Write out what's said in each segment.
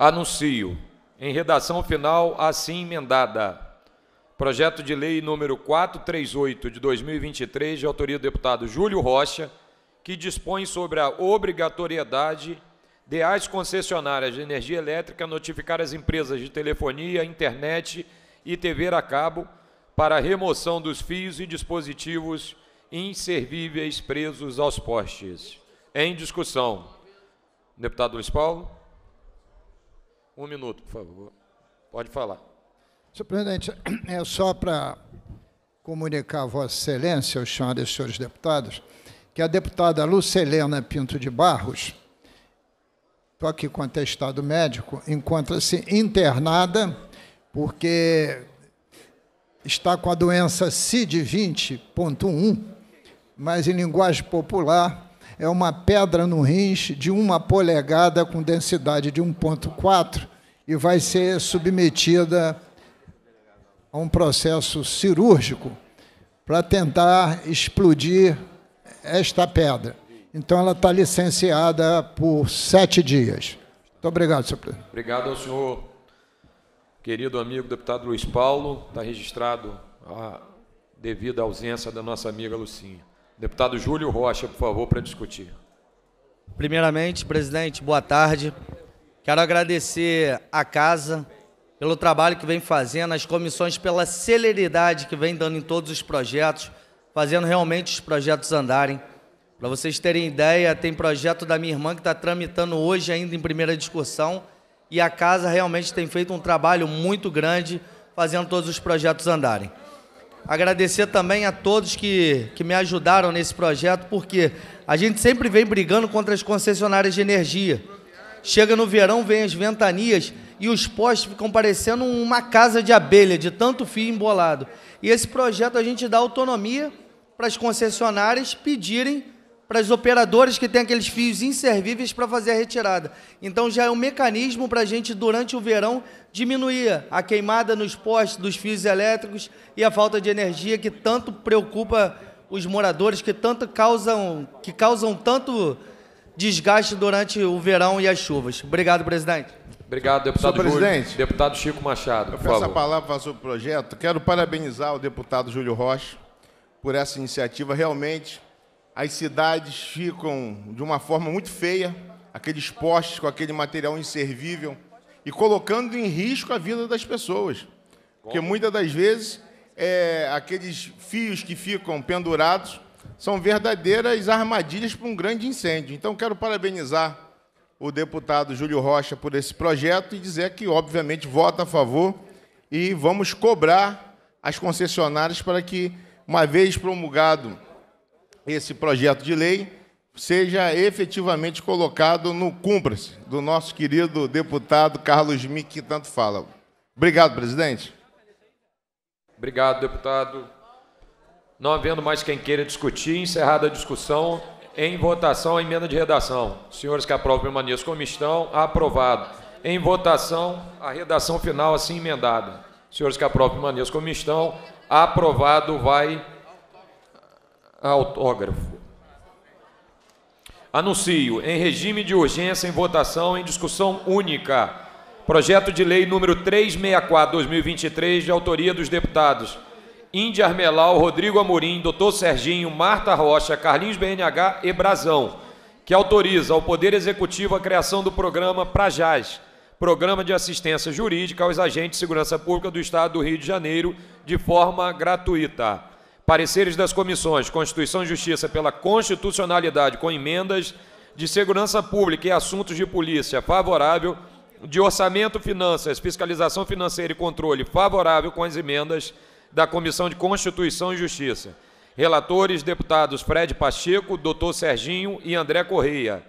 Anuncio, em redação final assim emendada, projeto de lei número 438 de 2023, de autoria do deputado Júlio Rocha, que dispõe sobre a obrigatoriedade de as concessionárias de energia elétrica notificar as empresas de telefonia, internet e TV a cabo para a remoção dos fios e dispositivos inservíveis presos aos postes. Em discussão. Deputado Luiz Paulo. Um minuto, por favor. Pode falar. Senhor presidente, é só para comunicar a Vossa Excelência, aos senhores e senhores deputados, que a deputada Lucelena Pinto de Barros, estou aqui com atestado médico, encontra-se internada porque está com a doença CID-20.1, mas em linguagem popular é uma pedra no rins de uma polegada com densidade de 1,4 e vai ser submetida a um processo cirúrgico para tentar explodir esta pedra. Então, ela está licenciada por sete dias. Muito obrigado, senhor presidente. Obrigado ao senhor, querido amigo deputado Luiz Paulo. Está registrado a devida ausência da nossa amiga Lucinha. Deputado Júlio Rocha, por favor, para discutir. Primeiramente, presidente, boa tarde. Quero agradecer à casa pelo trabalho que vem fazendo, as comissões pela celeridade que vem dando em todos os projetos, fazendo realmente os projetos andarem. Para vocês terem ideia, tem projeto da minha irmã que está tramitando hoje ainda em primeira discussão e a casa realmente tem feito um trabalho muito grande fazendo todos os projetos andarem. Agradecer também a todos que, que me ajudaram nesse projeto, porque a gente sempre vem brigando contra as concessionárias de energia. Chega no verão, vem as ventanias e os postes ficam parecendo uma casa de abelha, de tanto fio embolado. E esse projeto a gente dá autonomia para as concessionárias pedirem para as operadoras que têm aqueles fios inservíveis para fazer a retirada. Então já é um mecanismo para a gente, durante o verão, diminuir a queimada nos postes dos fios elétricos e a falta de energia que tanto preocupa os moradores, que tanto causam, que causam tanto desgaste durante o verão e as chuvas. Obrigado, presidente. Obrigado, deputado Senhor Júlio. presidente. Deputado Chico Machado, Eu por peço a favor. palavra para sobre o projeto. Quero parabenizar o deputado Júlio Rocha por essa iniciativa. Realmente, as cidades ficam de uma forma muito feia, aqueles postes com aquele material inservível e colocando em risco a vida das pessoas. Porque muitas das vezes, é, aqueles fios que ficam pendurados são verdadeiras armadilhas para um grande incêndio. Então, quero parabenizar o deputado Júlio Rocha por esse projeto e dizer que, obviamente, vota a favor e vamos cobrar as concessionárias para que, uma vez promulgado esse projeto de lei, seja efetivamente colocado no cúmplice do nosso querido deputado Carlos Mick, que tanto fala. Obrigado, presidente. Obrigado, deputado. Não havendo mais quem queira discutir, encerrada a discussão, em votação a emenda de redação. Senhores que aprovam permaneçam como estão, aprovado. Em votação, a redação final assim emendada. Senhores que aprovam permaneçam como estão, aprovado, vai autógrafo. Anuncio, em regime de urgência, em votação, em discussão única, projeto de lei número 364-2023, de autoria dos deputados Índia Armelau, Rodrigo Amorim, Dr. Serginho, Marta Rocha, Carlinhos BNH e Brazão, que autoriza ao Poder Executivo a criação do programa Prajás, Programa de Assistência Jurídica aos Agentes de Segurança Pública do Estado do Rio de Janeiro, de forma gratuita. Pareceres das comissões Constituição e Justiça pela constitucionalidade com emendas de segurança pública e assuntos de polícia favorável, de orçamento, finanças, fiscalização financeira e controle favorável com as emendas da Comissão de Constituição e Justiça. Relatores, deputados Fred Pacheco, Dr. Serginho e André Correia.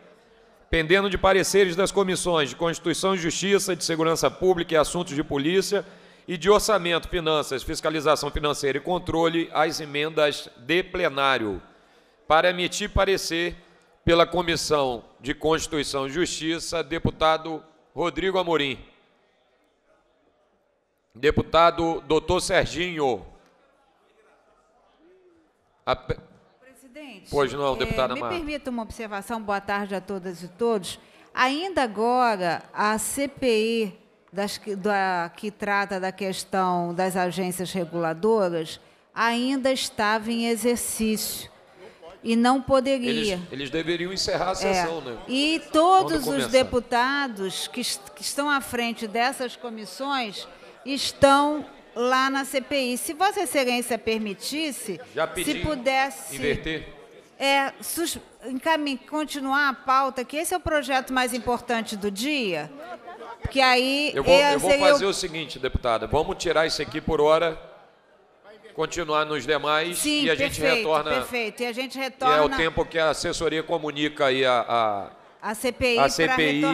Pendendo de pareceres das comissões de Constituição e Justiça, de Segurança Pública e Assuntos de Polícia e de Orçamento, Finanças, Fiscalização Financeira e Controle, as emendas de plenário. Para emitir parecer pela Comissão de Constituição e Justiça, deputado Rodrigo Amorim. Deputado Doutor Serginho. A Presidente, Pois não, deputada Me Marta. permita uma observação, boa tarde a todas e todos. Ainda agora, a CPI das, da, que trata da questão das agências reguladoras ainda estava em exercício e não poderia. Eles, eles deveriam encerrar a sessão, é. né? E todos os deputados que, que estão à frente dessas comissões estão lá na CPI. Se Vossa Excelência permitisse, se pudesse. Inverter. É, encamin, continuar a pauta, que esse é o projeto mais importante do dia. Que aí. Eu vou, eu vou fazer o seguinte, deputada. Vamos tirar isso aqui por hora continuar nos demais Sim, e a perfeito, gente retorna. Perfeito. E a gente retorna. É o tempo que a assessoria comunica aí a, a, a CPI, a CPI.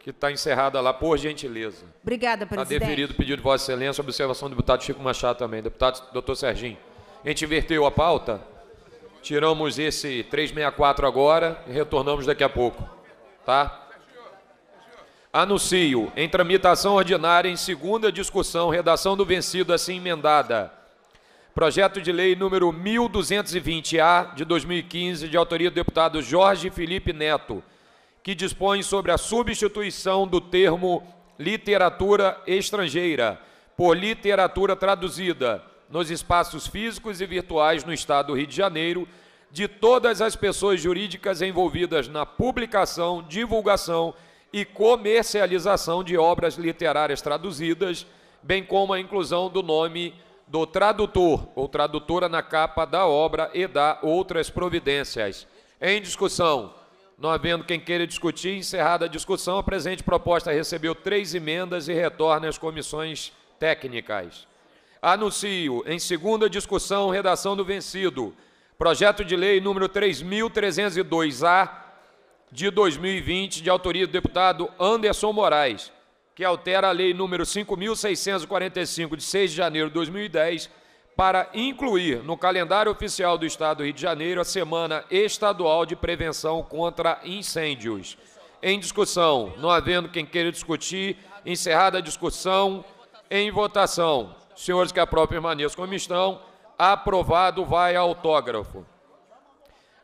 Que está encerrada lá, por gentileza. Obrigada, tá presidente. Está deferido o pedido de Vossa Excelência, observação do deputado Chico Machado também. Deputado doutor Serginho. A gente inverteu a pauta, tiramos esse 364 agora e retornamos daqui a pouco. Tá? Anuncio, em tramitação ordinária, em segunda discussão, redação do vencido assim emendada. Projeto de lei número 1220-A de 2015, de autoria do deputado Jorge Felipe Neto, que dispõe sobre a substituição do termo literatura estrangeira por literatura traduzida nos espaços físicos e virtuais no Estado do Rio de Janeiro de todas as pessoas jurídicas envolvidas na publicação, divulgação e comercialização de obras literárias traduzidas, bem como a inclusão do nome do tradutor ou tradutora na capa da obra e da outras providências. Em discussão, não havendo quem queira discutir, encerrada a discussão, a presente proposta recebeu três emendas e retorna às comissões técnicas. Anuncio, em segunda discussão, redação do vencido, projeto de lei número 3.302-A de 2020, de autoria do deputado Anderson Moraes, que altera a Lei número 5.645, de 6 de janeiro de 2010, para incluir no calendário oficial do Estado do Rio de Janeiro a Semana Estadual de Prevenção contra Incêndios. Em discussão, não havendo quem queira discutir, encerrada a discussão, em votação. Senhores que aprovam permaneçam como estão. Aprovado, vai autógrafo.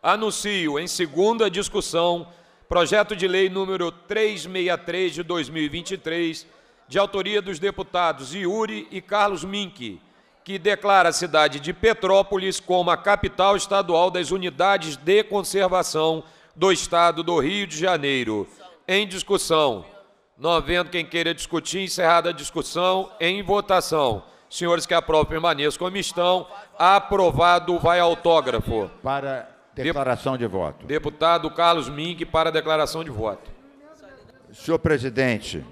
Anuncio em segunda discussão Projeto de lei número 363 de 2023, de autoria dos deputados Yuri e Carlos Mink, que declara a cidade de Petrópolis como a capital estadual das unidades de conservação do Estado do Rio de Janeiro. Em discussão. Não havendo quem queira discutir, encerrada a discussão, em votação. Senhores que aprovam, permaneçam como estão. Aprovado, vai autógrafo. Para Declaração de voto. Deputado Carlos Mink para declaração de voto. Senhor presidente,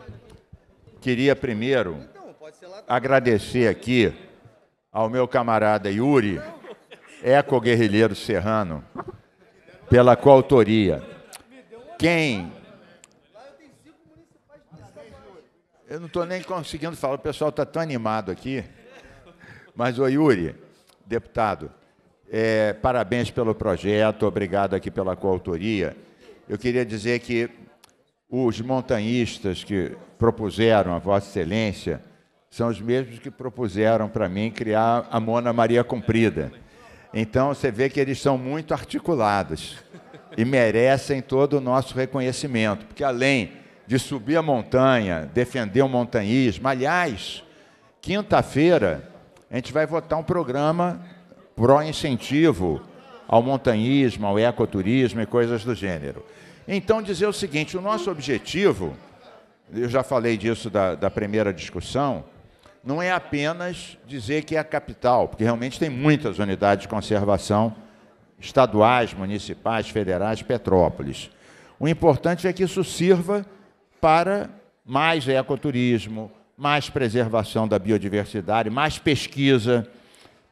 queria primeiro agradecer aqui ao meu camarada Yuri, eco-guerrilheiro serrano, pela coautoria. Quem. Eu não estou nem conseguindo falar, o pessoal está tão animado aqui. Mas, o Yuri, deputado, é, parabéns pelo projeto, obrigado aqui pela coautoria. Eu queria dizer que os montanhistas que propuseram a Vossa Excelência são os mesmos que propuseram para mim criar a Mona Maria Comprida. Então você vê que eles são muito articulados e merecem todo o nosso reconhecimento, porque além de subir a montanha, defender o montanhismo, aliás, quinta-feira a gente vai votar um programa pró-incentivo ao montanhismo, ao ecoturismo e coisas do gênero. Então, dizer o seguinte: o nosso objetivo, eu já falei disso da, da primeira discussão, não é apenas dizer que é a capital, porque realmente tem muitas unidades de conservação estaduais, municipais, federais, Petrópolis. O importante é que isso sirva para mais ecoturismo, mais preservação da biodiversidade, mais pesquisa,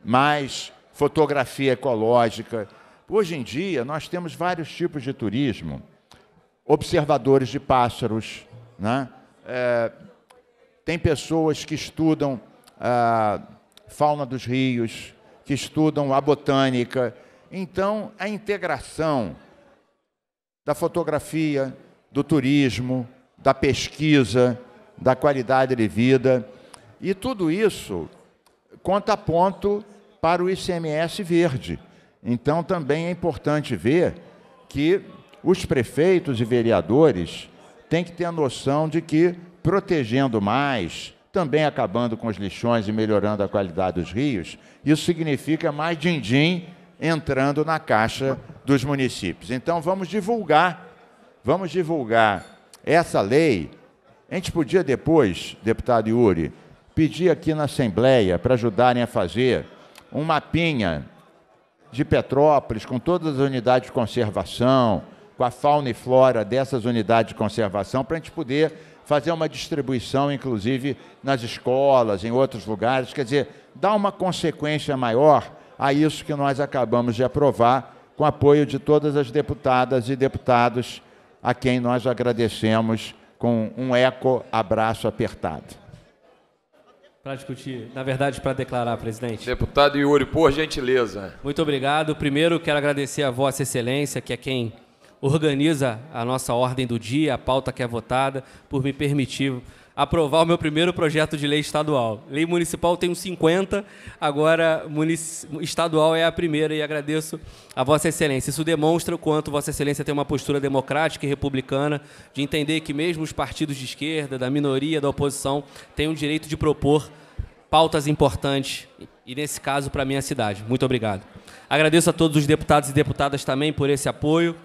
mais fotografia ecológica. Hoje em dia, nós temos vários tipos de turismo. Observadores de pássaros, né? É, tem pessoas que estudam a fauna dos rios, que estudam a botânica. Então, a integração da fotografia, do turismo, da pesquisa, da qualidade de vida, e tudo isso conta ponto para o ICMS verde. Então, também é importante ver que os prefeitos e vereadores têm que ter a noção de que protegendo mais, também acabando com os lixões e melhorando a qualidade dos rios, isso significa mais din-din entrando na caixa dos municípios. Então vamos divulgar, vamos divulgar essa lei. A gente podia depois, deputado Yuri, pedir aqui na Assembleia para ajudarem a fazer um mapinha de Petrópolis com todas as unidades de conservação, com a fauna e flora dessas unidades de conservação, para a gente poder fazer uma distribuição, inclusive nas escolas, em outros lugares, quer dizer, dar uma consequência maior a isso que nós acabamos de aprovar, com apoio de todas as deputadas e deputados, a quem nós agradecemos com um eco abraço apertado. Para discutir, na verdade, para declarar, presidente. Deputado Yuri, por gentileza. Muito obrigado. Primeiro, quero agradecer a Vossa Excelência, que é quem organiza a nossa ordem do dia, a pauta que é votada, por me permitir aprovar o meu primeiro projeto de lei estadual. Lei municipal tem uns 50, agora estadual é a primeira e agradeço a Vossa Excelência. Isso demonstra o quanto Vossa Excelência tem uma postura democrática e republicana de entender que mesmo os partidos de esquerda, da minoria, da oposição, têm o direito de propor pautas importantes e, nesse caso, para a minha cidade. Muito obrigado. Agradeço a todos os deputados e deputadas também por esse apoio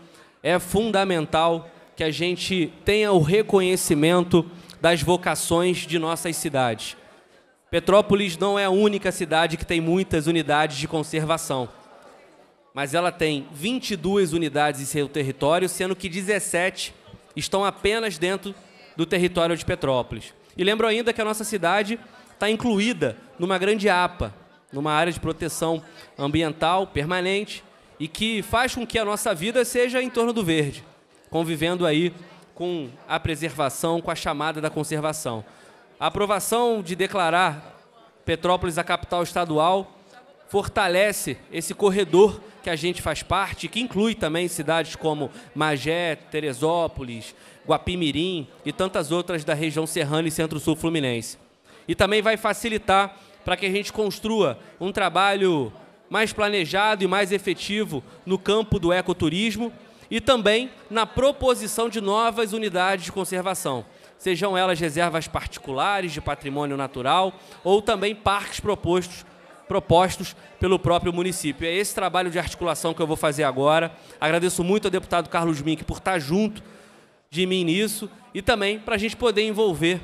é fundamental que a gente tenha o reconhecimento das vocações de nossas cidades. Petrópolis não é a única cidade que tem muitas unidades de conservação, mas ela tem 22 unidades em seu território, sendo que 17 estão apenas dentro do território de Petrópolis. E lembro ainda que a nossa cidade está incluída numa grande APA, numa área de proteção ambiental permanente, e que faz com que a nossa vida seja em torno do verde, convivendo aí com a preservação, com a chamada da conservação. A aprovação de declarar Petrópolis a capital estadual fortalece esse corredor que a gente faz parte, que inclui também cidades como Magé, Teresópolis, Guapimirim e tantas outras da região serrana e centro-sul fluminense. E também vai facilitar para que a gente construa um trabalho mais planejado e mais efetivo no campo do ecoturismo e também na proposição de novas unidades de conservação, sejam elas reservas particulares de patrimônio natural ou também parques propostos propostos pelo próprio município. É esse trabalho de articulação que eu vou fazer agora. Agradeço muito ao deputado Carlos Mink por estar junto de mim nisso e também para a gente poder envolver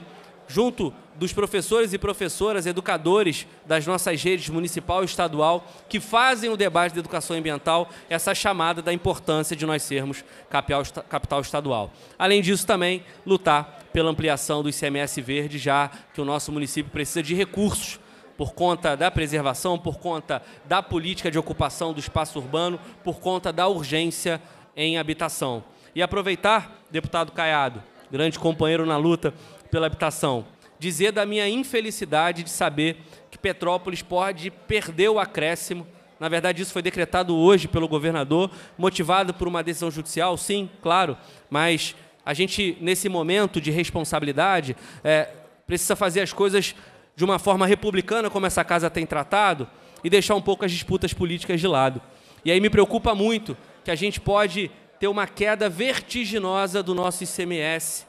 junto dos professores e professoras, educadores das nossas redes municipal e estadual, que fazem o debate de educação ambiental, essa chamada da importância de nós sermos capital estadual. Além disso, também lutar pela ampliação do ICMS verde, já que o nosso município precisa de recursos por conta da preservação, por conta da política de ocupação do espaço urbano, por conta da urgência em habitação. E aproveitar, deputado Caiado, grande companheiro na luta pela habitação, dizer da minha infelicidade de saber que Petrópolis pode perder o acréscimo. Na verdade, isso foi decretado hoje pelo governador, motivado por uma decisão judicial, sim, claro, mas a gente, nesse momento de responsabilidade, é, precisa fazer as coisas de uma forma republicana, como essa casa tem tratado, e deixar um pouco as disputas políticas de lado. E aí me preocupa muito que a gente pode ter uma queda vertiginosa do nosso ICMS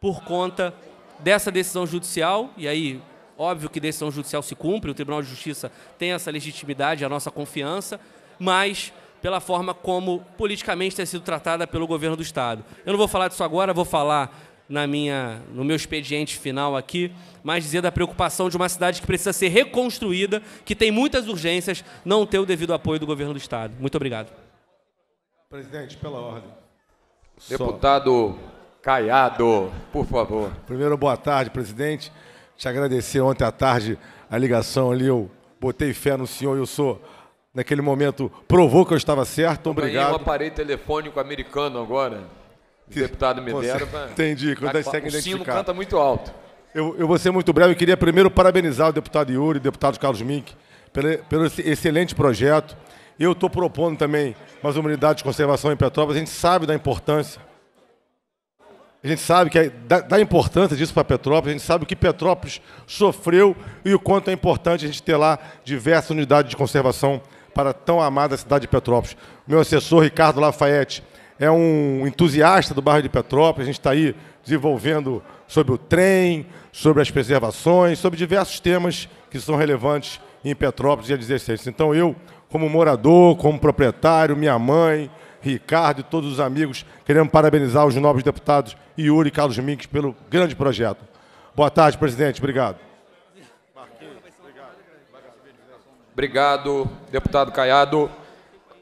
por conta dessa decisão judicial, e aí, óbvio que decisão judicial se cumpre, o Tribunal de Justiça tem essa legitimidade, a nossa confiança, mas pela forma como politicamente tem sido tratada pelo governo do Estado. Eu não vou falar disso agora, vou falar na minha, no meu expediente final aqui, mas dizer da preocupação de uma cidade que precisa ser reconstruída, que tem muitas urgências, não ter o devido apoio do governo do Estado. Muito obrigado. Presidente, pela ordem. Deputado Caiado, por favor. Primeiro, boa tarde, presidente. Te agradecer ontem à tarde a ligação ali, eu botei fé no senhor e o senhor, naquele momento, provou que eu estava certo. Obrigado. Ganhei um aparelho telefônico americano agora. O deputado me deram. Pra... Entendi, quando tá, consegue identificar. O sino canta muito alto. Eu, eu vou ser muito breve. Eu queria primeiro parabenizar o deputado Yuri, o deputado Carlos Mink, pelo, pelo excelente projeto. Eu estou propondo também mais uma unidade de conservação em Petrópolis. A gente sabe da importância a gente sabe que é, da, importância disso para Petrópolis, a gente sabe o que Petrópolis sofreu e o quanto é importante a gente ter lá diversas unidades de conservação para a tão amada cidade de Petrópolis. Meu assessor, Ricardo Lafayette, é um entusiasta do bairro de Petrópolis, a gente está aí desenvolvendo sobre o trem, sobre as preservações, sobre diversos temas que são relevantes em Petrópolis e adjacentes. Então eu, como morador, como proprietário, minha mãe, Ricardo e todos os amigos, queremos parabenizar os novos deputados Yuri e Carlos Minks pelo grande projeto. Boa tarde, presidente. Obrigado. Obrigado, deputado Caiado.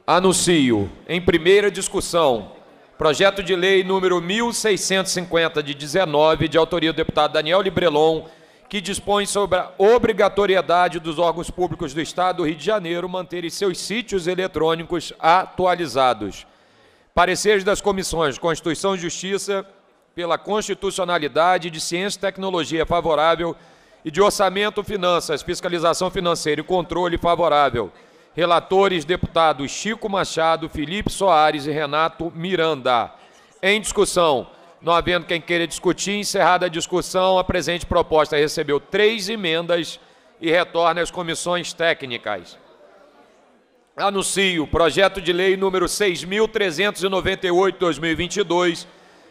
Anuncio, em primeira discussão, projeto de lei número 1650 de 19, de autoria do deputado Daniel Librelon, que dispõe sobre a obrigatoriedade dos órgãos públicos do Estado do Rio de Janeiro manterem seus sítios eletrônicos atualizados. Pareceres das comissões Constituição e Justiça, pela constitucionalidade de Ciência e Tecnologia favorável e de Orçamento, Finanças, Fiscalização Financeira e Controle favorável. Relatores, deputados Chico Machado, Felipe Soares e Renato Miranda. Em discussão, não havendo quem queira discutir, encerrada a discussão, a presente proposta recebeu três emendas e retorna às comissões técnicas. Anuncio projeto de lei número 6.398-2022,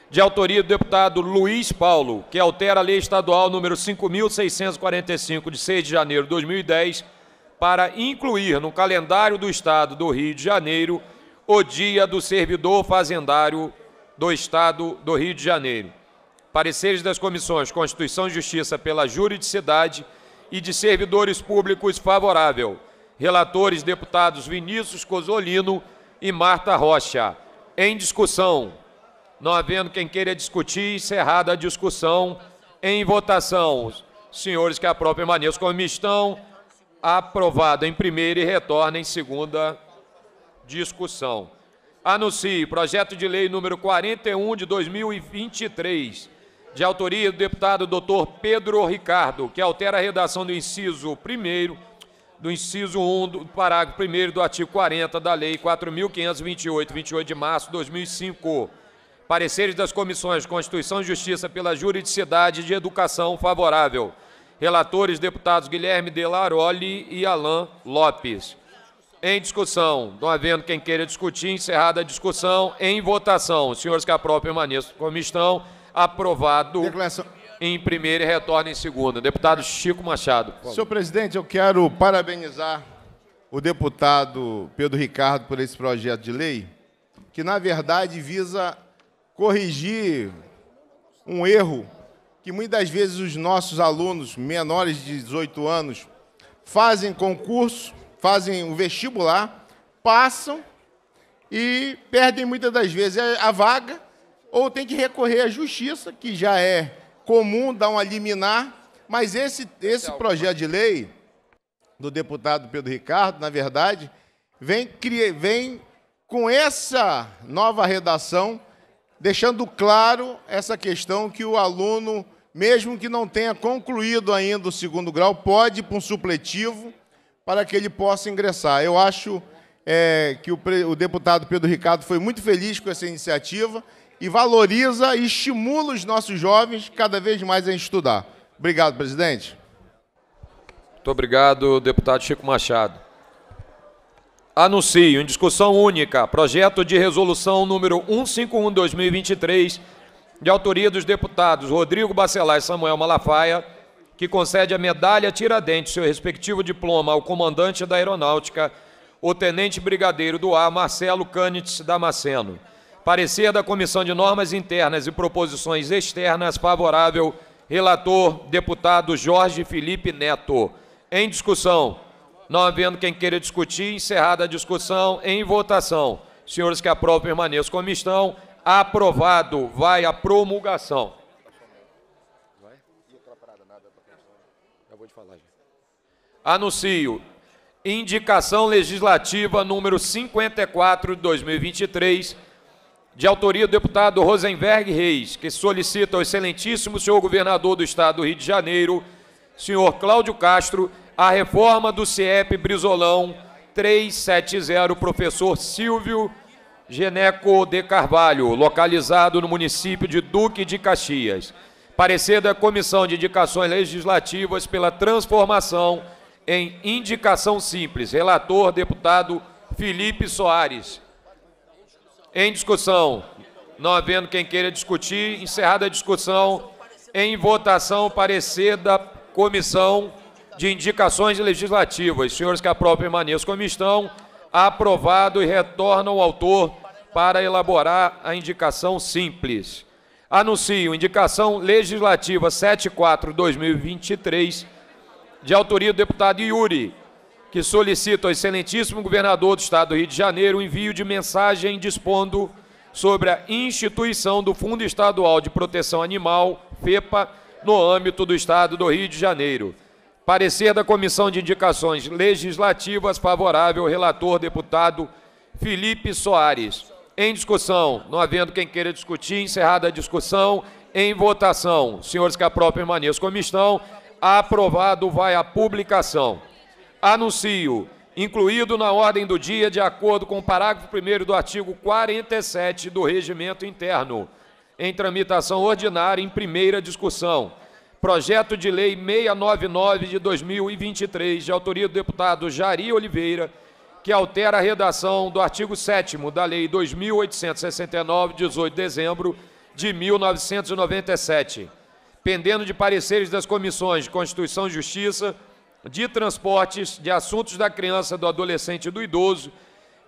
de autoria do deputado Luiz Paulo, que altera a lei estadual número 5.645, de 6 de janeiro de 2010, para incluir no calendário do Estado do Rio de Janeiro o Dia do Servidor Fazendário do Estado do Rio de Janeiro. Pareceres das comissões Constituição e Justiça pela Juridicidade e de Servidores Públicos favorável. Relatores deputados Vinícius Cosolino e Marta Rocha. Em discussão, não havendo quem queira discutir, encerrada a discussão. Em votação, senhores que aprovam permaneçam como estão. Aprovado em primeira e retorna em segunda discussão. Anuncie projeto de lei número 41 de 2023, de autoria do deputado Dr. Pedro Ricardo, que altera a redação do inciso 1 do inciso 1 do parágrafo 1 do artigo 40 da Lei 4.528, 28 de março de 2005 Pareceres das comissões Constituição e Justiça pela Juridicidade de Educação favorável. Relatores deputados Guilherme Delaroli e Alain Lopes. Em discussão, não havendo quem queira discutir, encerrada a discussão, em votação. Senhores que aprovam permaneçam como estão. Aprovado Declaração. Em primeira e retorna em segunda. Deputado Chico Machado. Senhor presidente, eu quero parabenizar o deputado Pedro Ricardo por esse projeto de lei, que na verdade visa corrigir um erro que muitas vezes os nossos alunos menores de 18 anos fazem concurso, fazem o vestibular, passam e perdem muitas das vezes a vaga ou tem que recorrer à justiça, que já é comum dar uma liminar, mas esse, esse projeto de lei do deputado Pedro Ricardo, na verdade, vem, vem com essa nova redação, deixando claro essa questão que o aluno, mesmo que não tenha concluído ainda o segundo grau, pode ir para um supletivo para que ele possa ingressar. Eu acho é, que o, o deputado Pedro Ricardo foi muito feliz com essa iniciativa e valoriza e estimula os nossos jovens cada vez mais a estudar. Obrigado, presidente. Muito obrigado, deputado Chico Machado. Anuncio em discussão única projeto de resolução número 151-2023, de autoria dos deputados Rodrigo Bacelar e Samuel Malafaia, que concede a medalha Tiradentes, seu respectivo diploma, ao comandante da Aeronáutica, o tenente brigadeiro do ar Marcelo Canitz Damasceno. Parecer da Comissão de Normas Internas e Proposições Externas favorável, relator deputado Jorge Felipe Neto. Em discussão, não havendo quem queira discutir, encerrada a discussão, em votação. Senhores que aprovam permaneçam como estão. Aprovado. Vai a promulgação. Anuncio. Indicação legislativa número 54 de 2023, de autoria do deputado Rosenberg Reis, que solicita ao excelentíssimo senhor governador do estado do Rio de Janeiro, senhor Cláudio Castro, a reforma do CIEP Brizolão 370, professor Silvio Geneco de Carvalho, localizado no município de Duque de Caxias. Parecer da Comissão de Indicações Legislativas pela transformação em indicação simples. Relator, deputado Felipe Soares. Em discussão. Não havendo quem queira discutir, encerrada a discussão, em votação, parecer da comissão de indicações legislativas. Senhores que aprovam permaneçam como estão. Aprovado e retorna ao autor para elaborar a indicação simples. Anuncio indicação legislativa 74-2023, de autoria do deputado Yuri, que solicita ao excelentíssimo governador do Estado do Rio de Janeiro o envio de mensagem dispondo sobre a instituição do Fundo Estadual de Proteção Animal, FEPA, no âmbito do Estado do Rio de Janeiro. Parecer da Comissão de Indicações Legislativas favorável ao relator deputado Felipe Soares. Em discussão, não havendo quem queira discutir, encerrada a discussão, em votação. Senhores que aprovam permaneçam como estão. Aprovado vai a publicação. Anuncio, incluído na ordem do dia, de acordo com o parágrafo 1 do artigo 47 do Regimento Interno, em tramitação ordinária em primeira discussão. Projeto de Lei 699 de 2023, de autoria do deputado Jari Oliveira, que altera a redação do artigo 7 da Lei 2.869, 18 de dezembro de 1997, pendendo de pareceres das comissões de Constituição e Justiça, de Transportes, de Assuntos da Criança, do Adolescente e do Idoso,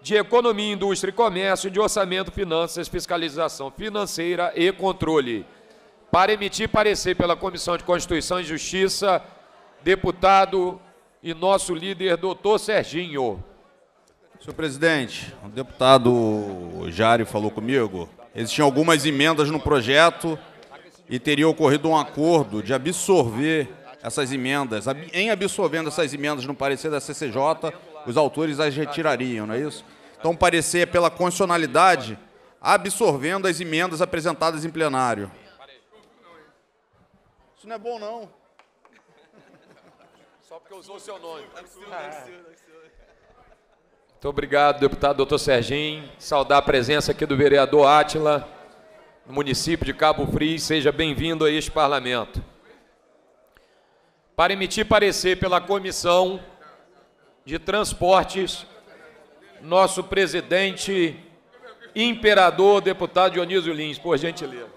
de Economia, Indústria e Comércio, de Orçamento, Finanças, Fiscalização Financeira e Controle. Para emitir parecer pela Comissão de Constituição e Justiça, deputado e nosso líder, doutor Serginho. Senhor presidente, o deputado Jário falou comigo, existiam algumas emendas no projeto e teria ocorrido um acordo de absorver essas emendas. Em absorvendo essas emendas no parecer da CCJ, os autores as retirariam, não é isso? Então, parecer é pela constitucionalidade, absorvendo as emendas apresentadas em plenário. Isso não é bom, não. Só porque usou o seu nome. Muito obrigado, deputado doutor Serginho. Saudar a presença aqui do vereador Átila, no município de Cabo Frio. Seja bem-vindo a este parlamento. Para emitir parecer pela Comissão de Transportes, nosso presidente, imperador, deputado Dionísio Lins, por gentileza.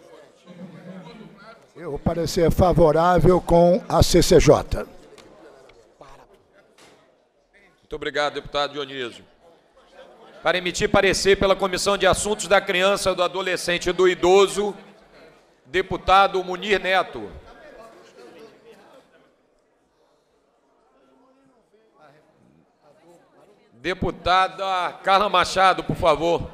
Eu parecer favorável com a CCJ. Muito obrigado, deputado Dionísio para emitir parecer pela Comissão de Assuntos da Criança, do Adolescente e do Idoso, deputado Munir Neto. Deputada Carla Machado, por favor.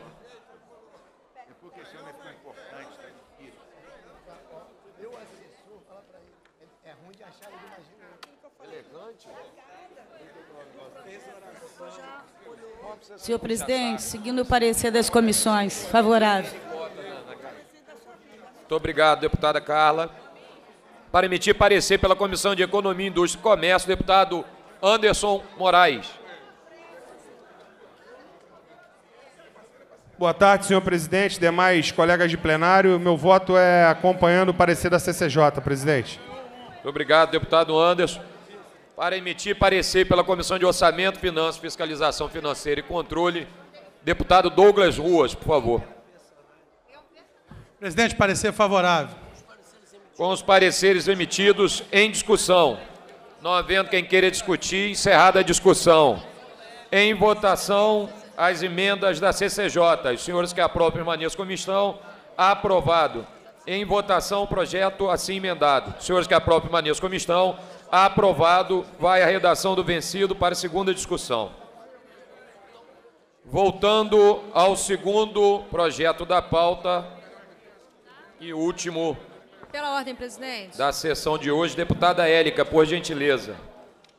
Senhor presidente, seguindo o parecer das comissões, favorável. Muito obrigado, deputada Carla. Para emitir parecer pela Comissão de Economia, Indústria e Comércio, deputado Anderson Moraes. Boa tarde, senhor presidente, demais colegas de plenário. Meu voto é acompanhando o parecer da CCJ, presidente. Muito obrigado, deputado Anderson para emitir parecer pela Comissão de Orçamento, Finanças, Fiscalização Financeira e Controle. Deputado Douglas Ruas, por favor. Presidente, parecer favorável. Com os pareceres emitidos em discussão. Não havendo quem queira discutir, encerrada a discussão. Em votação, as emendas da CCJ. Os senhores que aprovam permaneçam como estão. Aprovado. Em votação, o projeto assim emendado. Os senhores que aprovam permaneçam como estão. Aprovado. Vai a redação do vencido para a segunda discussão. Voltando ao segundo projeto da pauta e último. Pela ordem, presidente. Da sessão de hoje, deputada Érica, por gentileza.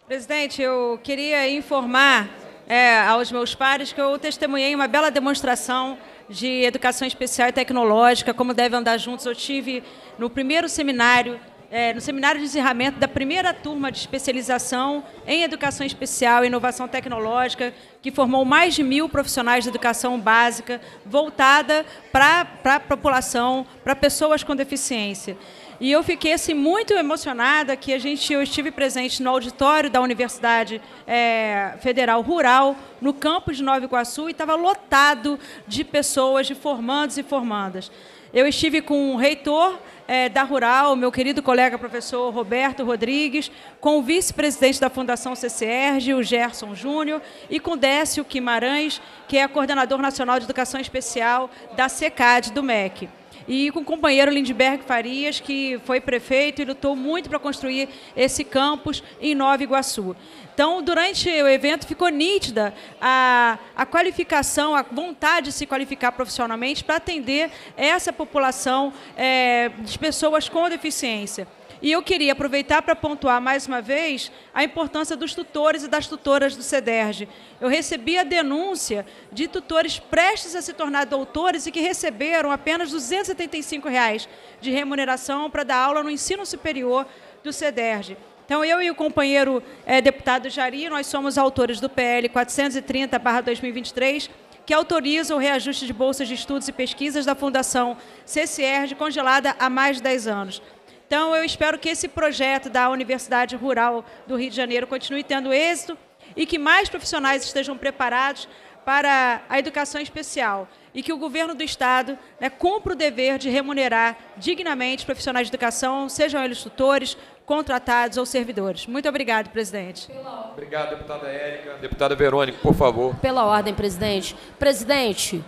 Presidente, eu queria informar é, aos meus pares que eu testemunhei uma bela demonstração de educação especial e tecnológica, como devem andar juntos. Eu tive no primeiro seminário é, no seminário de encerramento da primeira turma de especialização em educação especial e inovação tecnológica, que formou mais de mil profissionais de educação básica, voltada para a população, para pessoas com deficiência. E eu fiquei assim muito emocionada que a gente eu estive presente no auditório da Universidade é, Federal Rural, no campus de Nova Iguaçu, e estava lotado de pessoas, de formandos e formandas. Eu estive com o reitor é, da Rural, meu querido colega professor Roberto Rodrigues, com o vice-presidente da Fundação CCRG, o Gerson Júnior, e com Décio Guimarães, que é coordenador nacional de educação especial da SECAD, do MEC e com o companheiro Lindbergh Farias, que foi prefeito e lutou muito para construir esse campus em Nova Iguaçu. Então, durante o evento, ficou nítida a, a qualificação, a vontade de se qualificar profissionalmente para atender essa população é, de pessoas com deficiência. E eu queria aproveitar para pontuar mais uma vez a importância dos tutores e das tutoras do CEDERJ. Eu recebi a denúncia de tutores prestes a se tornar doutores e que receberam apenas 275 reais de remuneração para dar aula no ensino superior do CEDERJ. Então, eu e o companheiro é, deputado Jari, nós somos autores do PL 430-2023, que autoriza o reajuste de bolsas de estudos e pesquisas da Fundação CCR, congelada há mais de 10 anos. Então, eu espero que esse projeto da Universidade Rural do Rio de Janeiro continue tendo êxito e que mais profissionais estejam preparados para a educação especial e que o governo do Estado né, cumpra o dever de remunerar dignamente profissionais de educação, sejam eles tutores, contratados ou servidores. Muito obrigado, presidente. Obrigado, deputada Érica. Deputada Verônica, por favor. Pela ordem, presidente. Presidente,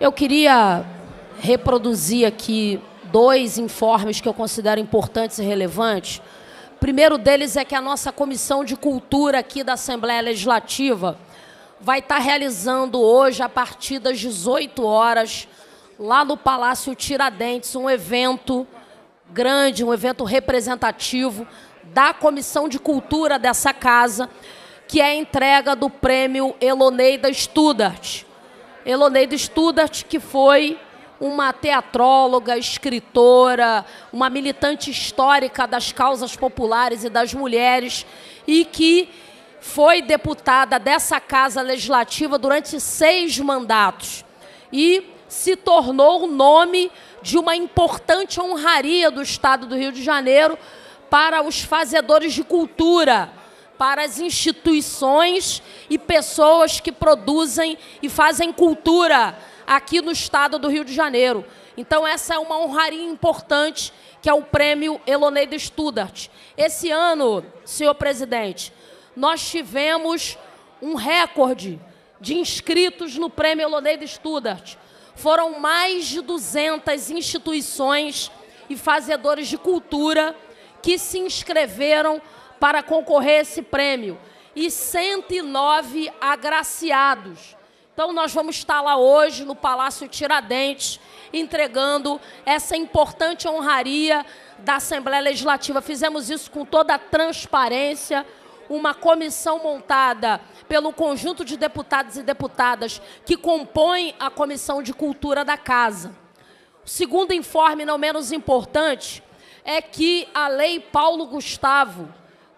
eu queria reproduzir aqui dois informes que eu considero importantes e relevantes. O primeiro deles é que a nossa Comissão de Cultura aqui da Assembleia Legislativa vai estar realizando hoje, a partir das 18 horas, lá no Palácio Tiradentes, um evento grande, um evento representativo da Comissão de Cultura dessa casa, que é a entrega do prêmio Eloneida Studart. Eloneida Studart, que foi uma teatróloga, escritora, uma militante histórica das causas populares e das mulheres e que foi deputada dessa Casa Legislativa durante seis mandatos e se tornou o nome de uma importante honraria do Estado do Rio de Janeiro para os fazedores de cultura, para as instituições e pessoas que produzem e fazem cultura aqui no estado do Rio de Janeiro. Então, essa é uma honraria importante, que é o prêmio Eloneida Studart. Esse ano, senhor presidente, nós tivemos um recorde de inscritos no prêmio Eloneida Studart. Foram mais de 200 instituições e fazedores de cultura que se inscreveram para concorrer a esse prêmio e 109 agraciados. Então, nós vamos estar lá hoje no Palácio Tiradentes, entregando essa importante honraria da Assembleia Legislativa. Fizemos isso com toda a transparência, uma comissão montada pelo conjunto de deputados e deputadas que compõem a Comissão de Cultura da Casa. O segundo informe, não menos importante, é que a Lei Paulo Gustavo,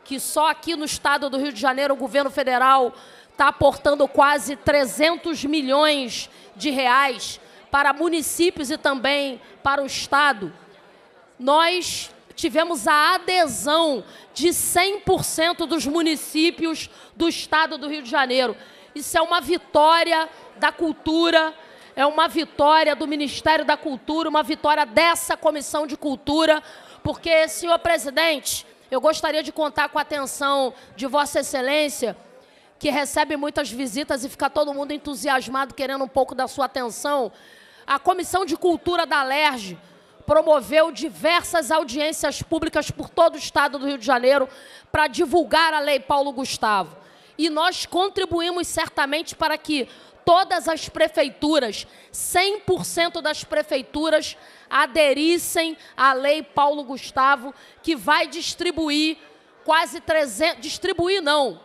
que só aqui no estado do Rio de Janeiro o governo federal está aportando quase 300 milhões de reais para municípios e também para o Estado. Nós tivemos a adesão de 100% dos municípios do Estado do Rio de Janeiro. Isso é uma vitória da cultura, é uma vitória do Ministério da Cultura, uma vitória dessa Comissão de Cultura, porque, senhor presidente, eu gostaria de contar com a atenção de Vossa Excelência que recebe muitas visitas e fica todo mundo entusiasmado, querendo um pouco da sua atenção. A Comissão de Cultura da LERJ promoveu diversas audiências públicas por todo o estado do Rio de Janeiro para divulgar a Lei Paulo Gustavo. E nós contribuímos certamente para que todas as prefeituras, 100% das prefeituras, aderissem à Lei Paulo Gustavo, que vai distribuir quase 300... Distribuir não,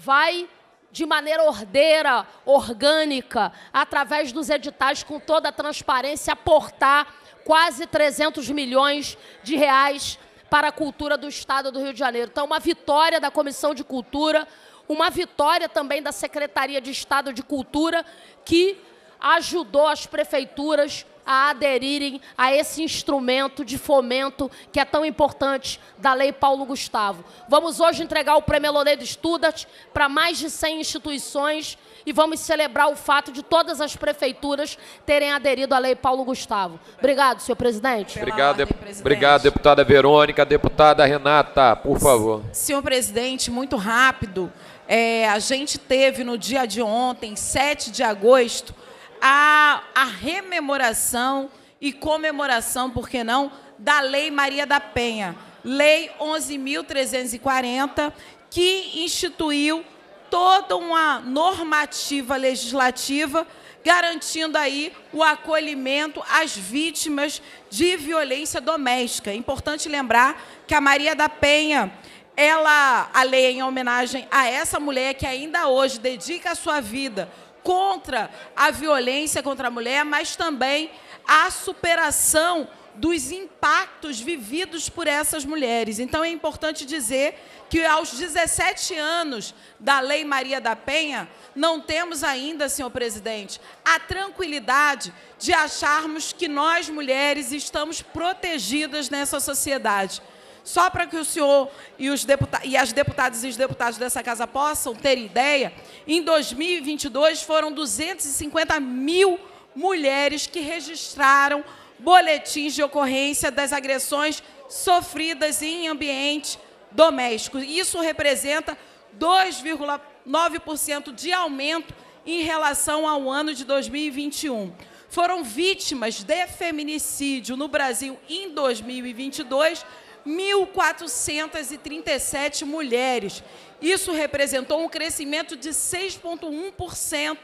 vai de maneira ordeira, orgânica, através dos editais, com toda a transparência, aportar quase 300 milhões de reais para a cultura do Estado do Rio de Janeiro. Então, uma vitória da Comissão de Cultura, uma vitória também da Secretaria de Estado de Cultura, que ajudou as prefeituras a aderirem a esse instrumento de fomento que é tão importante da Lei Paulo Gustavo. Vamos hoje entregar o Prêmio Loredo Studat para mais de 100 instituições e vamos celebrar o fato de todas as prefeituras terem aderido à Lei Paulo Gustavo. Obrigado, senhor presidente. Obrigado, dep- obrigado, deputada Verônica. Deputada Renata, por favor. Senhor presidente, muito rápido. É, a gente teve no dia de ontem, 7 de agosto, a, a rememoração e comemoração, por que não, da Lei Maria da Penha, Lei 11.340, que instituiu toda uma normativa legislativa garantindo aí o acolhimento às vítimas de violência doméstica. É importante lembrar que a Maria da Penha, ela, a lei é em homenagem a essa mulher que ainda hoje dedica a sua vida contra a violência contra a mulher, mas também a superação dos impactos vividos por essas mulheres. Então é importante dizer que aos 17 anos da Lei Maria da Penha, não temos ainda, senhor presidente, a tranquilidade de acharmos que nós mulheres estamos protegidas nessa sociedade. Só para que o senhor e, os e as deputadas e os deputados dessa casa possam ter ideia, em 2022 foram 250 mil mulheres que registraram boletins de ocorrência das agressões sofridas em ambiente doméstico. Isso representa 2,9% de aumento em relação ao ano de 2021. Foram vítimas de feminicídio no Brasil em 2022 1.437 mulheres. Isso representou um crescimento de 6,1%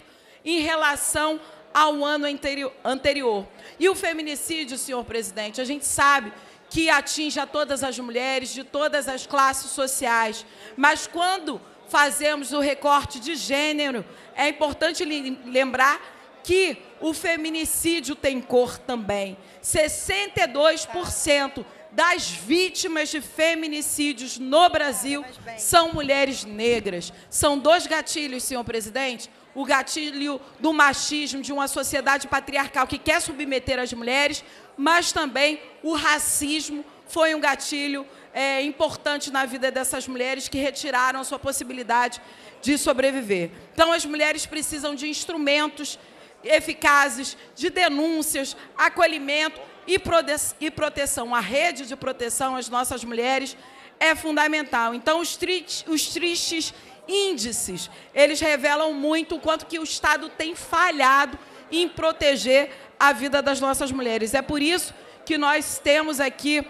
em relação ao ano anterior. E o feminicídio, senhor presidente, a gente sabe que atinge a todas as mulheres, de todas as classes sociais. Mas quando fazemos o recorte de gênero, é importante lembrar que o feminicídio tem cor também. 62% das vítimas de feminicídios no Brasil são mulheres negras. São dois gatilhos, senhor presidente. O gatilho do machismo de uma sociedade patriarcal que quer submeter as mulheres, mas também o racismo foi um gatilho é, importante na vida dessas mulheres que retiraram a sua possibilidade de sobreviver. Então, as mulheres precisam de instrumentos eficazes, de denúncias, acolhimento e, proteção. A rede de proteção às nossas mulheres é fundamental. Então, os, tri os tristes índices, eles revelam muito o quanto que o Estado tem falhado em proteger a vida das nossas mulheres. É por isso que nós temos aqui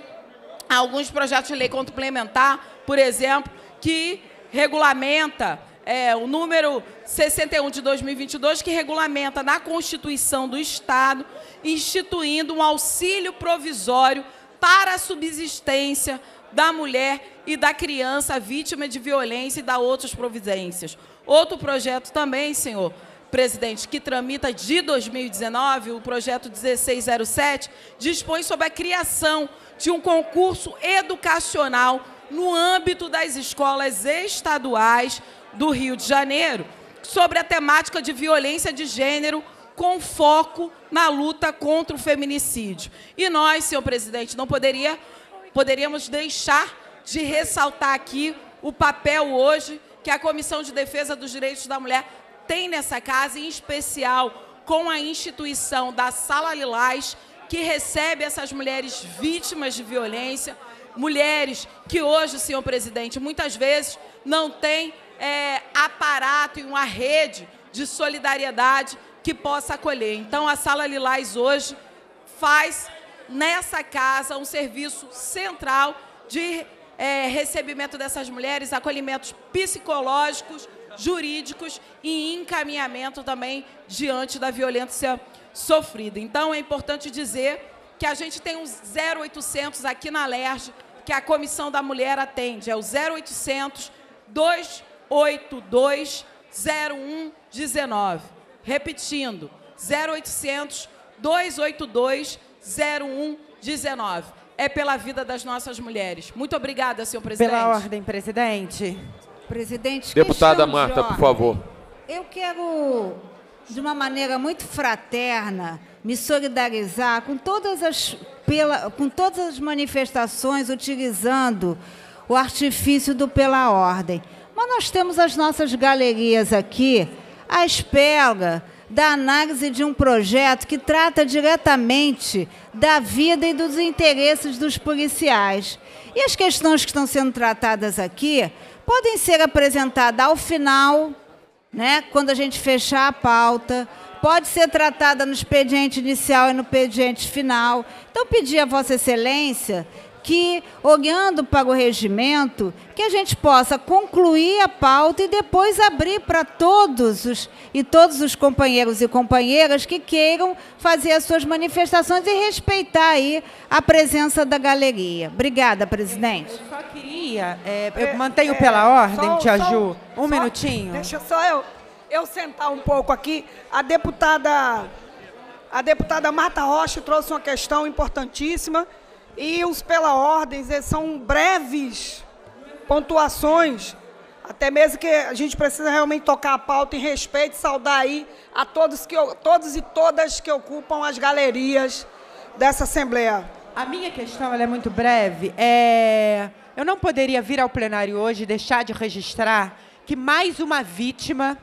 alguns projetos de lei complementar, por exemplo, que regulamenta é, o número 61 de 2022, que regulamenta na Constituição do Estado, instituindo um auxílio provisório para a subsistência da mulher e da criança vítima de violência e da outras providências. Outro projeto também, senhor presidente, que tramita de 2019, o projeto 1607, dispõe sobre a criação de um concurso educacional no âmbito das escolas estaduais do Rio de Janeiro, sobre a temática de violência de gênero com foco na luta contra o feminicídio. E nós, senhor presidente, não poderia, poderíamos deixar de ressaltar aqui o papel hoje que a Comissão de Defesa dos Direitos da Mulher tem nessa casa, em especial com a instituição da Sala Lilás, que recebe essas mulheres vítimas de violência, mulheres que hoje, senhor presidente, muitas vezes não têm é, aparato e uma rede de solidariedade que possa acolher. Então, a Sala Lilás hoje faz nessa casa um serviço central de é, recebimento dessas mulheres, acolhimentos psicológicos, jurídicos e encaminhamento também diante da violência sofrida. Então, é importante dizer que a gente tem um 0800 aqui na LERJ, que a Comissão da Mulher atende. É o 0800 282 0119. Repetindo, 0800 282 0119. É pela vida das nossas mulheres. Muito obrigada, senhor presidente. Pela ordem, presidente. Presidente, Deputada questão de Marta, por favor. Eu quero, de uma maneira muito fraterna, me solidarizar com todas as, pela, com todas as manifestações utilizando o artifício do pela ordem. Mas nós temos as nossas galerias aqui à espera da análise de um projeto que trata diretamente da vida e dos interesses dos policiais. E as questões que estão sendo tratadas aqui podem ser apresentadas ao final, né, quando a gente fechar a pauta, pode ser tratada no expediente inicial e no expediente final. Então, pedir a Vossa Excelência que, olhando para o regimento, que a gente possa concluir a pauta e depois abrir para todos os e todos os companheiros e companheiras que queiram fazer as suas manifestações e respeitar aí a presença da galeria. Obrigada, presidente. Eu só queria, é, eu mantenho pela ordem, só, Tia só, Ju, um só, minutinho. Deixa só eu, eu sentar um pouco aqui. A deputada, a deputada Marta Rocha trouxe uma questão importantíssima e os pela ordem são breves pontuações, até mesmo que a gente precisa realmente tocar a pauta em respeito e saudar aí a todos, que, todos e todas que ocupam as galerias dessa Assembleia. A minha questão é muito breve. É... Eu não poderia vir ao plenário hoje e deixar de registrar que mais uma vítima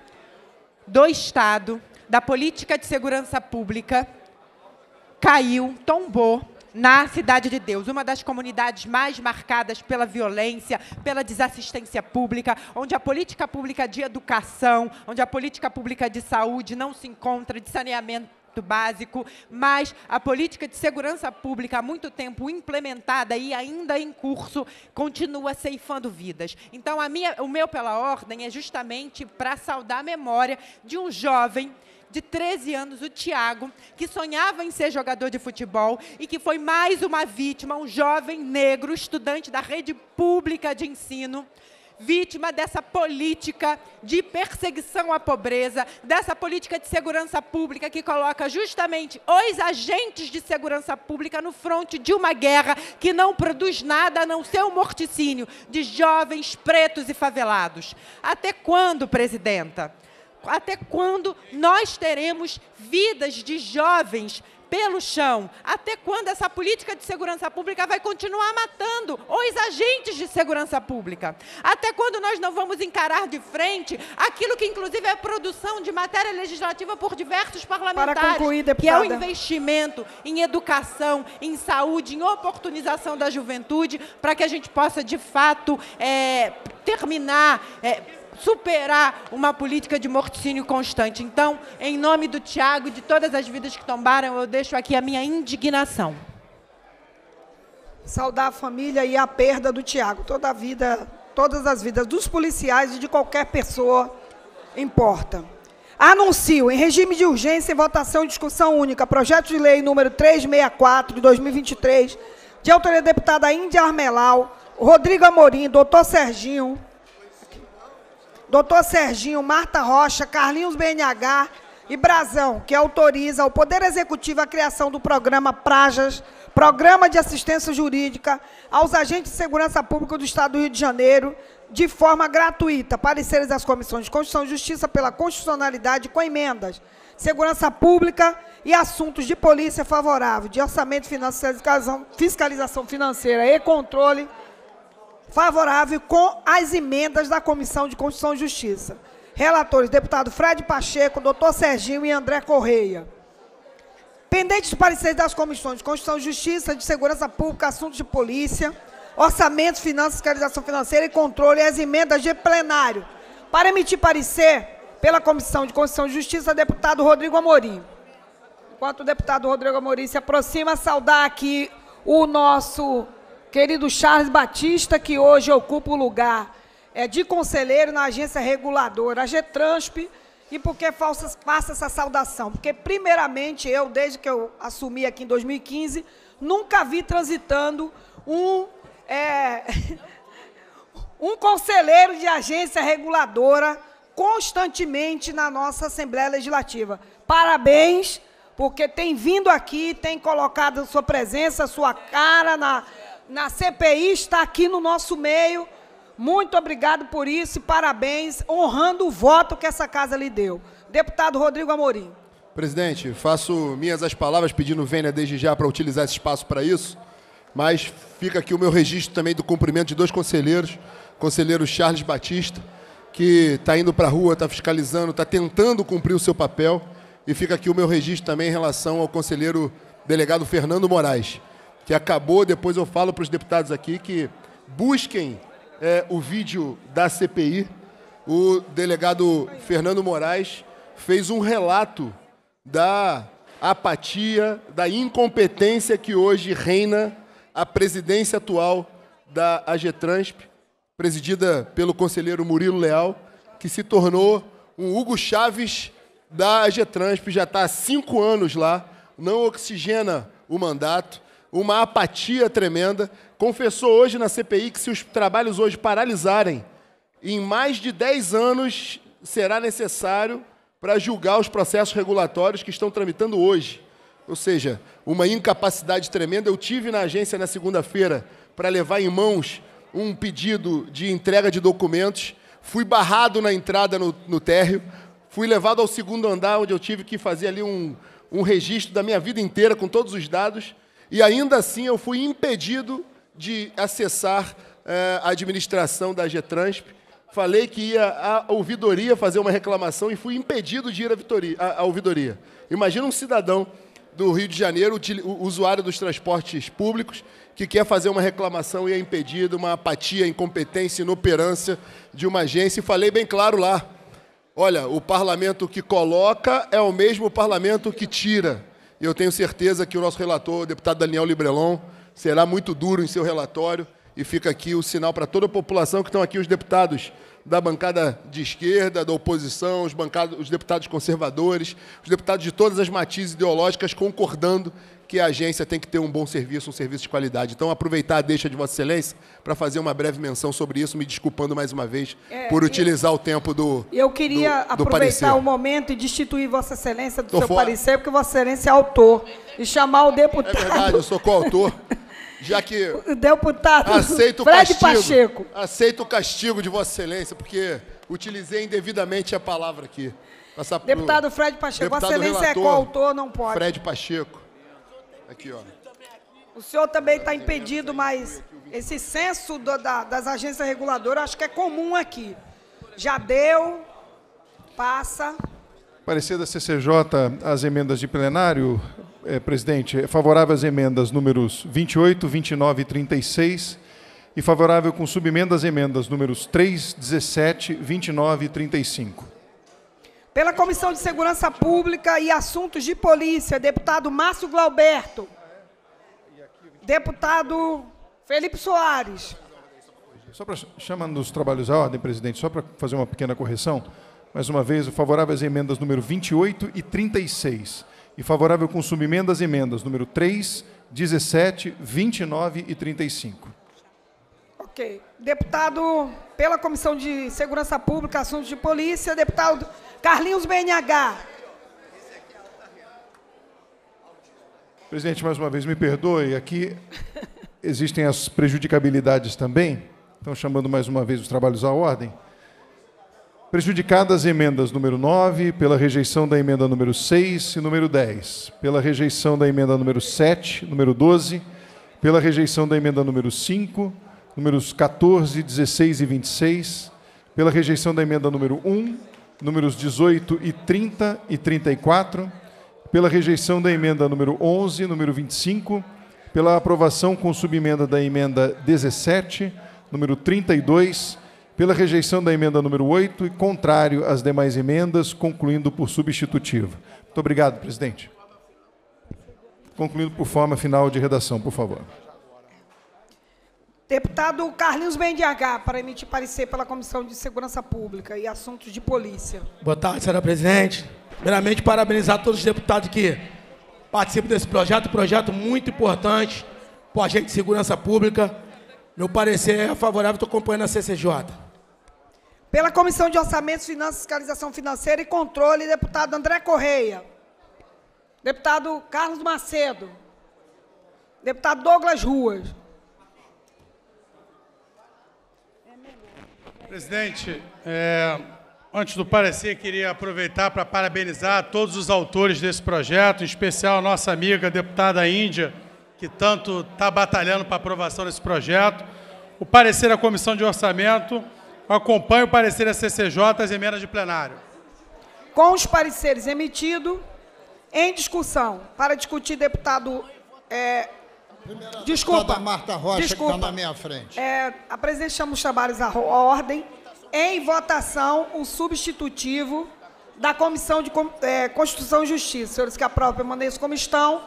do Estado, da política de segurança pública, caiu, tombou na Cidade de Deus, uma das comunidades mais marcadas pela violência, pela desassistência pública, onde a política pública de educação, onde a política pública de saúde não se encontra, de saneamento básico, mas a política de segurança pública há muito tempo implementada e ainda em curso continua ceifando vidas. Então, minha, o meu pela ordem é justamente para saudar a memória de um jovem de 13 anos, o Tiago, que sonhava em ser jogador de futebol e que foi mais uma vítima, um jovem negro, estudante da rede pública de ensino, vítima dessa política de perseguição à pobreza, dessa política de segurança pública que coloca justamente os agentes de segurança pública no fronte de uma guerra que não produz nada a não ser o morticínio de jovens pretos e favelados. Até quando, presidenta? Até quando nós teremos vidas de jovens pelo chão? Até quando essa política de segurança pública vai continuar matando os agentes de segurança pública? Até quando nós não vamos encarar de frente aquilo que, inclusive, é produção de matéria legislativa por diversos parlamentares, Para concluir, que é o investimento em educação, em saúde, em oportunização da juventude, para que a gente possa, de fato, é, terminar. É, superar uma política de morticínio constante. Então, em nome do Tiago e de todas as vidas que tombaram, eu deixo aqui a minha indignação. Saudar a família e a perda do Tiago. Toda a vida, todas as vidas dos policiais e de qualquer pessoa importa. Anuncio, em regime de urgência, votação e discussão única, projeto de lei número 364 de 2023, de autoria da deputada Índia Armelau, Rodrigo Amorim, doutor Serginho, doutor Serginho, Marta Rocha, Carlinhos BNH e Brazão, que autoriza o Poder Executivo a criação do programa Prajas, Programa de Assistência Jurídica aos agentes de segurança pública do Estado do Rio de Janeiro, de forma gratuita. Pareceres das comissões de Constituição e Justiça pela constitucionalidade com emendas. Segurança Pública e assuntos de polícia favorável, de orçamento financeiro, fiscalização financeira e controle favorável com as emendas da Comissão de Constituição e Justiça. Relatores, deputado Fred Pacheco, doutor Serginho e André Correia. Pendentes de pareceres das comissões de Constituição e Justiça, de Segurança Pública, Assuntos de Polícia, Orçamento, Finanças, Fiscalização Financeira e Controle e as emendas de plenário. Para emitir parecer pela Comissão de Constituição e Justiça, deputado Rodrigo Amorim. Enquanto o deputado Rodrigo Amorim se aproxima, saudar aqui o nosso querido Charles Batista, que hoje ocupa o lugar é, de conselheiro na agência reguladora, a GETRANSP, e por que faço, essa saudação? Porque, primeiramente, eu, desde que eu assumi aqui em 2015, nunca vi transitando um, é, um conselheiro de agência reguladora constantemente na nossa Assembleia Legislativa. Parabéns, porque tem vindo aqui, tem colocado sua presença, sua cara na, na CPI, está aqui no nosso meio. Muito obrigado por isso e parabéns, honrando o voto que essa casa lhe deu. Deputado Rodrigo Amorim. Presidente, faço minhas as palavras pedindo vênia desde já para utilizar esse espaço para isso, mas fica aqui o meu registro também do cumprimento de dois conselheiros, conselheiro Charles Batista, que está indo para a rua, está fiscalizando, está tentando cumprir o seu papel, e fica aqui o meu registro também em relação ao conselheiro delegado Fernando Moraes, que acabou, depois eu falo para os deputados aqui que busquem é, o vídeo da CPI. O delegado Fernando Moraes fez um relato da apatia, da incompetência que hoje reina a presidência atual da AGETRANSP, presidida pelo conselheiro Murilo Leal, que se tornou um Hugo Chaves da AGETRANSP, já está há cinco anos lá, não oxigena o mandato, uma apatia tremenda. Confessou hoje na CPI que se os trabalhos hoje paralisarem, em mais de 10 anos será necessário para julgar os processos regulatórios que estão tramitando hoje. Ou seja, uma incapacidade tremenda. Eu tive na agência na segunda-feira para levar em mãos um pedido de entrega de documentos. Fui barrado na entrada no, no térreo. Fui levado ao segundo andar, onde eu tive que fazer ali um, um registro da minha vida inteira com todos os dados. E ainda assim eu fui impedido de acessar eh, a administração da GETRANSP. Falei que ia à ouvidoria fazer uma reclamação e fui impedido de ir à, vitoria, à, à ouvidoria. Imagina um cidadão do Rio de Janeiro, usuário dos transportes públicos, que quer fazer uma reclamação e é impedido, uma apatia, incompetência, inoperância de uma agência. E falei bem claro lá: olha, o parlamento que coloca é o mesmo parlamento que tira. Eu tenho certeza que o nosso relator, o deputado Daniel Librelon, será muito duro em seu relatório. E fica aqui o sinal para toda a população que estão aqui, os deputados da bancada de esquerda, da oposição, os, bancados, os deputados conservadores, os deputados de todas as matizes ideológicas concordando que a agência tem que ter um bom serviço, um serviço de qualidade. Então, aproveitar a deixa de Vossa Excelência para fazer uma breve menção sobre isso, me desculpando mais uma vez É, por eu- utilizar o tempo do Eu queria do, do parecer. aproveitar o momento e destituir Vossa Excelência do Tô seu fora. parecer, porque Vossa Excelência é autor. E chamar o deputado. É verdade, eu sou coautor, já que O deputado aceito o Fred castigo. Pacheco. Aceito o castigo de Vossa Excelência, porque utilizei indevidamente a palavra aqui. Pro Deputado Fred Pacheco. Vossa deputado Excelência é relator, coautor, não pode. Fred Pacheco. Aqui, ó. O senhor também está impedido, mas esse censo do- da- das agências reguladoras acho que é comum aqui. Já deu, passa. Parecer da CCJ às emendas de plenário, eh, presidente, é favorável às emendas números 28, 29 e 36 e favorável com subemenda às emendas números 3, 17, 29 e 35. Pela Comissão de Segurança Pública e Assuntos de Polícia, deputado Márcio Glauberto. Deputado Felipe Soares. Só para chamando os trabalhos à ordem, presidente, só para fazer uma pequena correção, mais uma vez, o favorável às emendas número 28 e 36 e favorável com subemenda às emendas número 3, 17, 29 e 35. Ok. Deputado, pela Comissão de Segurança Pública, Assuntos de Polícia, deputado Carlinhos BNH. Presidente, mais uma vez, me perdoe, aqui existem as prejudicabilidades também, então chamando mais uma vez os trabalhos à ordem. Prejudicadas as emendas número 9, pela rejeição da emenda número 6 e número 10, pela rejeição da emenda número 7, número 12, pela rejeição da emenda número 5, números 14, 16 e 26, pela rejeição da emenda número 1, números 18 e 30 e 34, pela rejeição da emenda número 11, número 25, pela aprovação com subemenda da emenda 17, número 32, pela rejeição da emenda número 8 e contrário às demais emendas, concluindo por substitutiva. Muito obrigado, presidente. Concluindo por forma final de redação, por favor. Deputado Carlinhos BNH, para emitir parecer pela Comissão de Segurança Pública e Assuntos de Polícia. Boa tarde, senhora presidente. Primeiramente, parabenizar todos os deputados que participam desse projeto, projeto muito importante para o agente de segurança pública. Meu parecer é favorável, estou acompanhando a CCJ. Pela Comissão de Orçamentos, Finanças, Fiscalização Financeira e Controle, deputado André Correia. Deputado Carlos Macedo. Deputado Douglas Ruas. Presidente, é, Antes do parecer, queria aproveitar para parabenizar todos os autores desse projeto, em especial a nossa amiga deputada Índia, que tanto está batalhando para a aprovação desse projeto. O parecer da Comissão de Orçamento acompanha o parecer da CCJ as emendas de plenário. Com os pareceres emitidos, em discussão, para discutir, deputado... É, desculpa. Deputada Marta Rocha, desculpa. que está na minha frente. É, a presidente chama os trabalhos à ordem. Em votação, o substitutivo da Comissão de é, Constituição e Justiça. Senhores que aprovam, permaneçam como estão.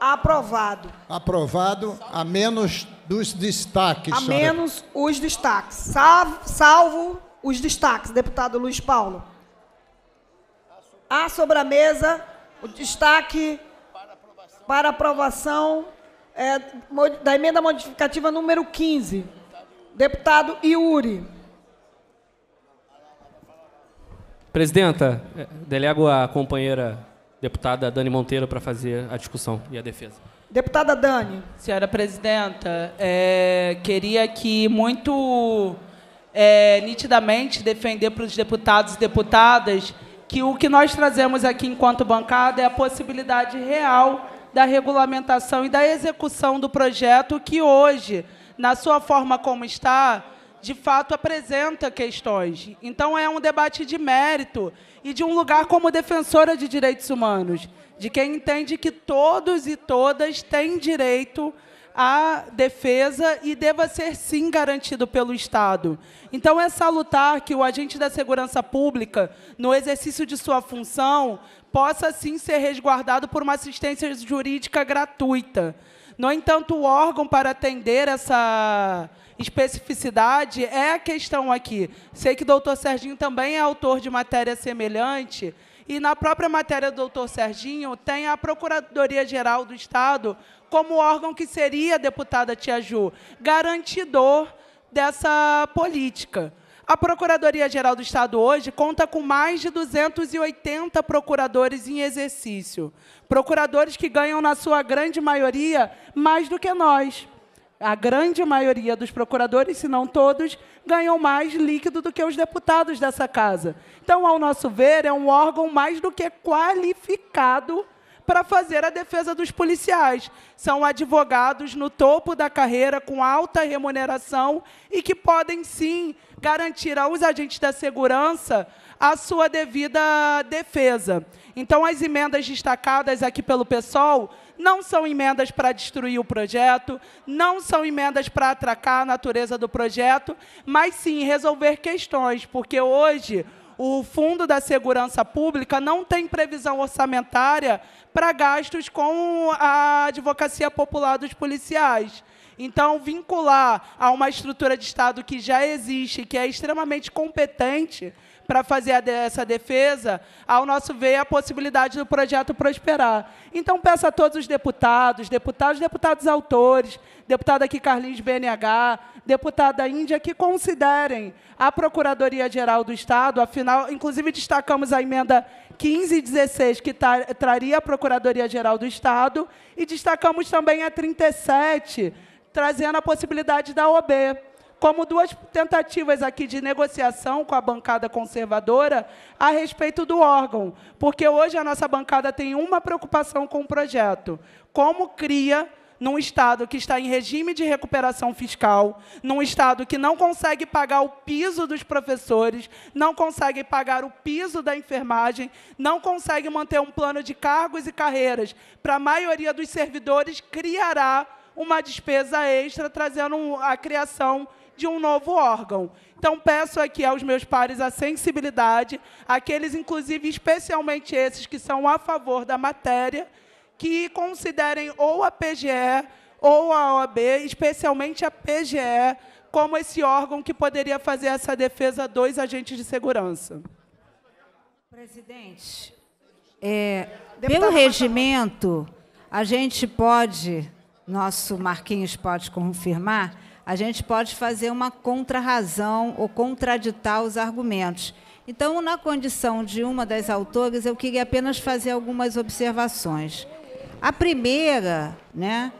Aprovado. Aprovado, a menos dos destaques, A senhora. menos os destaques. Salvo, salvo os destaques, deputado Luiz Paulo. Há sobre a mesa o destaque para aprovação é, da emenda modificativa número 15. Deputado Iuri. Presidenta, eh, delego a companheira deputada Dani Monteiro para fazer a discussão e a defesa. Deputada Dani. Senhora presidenta, é, queria aqui muito é, nitidamente defender para os deputados e deputadas que o que nós trazemos aqui enquanto bancada é a possibilidade real da regulamentação e da execução do projeto que hoje, na sua forma como está, de fato apresenta questões. Então é um debate de mérito e de um lugar como defensora de direitos humanos, de quem entende que todos e todas têm direito à defesa e deva ser sim garantido pelo Estado. Então é salutar que o agente da segurança pública, no exercício de sua função, possa sim ser resguardado por uma assistência jurídica gratuita. No entanto, o órgão para atender essa especificidade é a questão aqui. Sei que o doutor Serginho também é autor de matéria semelhante, e na própria matéria do doutor Serginho tem a Procuradoria-Geral do Estado como órgão que seria, deputada Tia Ju, garantidor dessa política. A Procuradoria-Geral do Estado hoje conta com mais de 280 procuradores em exercício. Procuradores que ganham, na sua grande maioria, mais do que nós. A grande maioria dos procuradores, se não todos, ganham mais líquido do que os deputados dessa casa. Então, ao nosso ver, é um órgão mais do que qualificado para fazer a defesa dos policiais. São advogados no topo da carreira, com alta remuneração e que podem, sim, garantir aos agentes da segurança a sua devida defesa. Então, as emendas destacadas aqui pelo PSOL não são emendas para destruir o projeto, não são emendas para atracar a natureza do projeto, mas sim resolver questões, porque hoje o Fundo da Segurança Pública não tem previsão orçamentária para gastos com a advocacia popular dos policiais. Então, vincular a uma estrutura de Estado que já existe, que é extremamente competente para fazer essa defesa, ao nosso ver, é a possibilidade do projeto prosperar. Então, peço a todos os deputados, deputados, deputados autores, deputada aqui Carlinhos BNH, deputada Índia, que considerem a Procuradoria-Geral do Estado, afinal, inclusive destacamos a emenda 15 e 16, que tra- traria a Procuradoria-Geral do Estado, e destacamos também a 37, trazendo a possibilidade da OB como duas tentativas aqui de negociação com a bancada conservadora a respeito do órgão, porque hoje a nossa bancada tem uma preocupação com o projeto: como cria num estado que está em regime de recuperação fiscal, num estado que não consegue pagar o piso dos professores, não consegue pagar o piso da enfermagem, não consegue manter um plano de cargos e carreiras para a maioria dos servidores, criará uma despesa extra, trazendo a criação de um novo órgão. Então, peço aqui aos meus pares a sensibilidade, aqueles, inclusive, especialmente esses que são a favor da matéria, que considerem ou a PGE ou a OAB, especialmente a PGE, como esse órgão que poderia fazer essa defesa dos agentes de segurança. Presidente, é, pelo regimento, a gente pode, nosso Marquinhos pode confirmar, a gente pode fazer uma contrarrazão ou contraditar os argumentos. Então, na condição de uma das autoras, eu queria apenas fazer algumas observações. A primeira, né,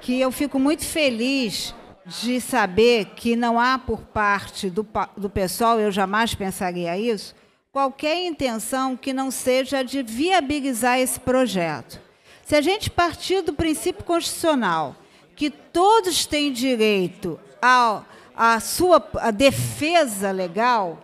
que eu fico muito feliz de saber que não há por parte do, do pessoal, eu jamais pensaria isso, qualquer intenção que não seja de viabilizar esse projeto. Se a gente partir do princípio constitucional que todos têm direito à, à sua à defesa legal,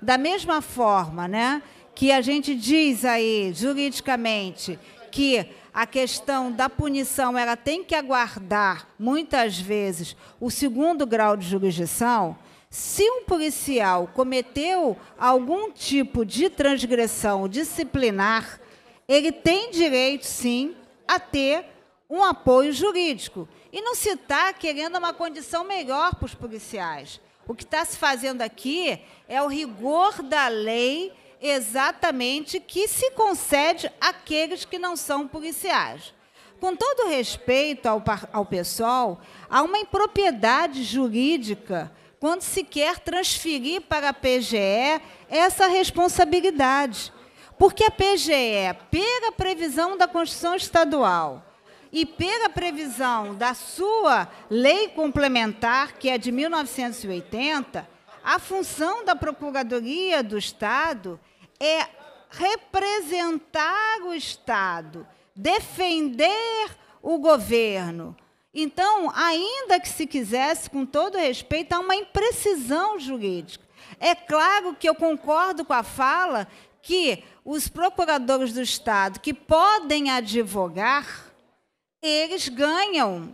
da mesma forma né, que a gente diz aí, juridicamente, que a questão da punição ela tem que aguardar, muitas vezes, o segundo grau de jurisdição, se um policial cometeu algum tipo de transgressão disciplinar, ele tem direito, sim, a ter um apoio jurídico. E não se está querendo uma condição melhor para os policiais. O que está se fazendo aqui é o rigor da lei exatamente que se concede àqueles que não são policiais. Com todo respeito ao, ao pessoal, há uma impropriedade jurídica quando se quer transferir para a PGE essa responsabilidade. Porque a PGE, pela previsão da Constituição Estadual e pela previsão da sua lei complementar, que é de 1980, a função da Procuradoria do Estado é representar o Estado, defender o governo. Então, ainda que se quisesse, com todo respeito, há uma imprecisão jurídica. É claro que eu concordo com a fala que os procuradores do Estado que podem advogar, eles ganham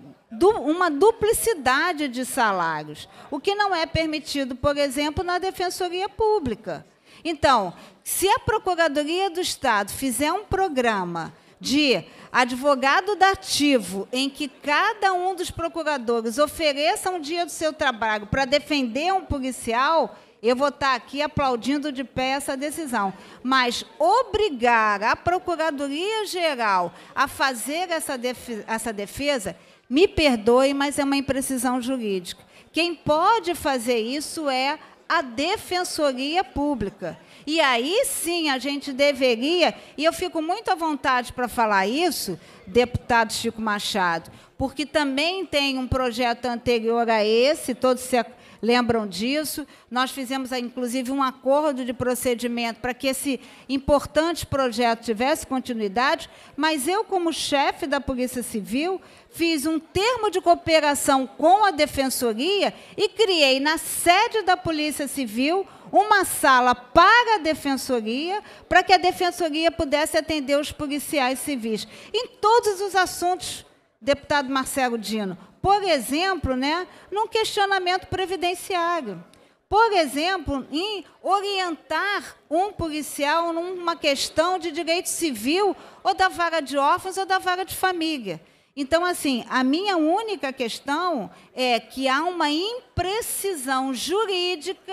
uma duplicidade de salários, o que não é permitido, por exemplo, na Defensoria Pública. Então, se a Procuradoria do Estado fizer um programa de advogado dativo, em que cada um dos procuradores ofereça um dia do seu trabalho para defender um policial, eu vou estar aqui aplaudindo de pé essa decisão. Mas obrigar a Procuradoria-Geral a fazer essa defesa, essa defesa, me perdoe, mas é uma imprecisão jurídica. Quem pode fazer isso é a Defensoria Pública. E aí sim a gente deveria, e eu fico muito à vontade para falar isso, deputado Chico Machado, porque também tem um projeto anterior a esse, todos se lembram disso. Nós fizemos, inclusive, um acordo de procedimento para que esse importante projeto tivesse continuidade, mas eu, como chefe da Polícia Civil, fiz um termo de cooperação com a Defensoria e criei na sede da Polícia Civil uma sala para a Defensoria, para que a Defensoria pudesse atender os policiais civis em todos os assuntos, deputado Marcelo Dino, por exemplo, né, num questionamento previdenciário. Por exemplo, em orientar um policial numa questão de direito civil, ou da vaga de órfãos, ou da vaga de família. Então, assim, a minha única questão é que há uma imprecisão jurídica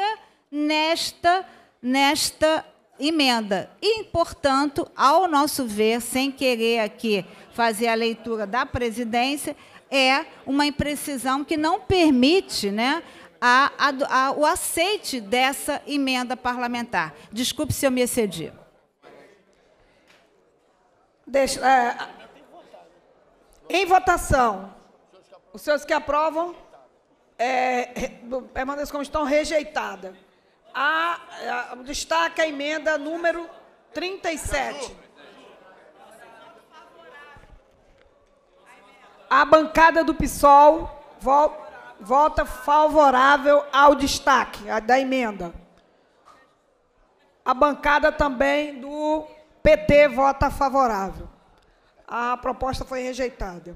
nesta, nesta emenda. E, portanto, ao nosso ver, sem querer aqui fazer a leitura da presidência, é uma imprecisão que não permite né, a, a, a, o aceite dessa emenda parlamentar. Desculpe se eu me excedi. Deixa, é, em votação, os senhores que aprovam, é, permanecem como estão rejeitada. A, a, destaca a emenda número 37. A bancada do PSOL vota favorável ao destaque da emenda. A bancada também do PT vota favorável. A proposta foi rejeitada.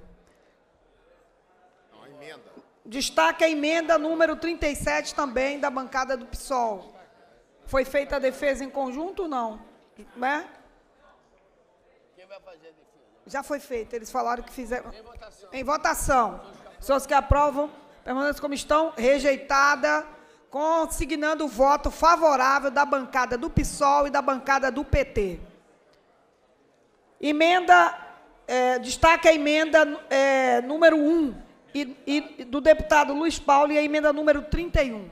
Destaque a emenda número 37 também da bancada do PSOL. Foi feita a defesa em conjunto ou não? Né? Quem vai fazer a defesa? Já foi feita. Eles falaram que fizeram. Em votação. Em votação. Pessoas que aprovam, permanecem como estão, rejeitada, consignando o voto favorável da bancada do PSOL e da bancada do PT. Emenda, é, destaque a emenda é, número 1 e, e do deputado Luiz Paulo e a emenda número 31.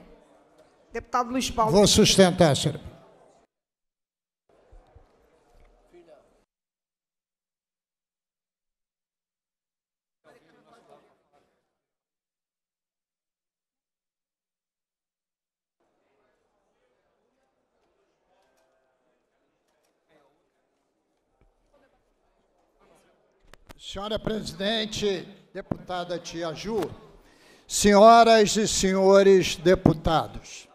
Deputado Luiz Paulo. Vou sustentar, senhor. Senhora presidente, deputada Tia Ju, senhoras e senhores deputados,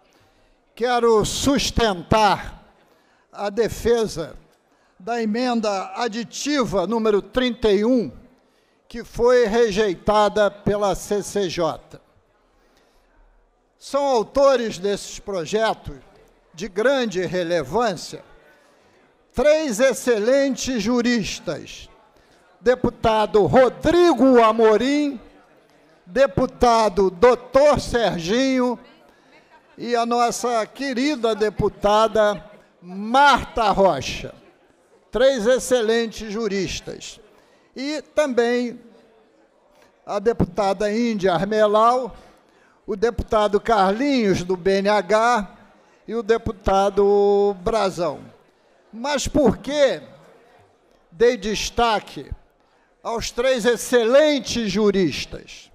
quero sustentar a defesa da emenda aditiva número 31, que foi rejeitada pela CCJ. São autores desses projetos de grande relevância três excelentes juristas: deputado Rodrigo Amorim, deputado Doutor Serginho e a nossa querida deputada Marta Rocha. Três excelentes juristas. E também a deputada Índia Armelau, o deputado Carlinhos, do BNH, e o deputado Brazão. Mas por que dei destaque aos três excelentes juristas?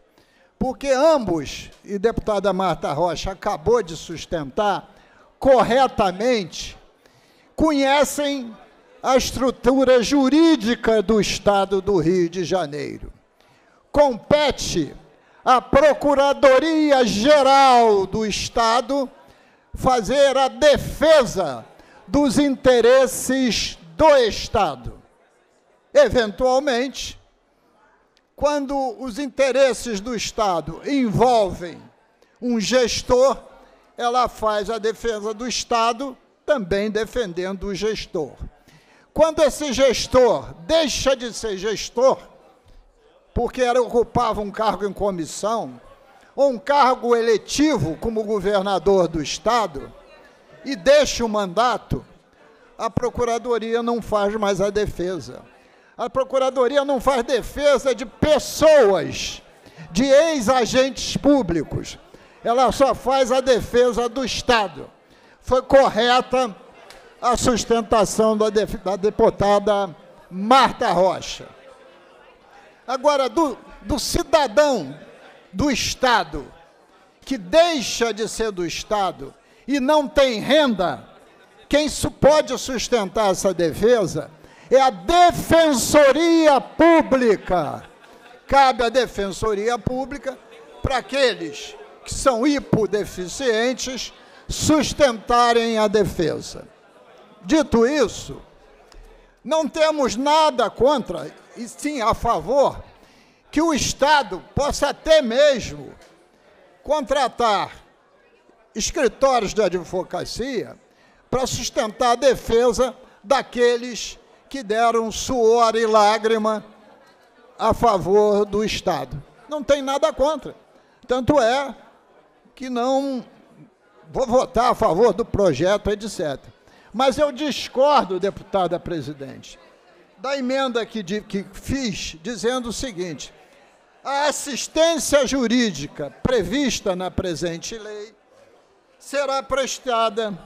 Porque ambos, e deputada Marta Rocha acabou de sustentar corretamente, conhecem a estrutura jurídica do Estado do Rio de Janeiro. Compete à Procuradoria Geral do Estado fazer a defesa dos interesses do Estado. Eventualmente, quando os interesses do Estado envolvem um gestor, ela faz a defesa do Estado também defendendo o gestor. Quando esse gestor deixa de ser gestor, porque era, ocupava um cargo em comissão, ou um cargo eletivo como governador do Estado, e deixa o mandato, a Procuradoria não faz mais a defesa. A Procuradoria não faz defesa de pessoas, de ex-agentes públicos. Ela só faz a defesa do Estado. Foi correta a sustentação da, da deputada Marta Rocha. Agora, do, do cidadão do Estado que deixa de ser do Estado e não tem renda, quem pode sustentar essa defesa é a Defensoria Pública. Cabe à Defensoria Pública para aqueles que são hipodeficientes sustentarem a defesa. Dito isso, não temos nada contra, e sim a favor, que o Estado possa até mesmo contratar escritórios de advocacia para sustentar a defesa daqueles que deram suor e lágrima a favor do Estado. Não tem nada contra. Tanto é que não vou votar a favor do projeto, etc. Mas eu discordo, deputada presidente, da emenda que, que fiz, dizendo o seguinte: a assistência jurídica prevista na presente lei será prestada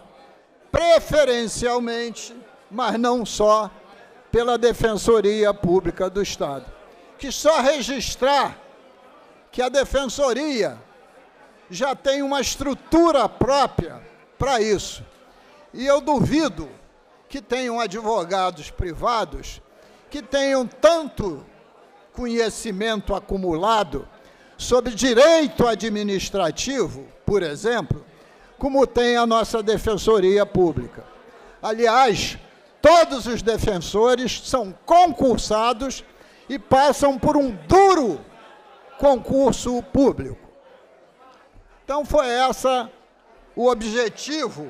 preferencialmente, mas não só, pela Defensoria Pública do Estado. Que só registrar que a Defensoria já tem uma estrutura própria para isso. E eu duvido que tenham advogados privados que tenham tanto conhecimento acumulado sobre direito administrativo, por exemplo, como tem a nossa Defensoria Pública. Aliás, todos os defensores são concursados e passam por um duro concurso público. Então foi essa o objetivo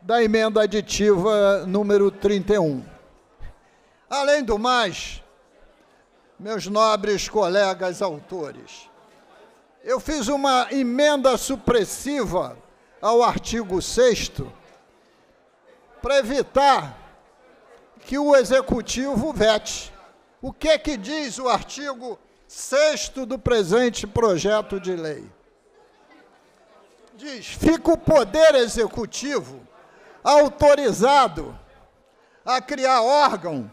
da emenda aditiva número 31. Além do mais, meus nobres colegas autores, eu fiz uma emenda supressiva ao artigo 6 para evitar que o executivo vete. O que que diz o artigo 6 do presente projeto de lei? Diz: fica o poder executivo autorizado a criar órgão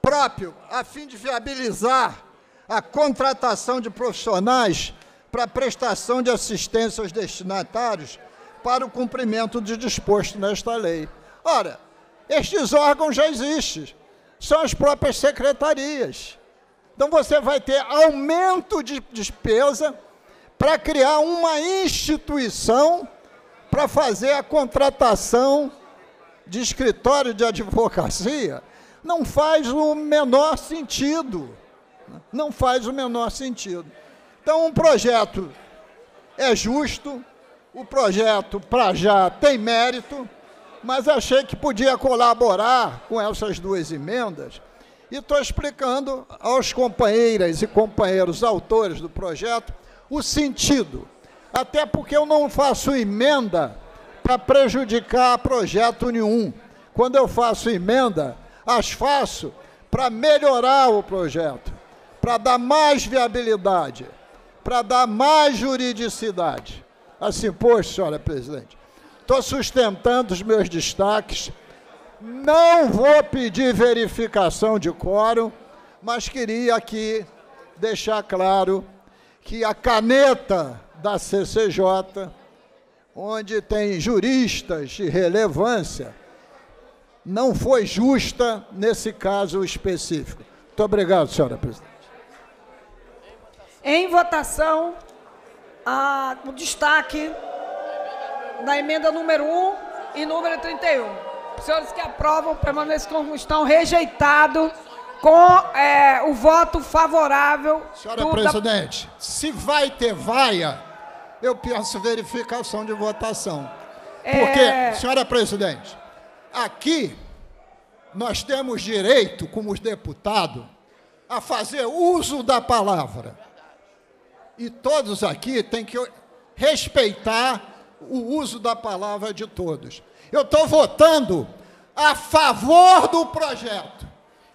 próprio a fim de viabilizar a contratação de profissionais para prestação de assistência aos destinatários para o cumprimento do disposto nesta lei. Ora, estes órgãos já existem, são as próprias secretarias. Então você vai ter aumento de despesa para criar uma instituição para fazer a contratação de escritório de advocacia. Não faz o menor sentido. Não faz o menor sentido. Então, um projeto é justo, o projeto, para já, tem mérito, mas achei que podia colaborar com essas duas emendas e estou explicando aos companheiras e companheiros autores do projeto o sentido. Até porque eu não faço emenda para prejudicar projeto nenhum. Quando eu faço emenda, as faço para melhorar o projeto, para dar mais viabilidade, para dar mais juridicidade. Assim, pois, senhora presidente, estou sustentando os meus destaques. Não vou pedir verificação de quórum, mas queria aqui deixar claro que a caneta da CCJ, onde tem juristas de relevância, não foi justa nesse caso específico. Muito obrigado, senhora presidente. Em votação, a, o destaque da emenda número 1 e número 31. Os senhores que aprovam permaneçam como estão, rejeitado com é, o voto favorável. Senhora presidente, da... se vai ter vaia, eu peço verificação de votação. É... Porque, senhora presidente, aqui nós temos direito, como os deputados, a fazer uso da palavra. E todos aqui têm que respeitar o uso da palavra de todos. Eu estou votando a favor do projeto.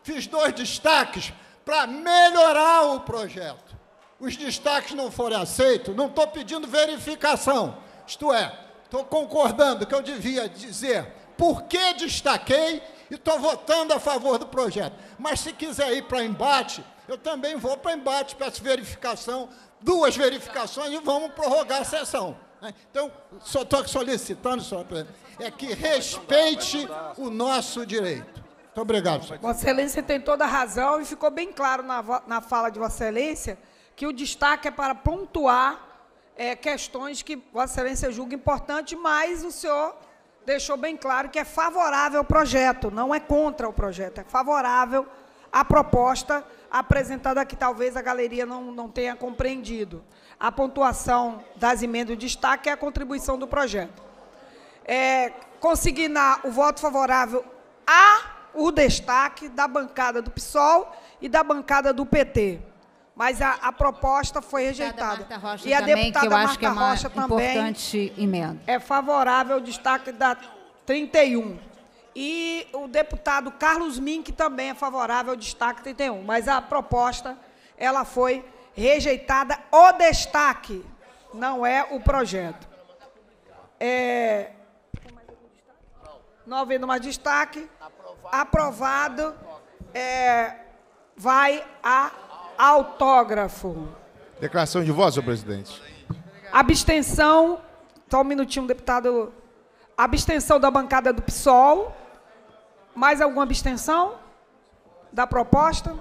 Fiz dois destaques para melhorar o projeto. Os destaques não forem aceitos, não estou pedindo verificação. Isto é, estou concordando que eu devia dizer por que destaquei e estou votando a favor do projeto. Mas se quiser ir para embate, eu também vou para embate, peço verificação, duas verificações e vamos prorrogar a sessão. Então, só estou solicitando, presidente, é que respeite o nosso direito. Muito obrigado, senhor. Vossa Excelência tem toda a razão e ficou bem claro na, na fala de Vossa Excelência que o destaque é para pontuar é, questões que Vossa Excelência julga importante, mas o senhor deixou bem claro que é favorável ao projeto, não é contra o projeto, é favorável à proposta apresentada aqui. Talvez a galeria não, não tenha compreendido. A pontuação das emendas de destaque é a contribuição do projeto. É, consignar o voto favorável a o destaque da bancada do PSOL e da bancada do PT. Mas a, a proposta foi rejeitada. e a também, deputada Marta é Rocha também emenda. é favorável ao destaque da 31. E o deputado Carlos Mink também é favorável ao destaque 31. Mas a proposta ela foi rejeitada. O destaque não é o projeto. É, não havendo mais destaque, aprovado, é, vai a autógrafo. Declaração de voz, senhor presidente. Abstenção, só um minutinho, deputado. Abstenção da bancada do PSOL. Mais alguma abstenção da proposta?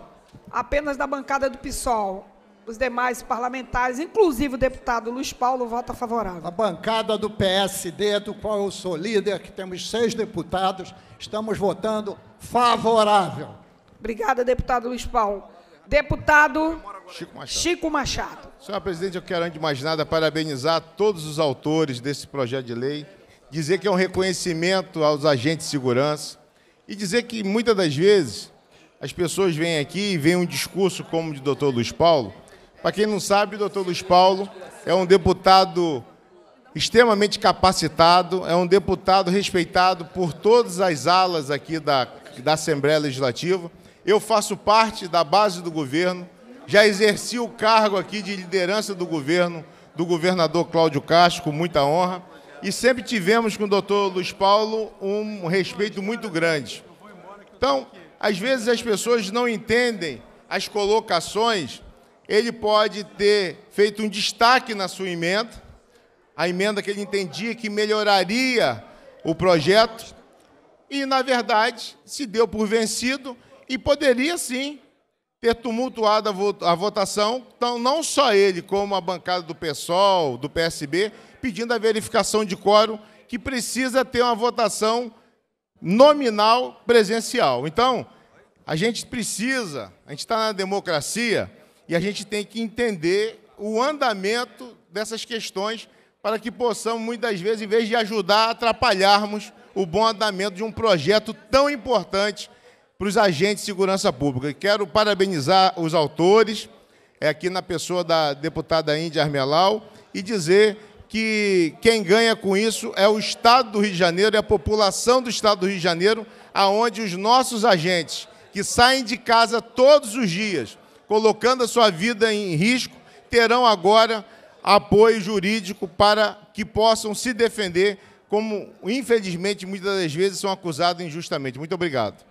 Apenas da bancada do PSOL. Os demais parlamentares, inclusive o deputado Luiz Paulo, vota favorável. A bancada do PSD, do qual eu sou líder, que temos seis deputados, estamos votando favorável. Obrigada, deputado Luiz Paulo. Deputado Chico Machado. Chico Machado. Senhora presidente, eu quero, antes de mais nada, parabenizar todos os autores desse projeto de lei, dizer que é um reconhecimento aos agentes de segurança e dizer que, muitas das vezes, as pessoas vêm aqui e veem um discurso como o de doutor Luiz Paulo. Para quem não sabe, o doutor Luiz Paulo é um deputado extremamente capacitado, é um deputado respeitado por todas as alas aqui da, da Assembleia Legislativa, eu faço parte da base do governo, já exerci o cargo aqui de liderança do governo, do governador Cláudio Castro, com muita honra, e sempre tivemos com o doutor Luiz Paulo um respeito muito grande. Então, às vezes as pessoas não entendem as colocações, ele pode ter feito um destaque na sua emenda, a emenda que ele entendia que melhoraria o projeto, e, na verdade, se deu por vencido e poderia sim ter tumultuado a, vo a votação, então não só ele, como a bancada do PSOL, do PSB, pedindo a verificação de quórum, que precisa ter uma votação nominal presencial. Então, a gente precisa, a gente está na democracia e a gente tem que entender o andamento dessas questões para que possamos, muitas vezes, em vez de ajudar, atrapalharmos o bom andamento de um projeto tão importante para os agentes de segurança pública. Quero parabenizar os autores, é aqui na pessoa da deputada Índia Armelau, e dizer que quem ganha com isso é o Estado do Rio de Janeiro e a população do Estado do Rio de Janeiro, aonde os nossos agentes, que saem de casa todos os dias, colocando a sua vida em risco, terão agora apoio jurídico para que possam se defender, como, infelizmente, muitas das vezes são acusados injustamente. Muito obrigado.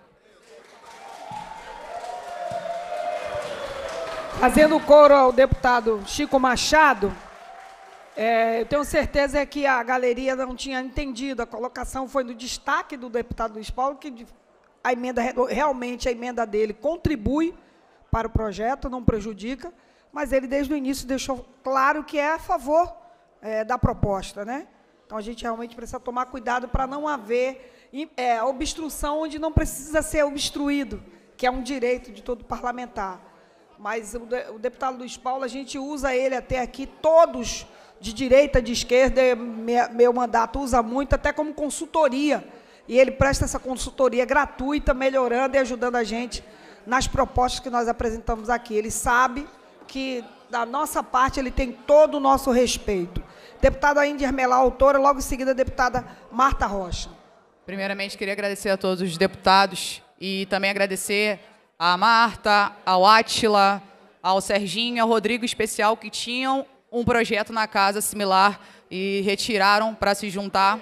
Fazendo coro ao deputado Chico Machado, é, eu tenho certeza que a galeria não tinha entendido. A colocação foi no destaque do deputado Luiz Paulo, que a emenda, realmente a emenda dele contribui para o projeto, não prejudica, mas ele desde o início deixou claro que é a favor é, da proposta. Né? Então a gente realmente precisa tomar cuidado para não haver é, obstrução onde não precisa ser obstruído, que é um direito de todo parlamentar mas o, de, o deputado Luiz Paulo, a gente usa ele até aqui, todos de direita, de esquerda, me, meu mandato usa muito, até como consultoria. E ele presta essa consultoria gratuita, melhorando e ajudando a gente nas propostas que nós apresentamos aqui. Ele sabe que, da nossa parte, ele tem todo o nosso respeito. Deputada Índia Armelar, autora, logo em seguida, deputada Marta Rocha. Primeiramente, queria agradecer a todos os deputados e também agradecer a Marta, ao Átila, ao Serginho, ao Rodrigo especial, que tinham um projeto na casa similar e retiraram para se juntar.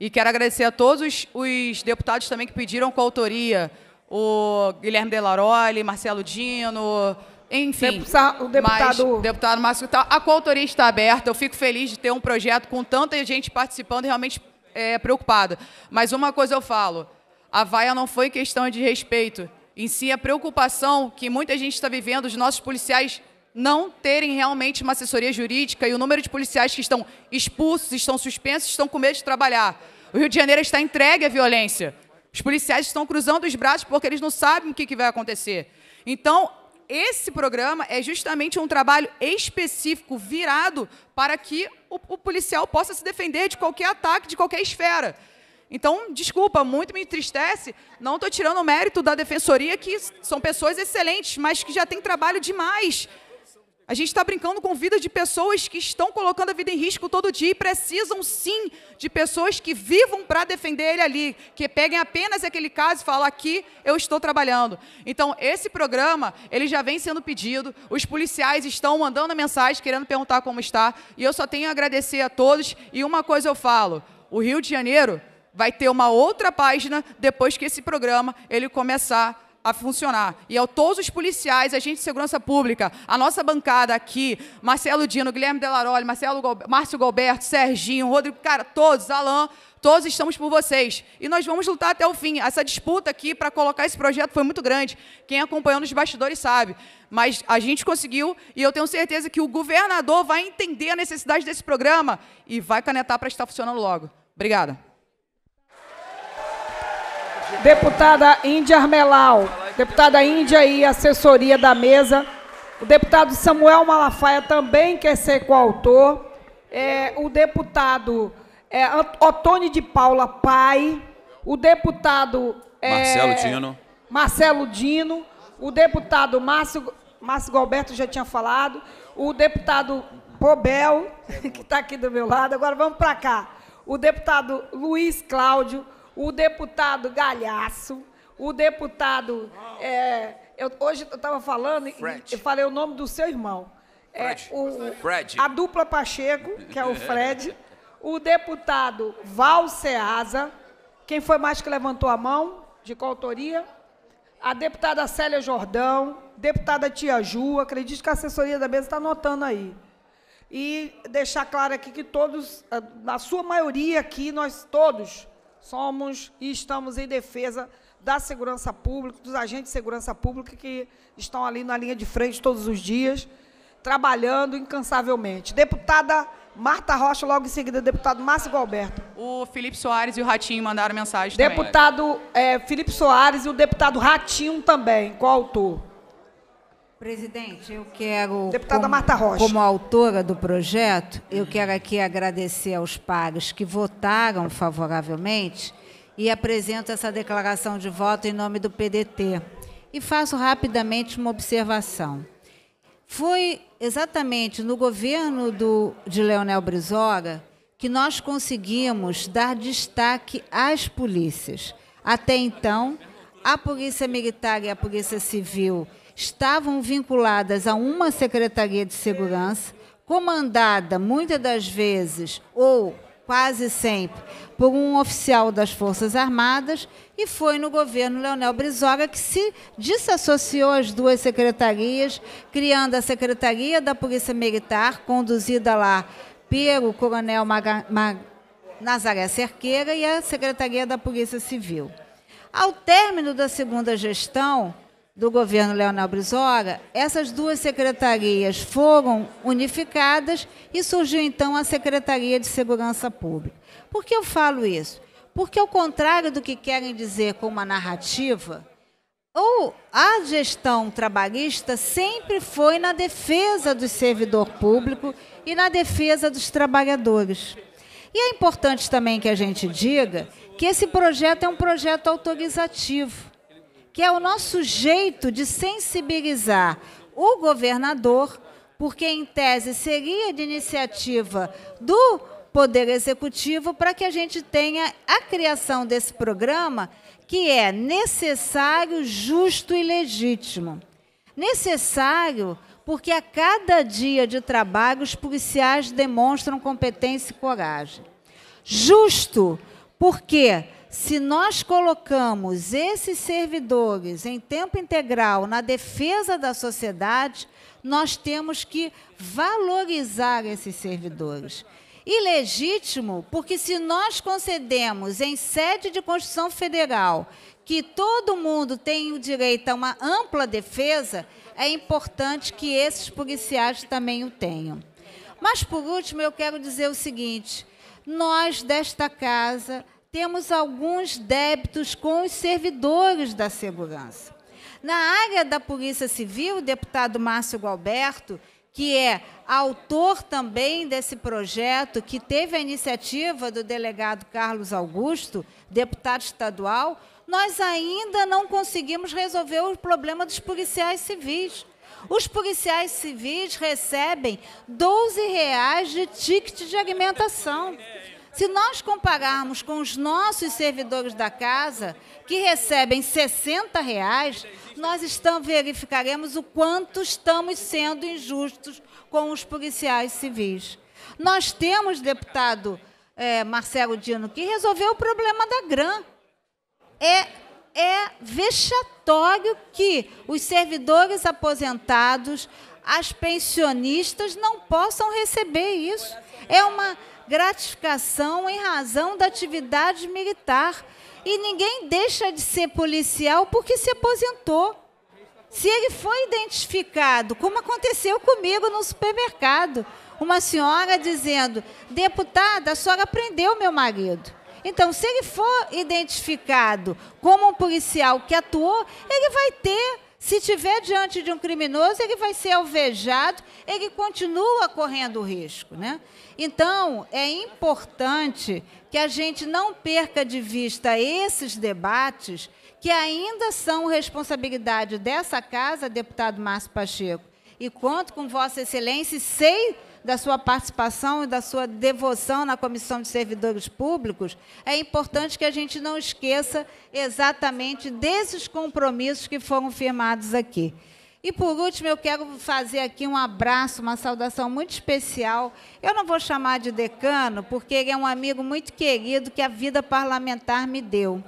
E quero agradecer a todos os, os deputados também que pediram coautoria, o Guilherme Delaroli, Marcelo Dino, enfim. O deputado... Mas, deputado Márcio, a coautoria está aberta, eu fico feliz de ter um projeto com tanta gente participando e realmente é, preocupada. Mas uma coisa eu falo, a vaia não foi questão de respeito, em si a preocupação que muita gente está vivendo, os nossos policiais não terem realmente uma assessoria jurídica e o número de policiais que estão expulsos, estão suspensos, estão com medo de trabalhar. O Rio de Janeiro está entregue à violência. Os policiais estão cruzando os braços porque eles não sabem o que, vai acontecer. Então, esse programa é justamente um trabalho específico virado para que o, o policial possa se defender de qualquer ataque, de qualquer esfera. Então, desculpa, muito me entristece. Não estou tirando o mérito da defensoria, que são pessoas excelentes, mas que já têm trabalho demais. A gente está brincando com vida de pessoas que estão colocando a vida em risco todo dia e precisam sim de pessoas que vivam para defender ele ali, que peguem apenas aquele caso e falem aqui eu estou trabalhando. Então esse programa ele já vem sendo pedido, os policiais estão mandando mensagem querendo perguntar como está e eu só tenho a agradecer a todos e uma coisa eu falo, o Rio de Janeiro vai ter uma outra página depois que esse programa ele começar a funcionar. E a todos os policiais, agentes de segurança pública, a nossa bancada aqui, Marcelo Dino, Guilherme Delaroli, Marcelo. Márcio Galberto, Serginho, Rodrigo, cara, todos, Alain, todos estamos por vocês. E nós vamos lutar até o fim. Essa disputa aqui para colocar esse projeto foi muito grande. Quem acompanhou nos bastidores sabe. Mas a gente conseguiu e eu tenho certeza que o governador vai entender a necessidade desse programa e vai canetar para estar funcionando logo. Obrigada. Deputada Índia Armelau. Deputada Índia e assessoria da mesa. O deputado Samuel Malafaia também quer ser coautor. É, o deputado é, Otônio de Paula Pai. O deputado... É, Marcelo Dino. Marcelo Dino. O deputado Márcio, Márcio Galberto já tinha falado. O deputado Pobel, que está aqui do meu lado. Agora vamos para cá. O deputado Luiz Cláudio o deputado Galhaço, o deputado. É, eu, hoje eu estava falando, Fred. eu falei o nome do seu irmão. É, o, Fred. A dupla Pacheco, que é o Fred. o deputado Val Ceasa. Quem foi mais que levantou a mão? De qual autoria? A deputada Célia Jordão, deputada Tia Ju, acredito que a assessoria da mesa está anotando aí. E deixar claro aqui que todos, na sua maioria aqui, nós todos somos e estamos em defesa da segurança pública, dos agentes de segurança pública que estão ali na linha de frente todos os dias, trabalhando incansavelmente. Deputada Marta Rocha, logo em seguida, deputado Márcio Galberto. O Felipe Soares e o Ratinho mandaram mensagem também. Deputado é, Felipe Soares e o deputado Ratinho também, coautor. Presidente, eu quero, Deputada como, Marta Rocha. como autora do projeto, eu quero aqui agradecer aos pares que votaram favoravelmente e apresento essa declaração de voto em nome do PDT. E faço rapidamente uma observação. Foi exatamente no governo do, de Leonel Brizola que nós conseguimos dar destaque às polícias. Até então, a Polícia Militar e a Polícia Civil estavam vinculadas a uma Secretaria de Segurança, comandada muitas das vezes, ou quase sempre, por um oficial das Forças Armadas, e foi no governo Leonel Brizola que se desassociou as duas secretarias, criando a Secretaria da Polícia Militar, conduzida lá pelo coronel Maga, Mag, Nazaré Cerqueira, e a Secretaria da Polícia Civil. Ao término da segunda gestão, do governo Leonel Brizola, essas duas secretarias foram unificadas e surgiu então a Secretaria de Segurança Pública. Por que eu falo isso? Porque, ao contrário do que querem dizer com uma narrativa, ou a gestão trabalhista sempre foi na defesa do servidor público e na defesa dos trabalhadores. E é importante também que a gente diga que esse projeto é um projeto autorizativo que é o nosso jeito de sensibilizar o governador, porque, em tese, seria de iniciativa do Poder Executivo para que a gente tenha a criação desse programa que é necessário, justo e legítimo. Necessário porque a cada dia de trabalho os policiais demonstram competência e coragem. Justo porque se nós colocamos esses servidores em tempo integral na defesa da sociedade, nós temos que valorizar esses servidores. E legítimo, porque se nós concedemos em sede de Constituição Federal que todo mundo tem o direito a uma ampla defesa, é importante que esses policiais também o tenham. Mas, por último, eu quero dizer o seguinte: nós desta casa temos alguns débitos com os servidores da segurança. Na área da Polícia Civil, o deputado Márcio Galberto, que é autor também desse projeto, que teve a iniciativa do delegado Carlos Augusto, deputado estadual, nós ainda não conseguimos resolver o problema dos policiais civis. Os policiais civis recebem 12 reais de ticket de alimentação. Se nós compararmos com os nossos servidores da casa, que recebem 60 reais, nós estamos, verificaremos o quanto estamos sendo injustos com os policiais civis. Nós temos, deputado é, Marcelo Dino, que resolveu o problema da GRAM. É, é vexatório que os servidores aposentados, as pensionistas, não possam receber isso. É uma gratificação em razão da atividade militar. E ninguém deixa de ser policial porque se aposentou. Se ele foi identificado, como aconteceu comigo no supermercado, uma senhora dizendo: deputada, a senhora prendeu meu marido. Então, se ele for identificado como um policial que atuou, ele vai ter se tiver diante de um criminoso, ele vai ser alvejado, ele continua correndo risco. Né? Então, é importante que a gente não perca de vista esses debates, que ainda são responsabilidade dessa casa, deputado Márcio Pacheco. E conto com Vossa Excelência e sei da sua participação e da sua devoção na Comissão de Servidores Públicos, é importante que a gente não esqueça exatamente desses compromissos que foram firmados aqui. E, por último, eu quero fazer aqui um abraço, uma saudação muito especial. Eu não vou chamar de decano, porque ele é um amigo muito querido que a vida parlamentar me deu.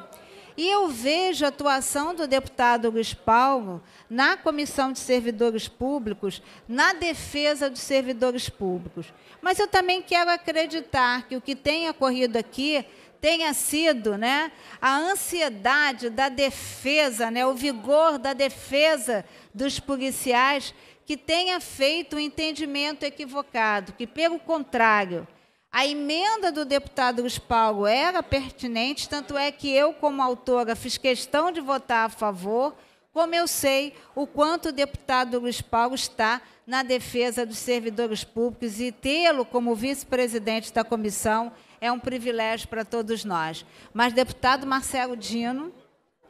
E eu vejo a atuação do deputado Luiz Paulo na Comissão de Servidores Públicos, na defesa dos servidores públicos. Mas eu também quero acreditar que o que tem ocorrido aqui tenha sido né, a ansiedade da defesa, né, o vigor da defesa dos policiais que tenha feito o entendimento equivocado, que, pelo contrário, a emenda do deputado Luiz Paulo era pertinente, tanto é que eu, como autora, fiz questão de votar a favor, como eu sei o quanto o deputado Luiz Paulo está na defesa dos servidores públicos e tê-lo como vice-presidente da comissão é um privilégio para todos nós. Mas, deputado Marcelo Dino,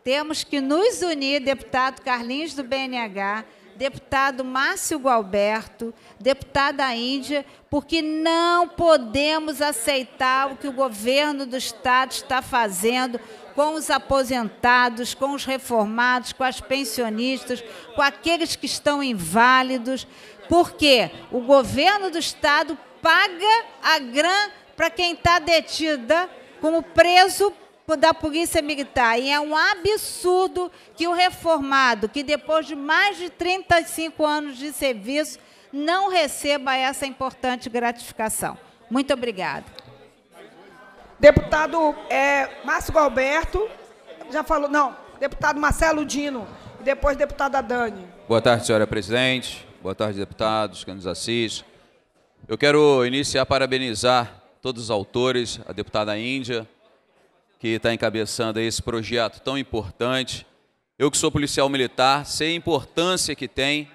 temos que nos unir, deputado Carlinhos do BNH, deputado Márcio Gualberto, deputada Índia, porque não podemos aceitar o que o governo do Estado está fazendo com os aposentados, com os reformados, com as pensionistas, com aqueles que estão inválidos, porque o governo do Estado paga a grã para quem está detida como preso da Polícia Militar. E é um absurdo que o reformado, que depois de mais de 35 anos de serviço, não receba essa importante gratificação. Muito obrigada. Deputado é, Márcio Galberto, já falou, não, deputado Marcelo Dino, e depois deputada Dani. Boa tarde, senhora presidente. Boa tarde, deputados que nos assistem. Eu quero iniciar parabenizar todos os autores, a deputada Índia, que está encabeçando esse projeto tão importante. Eu que sou policial militar, sei a importância que tem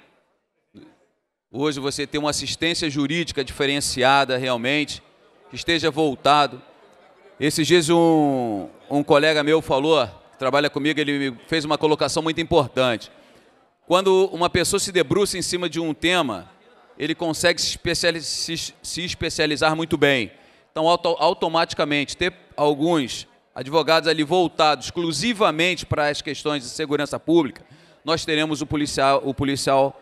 hoje você ter uma assistência jurídica diferenciada realmente, que esteja voltado. Esses dias um, um colega meu falou, que trabalha comigo, ele fez uma colocação muito importante. Quando uma pessoa se debruça em cima de um tema, ele consegue se, especializar, se, se especializar muito bem. Então, auto, automaticamente, ter alguns advogados ali voltados exclusivamente para as questões de segurança pública, nós teremos o policial, o policial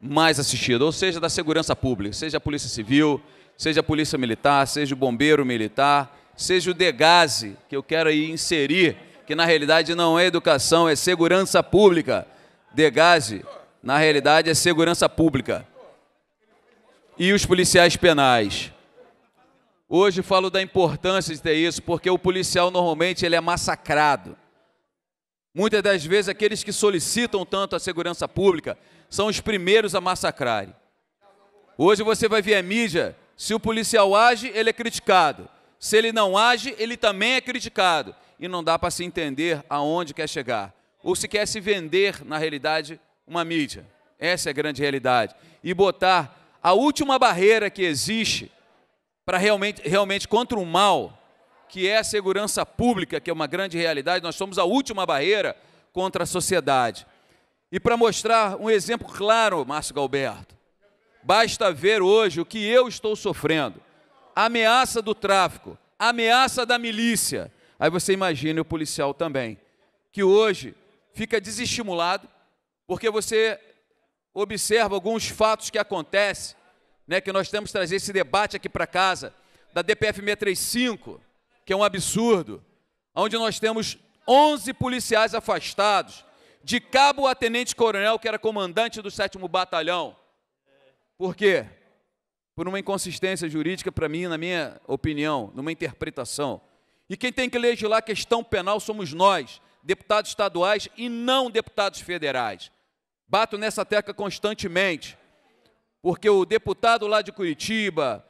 mais assistido, ou seja, da segurança pública, seja a Polícia Civil, seja a Polícia Militar, seja o Bombeiro Militar, seja o DEGASE, que eu quero aí inserir, que na realidade não é educação, é segurança pública. DEGASE, na realidade, é segurança pública. E os policiais penais. Hoje falo da importância de ter isso, porque o policial normalmente ele é massacrado. Muitas das vezes aqueles que solicitam tanto a segurança pública são os primeiros a massacrarem. Hoje você vai ver a mídia, se o policial age, ele é criticado. Se ele não age, ele também é criticado. E não dá para se entender aonde quer chegar. Ou se quer se vender, na realidade, uma mídia. Essa é a grande realidade. E botar a última barreira que existe para realmente, realmente contra o mal, que é a segurança pública, que é uma grande realidade, nós somos a última barreira contra a sociedade. E para mostrar um exemplo claro, Márcio Galberto, basta ver hoje o que eu estou sofrendo. Ameaça do tráfico, ameaça da milícia. Aí você imagina o policial também, que hoje fica desestimulado, porque você observa alguns fatos que acontecem né, que nós temos que trazer esse debate aqui para casa, da DPF 635, que é um absurdo, onde nós temos 11 policiais afastados, de cabo a tenente-coronel, que era comandante do 7 Batalhão. Por quê? Por uma inconsistência jurídica, para mim, na minha opinião, numa interpretação. E quem tem que legislar a questão penal somos nós, deputados estaduais e não deputados federais. Bato nessa tecla constantemente porque o deputado lá de Curitiba,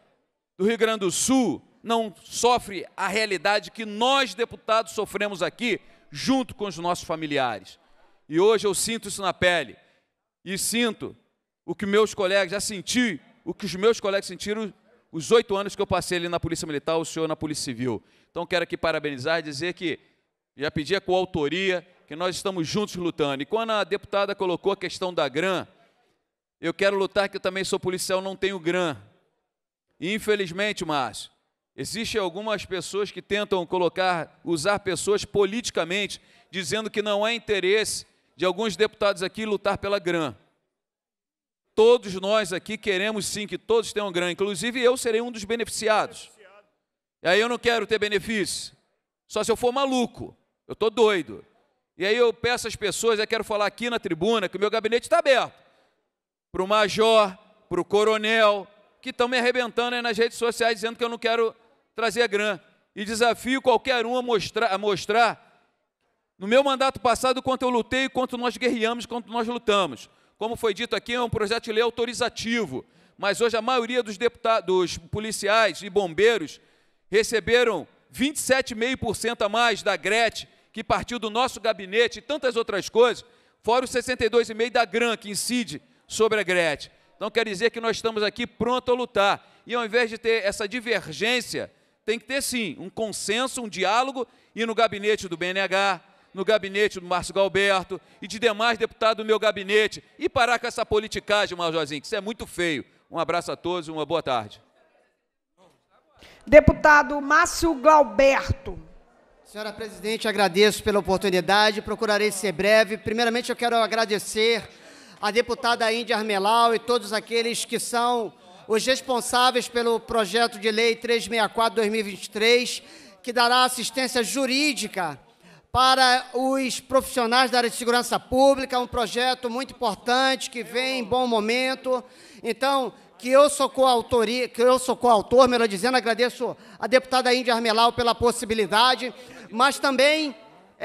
do Rio Grande do Sul, não sofre a realidade que nós, deputados, sofremos aqui, junto com os nossos familiares. E hoje eu sinto isso na pele. E sinto o que meus colegas, já senti o que os meus colegas sentiram os oito anos que eu passei ali na Polícia Militar, o senhor na Polícia Civil. Então quero aqui parabenizar e dizer que já pedi a coautoria, que nós estamos juntos lutando. E quando a deputada colocou a questão da GRAM, eu quero lutar que eu também sou policial, não tenho grã. Infelizmente, Márcio, existem algumas pessoas que tentam colocar, usar pessoas politicamente, dizendo que não é interesse de alguns deputados aqui lutar pela grã. Todos nós aqui queremos sim que todos tenham grã, inclusive eu serei um dos beneficiados. E aí eu não quero ter benefício, só se eu for maluco, eu estou doido. E aí eu peço às pessoas, eu quero falar aqui na tribuna, que o meu gabinete está aberto para o major, para o coronel, que estão me arrebentando aí nas redes sociais dizendo que eu não quero trazer grã. e desafio qualquer um a mostrar, a mostrar no meu mandato passado quanto eu lutei, quanto nós guerreamos, quanto nós lutamos. Como foi dito aqui, é um projeto de lei autorizativo, mas hoje a maioria dos deputados, dos policiais e bombeiros receberam 27,5% a mais da GRET, que partiu do nosso gabinete e tantas outras coisas, fora os 62,5% da GRAN, que incide sobre a GRET. Então, quer dizer que nós estamos aqui prontos a lutar. E ao invés de ter essa divergência, tem que ter sim um consenso, um diálogo, e no gabinete do BNH, no gabinete do Márcio Galberto e de demais deputados do meu gabinete, e parar com essa politicagem, Majorzinho, que isso é muito feio. Um abraço a todos e uma boa tarde. Deputado Márcio Galberto. Senhora presidente, agradeço pela oportunidade, procurarei ser breve. Primeiramente, eu quero agradecer a deputada Índia Armelau e todos aqueles que são os responsáveis pelo projeto de lei 364-2023, que dará assistência jurídica para os profissionais da área de segurança pública, um projeto muito importante que vem em bom momento. Então, que eu sou coautoria, que eu sou coautor, melhor dizendo, agradeço a deputada Índia Armelau pela possibilidade, mas também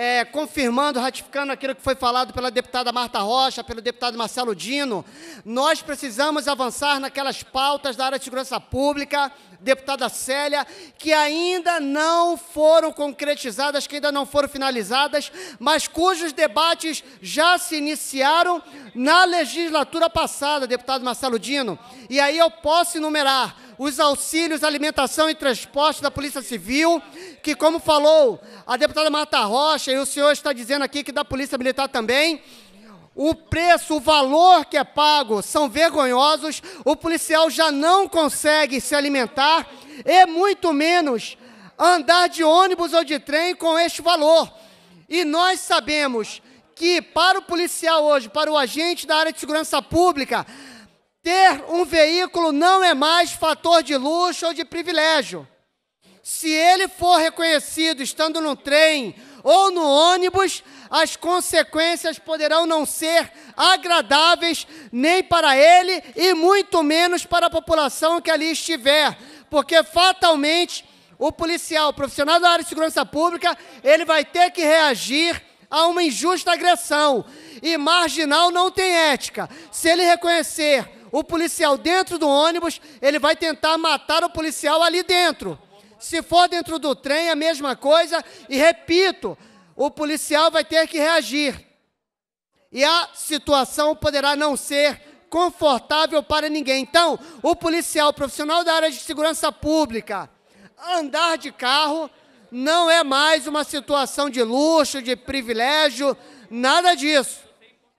é, confirmando, ratificando aquilo que foi falado pela deputada Marta Rocha, pelo deputado Marcelo Dino, nós precisamos avançar naquelas pautas da área de segurança pública, deputada Célia, que ainda não foram concretizadas, que ainda não foram finalizadas, mas cujos debates já se iniciaram na legislatura passada, deputado Marcelo Dino. E aí eu posso enumerar os auxílios, alimentação e transporte da Polícia Civil, que, como falou a deputada Marta Rocha, e o senhor está dizendo aqui que da Polícia Militar também, o preço, o valor que é pago são vergonhosos, o policial já não consegue se alimentar e muito menos andar de ônibus ou de trem com este valor. E nós sabemos que para o policial hoje, para o agente da área de segurança pública, ter um veículo não é mais fator de luxo ou de privilégio. Se ele for reconhecido estando no trem ou no ônibus, as consequências poderão não ser agradáveis nem para ele e muito menos para a população que ali estiver, porque fatalmente o policial, o profissional da área de segurança pública, ele vai ter que reagir a uma injusta agressão. E marginal não tem ética. Se ele reconhecer o policial dentro do ônibus, ele vai tentar matar o policial ali dentro. Se for dentro do trem, a mesma coisa. E repito, o policial vai ter que reagir. E a situação poderá não ser confortável para ninguém. Então, o policial profissional da área de segurança pública, andar de carro não é mais uma situação de luxo, de privilégio, nada disso.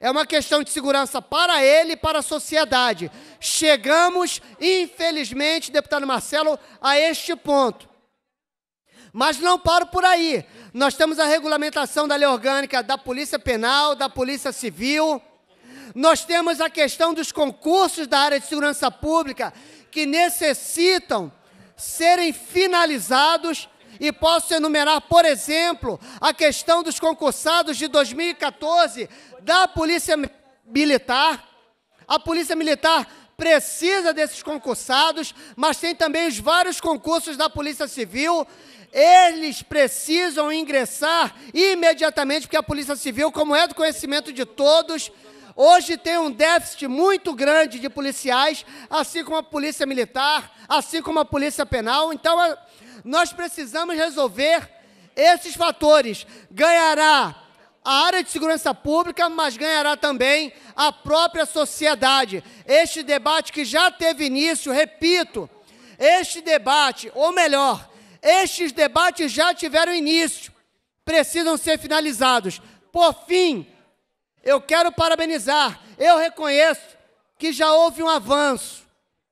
É uma questão de segurança para ele e para a sociedade. Chegamos, infelizmente, deputado Marcelo, a este ponto. Mas não paro por aí. Nós temos a regulamentação da lei orgânica da Polícia Penal, da Polícia Civil. Nós temos a questão dos concursos da área de segurança pública que necessitam serem finalizados e posso enumerar, por exemplo, a questão dos concursados de 2014 da Polícia Militar. A Polícia Militar precisa desses concursados, mas tem também os vários concursos da Polícia Civil. Eles precisam ingressar imediatamente, porque a Polícia Civil, como é do conhecimento de todos, hoje tem um déficit muito grande de policiais, assim como a Polícia Militar, assim como a Polícia Penal. Então, nós precisamos resolver esses fatores. Ganhará a área de segurança pública, mas ganhará também a própria sociedade. Este debate que já teve início, repito, este debate, ou melhor, estes debates já tiveram início, precisam ser finalizados. Por fim, eu quero parabenizar, eu reconheço que já houve um avanço.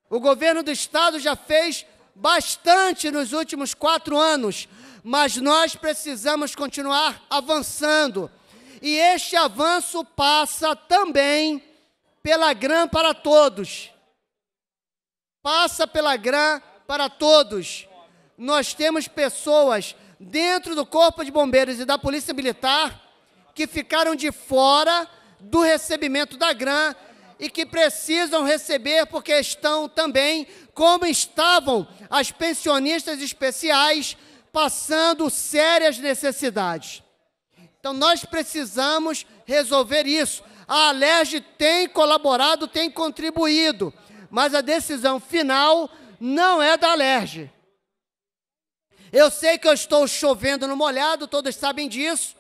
O governo do Estado já fez bastante nos últimos quatro anos, mas nós precisamos continuar avançando. E este avanço passa também pela GRAM para todos. Passa pela GRAM para todos. Nós temos pessoas dentro do Corpo de Bombeiros e da Polícia Militar que ficaram de fora do recebimento da GRAM e que precisam receber porque estão também, como estavam as pensionistas especiais, passando sérias necessidades. Então nós precisamos resolver isso. A Alerj tem colaborado, tem contribuído, mas a decisão final não é da Alerj. Eu sei que eu estou chovendo no molhado, todos sabem disso,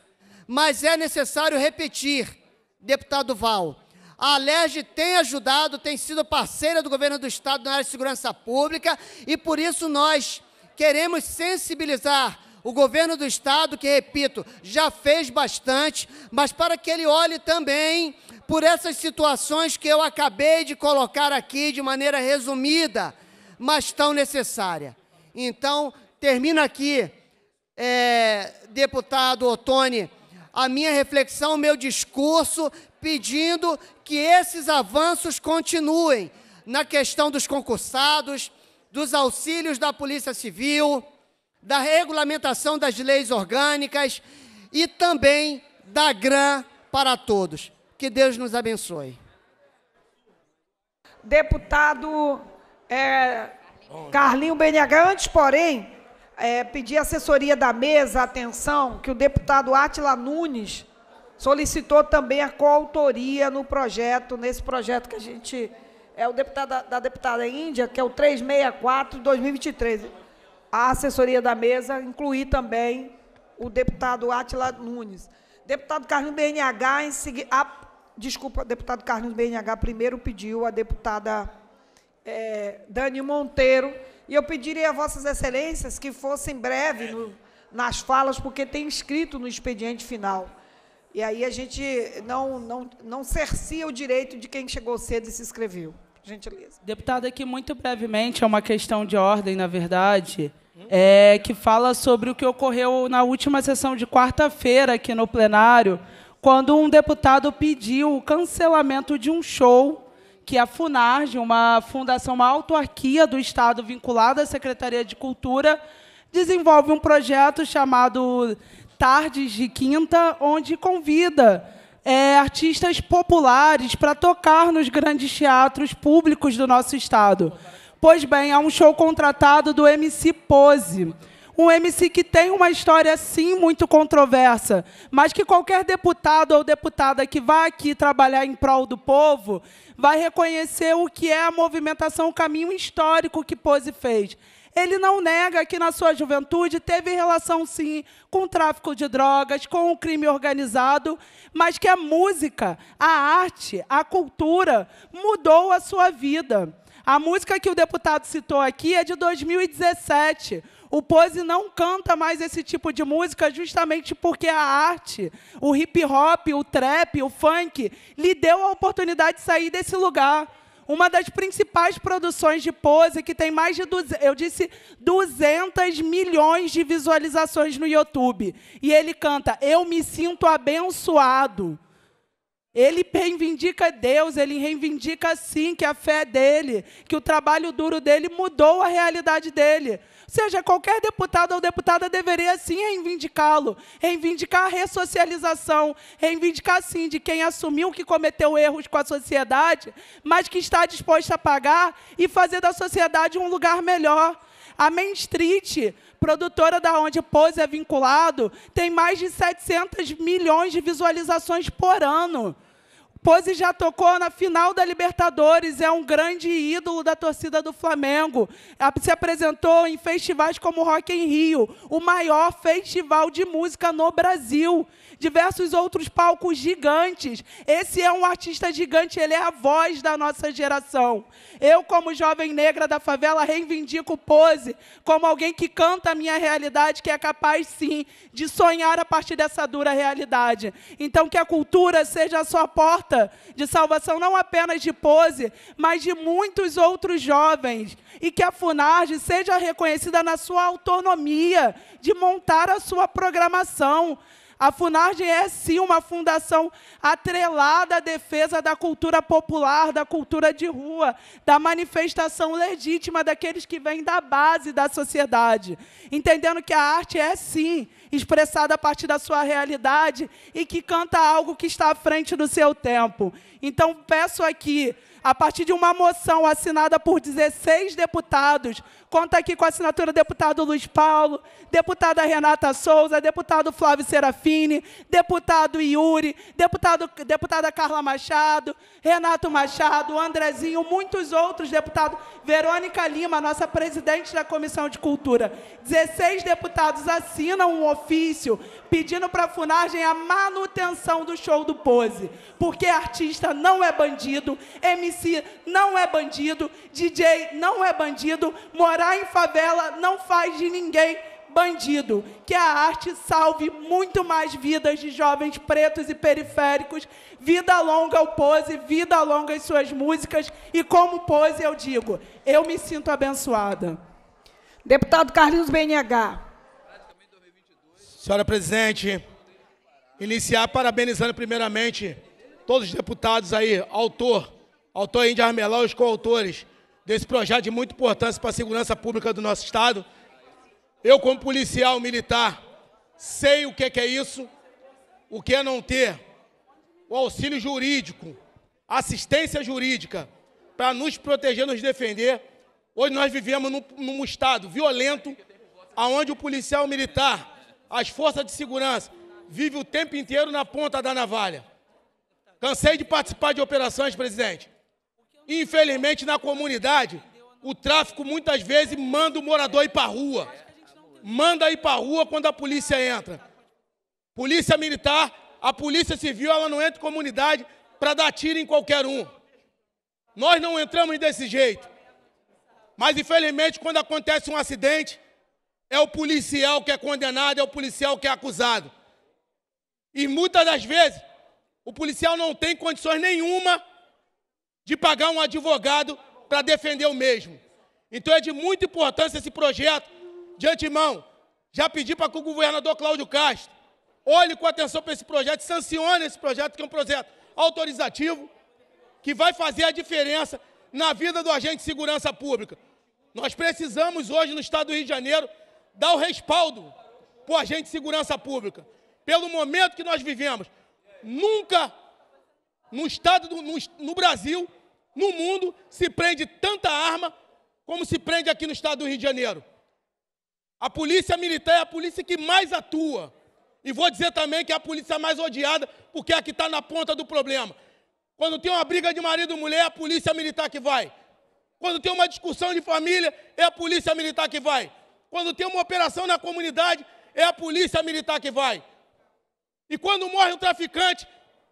mas é necessário repetir, deputado Val. A Alerj tem ajudado, tem sido parceira do governo do Estado na área de segurança pública e por isso nós queremos sensibilizar o governo do Estado, que, repito, já fez bastante, mas para que ele olhe também por essas situações que eu acabei de colocar aqui de maneira resumida, mas tão necessária. Então, termino aqui, é, deputado Otone, a minha reflexão, o meu discurso, pedindo que esses avanços continuem na questão dos concursados, dos auxílios da Polícia Civil, da regulamentação das leis orgânicas e também da GRAM para todos. Que Deus nos abençoe. Deputado é, Carlinho antes, porém, é, pedir assessoria da mesa, atenção, que o deputado Atila Nunes solicitou também a coautoria no projeto, nesse projeto que a gente. É o deputado da, da deputada Índia, que é o 364 de 2023. A assessoria da mesa incluir também o deputado Atila Nunes. Deputado Carlinhos BNH, em seguida. Desculpa, deputado Carlinhos BNH primeiro pediu a deputada é, Dani Monteiro e eu pediria a Vossas Excelências que fossem breve no, nas falas, porque tem escrito no expediente final. E aí a gente não, não, não cercia o direito de quem chegou cedo e se inscreveu. Gentileza. Deputada, aqui muito brevemente, é uma questão de ordem, na verdade, é, que fala sobre o que ocorreu na última sessão de quarta-feira aqui no plenário, quando um deputado pediu o cancelamento de um show que a FUNARG, uma fundação, uma autarquia do Estado vinculada à Secretaria de Cultura, desenvolve um projeto chamado Tardes de Quinta, onde convida é, artistas populares para tocar nos grandes teatros públicos do nosso Estado. Pois bem, há um show contratado do MC Pose, um MC que tem uma história, sim, muito controversa, mas que qualquer deputado ou deputada que vá aqui trabalhar em prol do povo vai reconhecer o que é a movimentação, o caminho histórico que Pose fez. Ele não nega que na sua juventude teve relação, sim, com o tráfico de drogas, com o crime organizado, mas que a música, a arte, a cultura mudou a sua vida. A música que o deputado citou aqui é de 2017. O Pose não canta mais esse tipo de música justamente porque a arte, o hip hop, o trap, o funk, lhe deu a oportunidade de sair desse lugar. Uma das principais produções de Pose, que tem mais de, eu disse, 200 milhões de visualizações no YouTube. E ele canta, eu me sinto abençoado. Ele reivindica Deus, ele reivindica sim que a fé dele, que o trabalho duro dele mudou a realidade dele seja, qualquer deputado ou deputada deveria sim reivindicá-lo, reivindicar a ressocialização, reivindicar sim de quem assumiu que cometeu erros com a sociedade, mas que está disposto a pagar e fazer da sociedade um lugar melhor. A Main Street, produtora da onde Pose é vinculado, tem mais de 700 milhões de visualizações por ano. Pose já tocou na final da Libertadores, é um grande ídolo da torcida do Flamengo. Se apresentou em festivais como Rock em Rio, o maior festival de música no Brasil diversos outros palcos gigantes. Esse é um artista gigante, ele é a voz da nossa geração. Eu, como jovem negra da favela, reivindico Pose como alguém que canta a minha realidade, que é capaz, sim, de sonhar a partir dessa dura realidade. Então, que a cultura seja a sua porta de salvação, não apenas de Pose, mas de muitos outros jovens. E que a FUNARG seja reconhecida na sua autonomia de montar a sua programação. A Funarge é sim uma fundação atrelada à defesa da cultura popular, da cultura de rua, da manifestação legítima daqueles que vêm da base da sociedade, entendendo que a arte é sim expressada a partir da sua realidade e que canta algo que está à frente do seu tempo. Então peço aqui a partir de uma moção assinada por 16 deputados, conta aqui com a assinatura do deputado Luiz Paulo, deputada Renata Souza, deputado Flávio Serafini, deputado Yuri, deputado, deputada Carla Machado, Renato Machado, Andrezinho, muitos outros deputados, Verônica Lima, nossa presidente da Comissão de Cultura. 16 deputados assinam um ofício pedindo para a Funagem a manutenção do show do Pose, porque artista não é bandido, MC não é bandido, DJ não é bandido, morar em favela não faz de ninguém bandido. Que a arte salve muito mais vidas de jovens pretos e periféricos. Vida longa ao Pose, vida longa as suas músicas. E como Pose, eu digo, eu me sinto abençoada. Deputado Carlinhos BNH. Senhora presidente, iniciar parabenizando primeiramente todos os deputados aí, autor, autor Índia Armelau e os coautores desse projeto de muita importância para a segurança pública do nosso Estado. Eu, como policial militar, sei o que é isso, o que é não ter o auxílio jurídico, assistência jurídica, para nos proteger, nos defender. Hoje nós vivemos num, num Estado violento, onde o policial militar as forças de segurança vivem o tempo inteiro na ponta da navalha. Cansei de participar de operações, presidente. Infelizmente, na comunidade, o tráfico muitas vezes manda o morador ir para a rua. Manda ir para a rua quando a polícia entra. Polícia militar, a polícia civil, ela não entra em comunidade para dar tiro em qualquer um. Nós não entramos desse jeito. Mas, infelizmente, quando acontece um acidente, é o policial que é condenado, é o policial que é acusado. E muitas das vezes, o policial não tem condições nenhuma de pagar um advogado para defender o mesmo. Então é de muita importância esse projeto. De antemão, já pedi para que o governador Cláudio Castro olhe com atenção para esse projeto, sancione esse projeto, que é um projeto autorizativo, que vai fazer a diferença na vida do agente de segurança pública. Nós precisamos hoje no estado do Rio de Janeiro dar o respaldo para o agente de segurança pública. Pelo momento que nós vivemos, nunca no estado, do, no, no Brasil, no mundo, se prende tanta arma como se prende aqui no estado do Rio de Janeiro. A polícia militar é a polícia que mais atua. E vou dizer também que é a polícia mais odiada, porque é a que está na ponta do problema. Quando tem uma briga de marido e mulher, é a polícia militar que vai. Quando tem uma discussão de família, é a polícia militar que vai. Quando tem uma operação na comunidade, é a polícia militar que vai. E quando morre um traficante,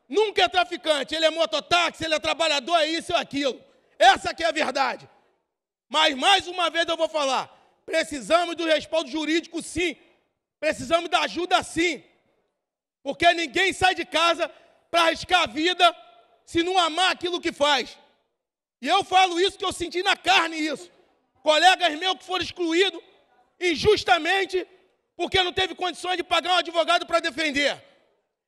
nunca é traficante. Ele é mototáxi, ele é trabalhador, é isso ou aquilo. Essa que é a verdade. Mas, mais uma vez eu vou falar, precisamos do respaldo jurídico, sim. Precisamos da ajuda, sim. Porque ninguém sai de casa para arriscar a vida se não amar aquilo que faz. E eu falo isso que eu senti na carne isso. Colegas meus que foram excluídos injustamente porque não teve condições de pagar um advogado para defender.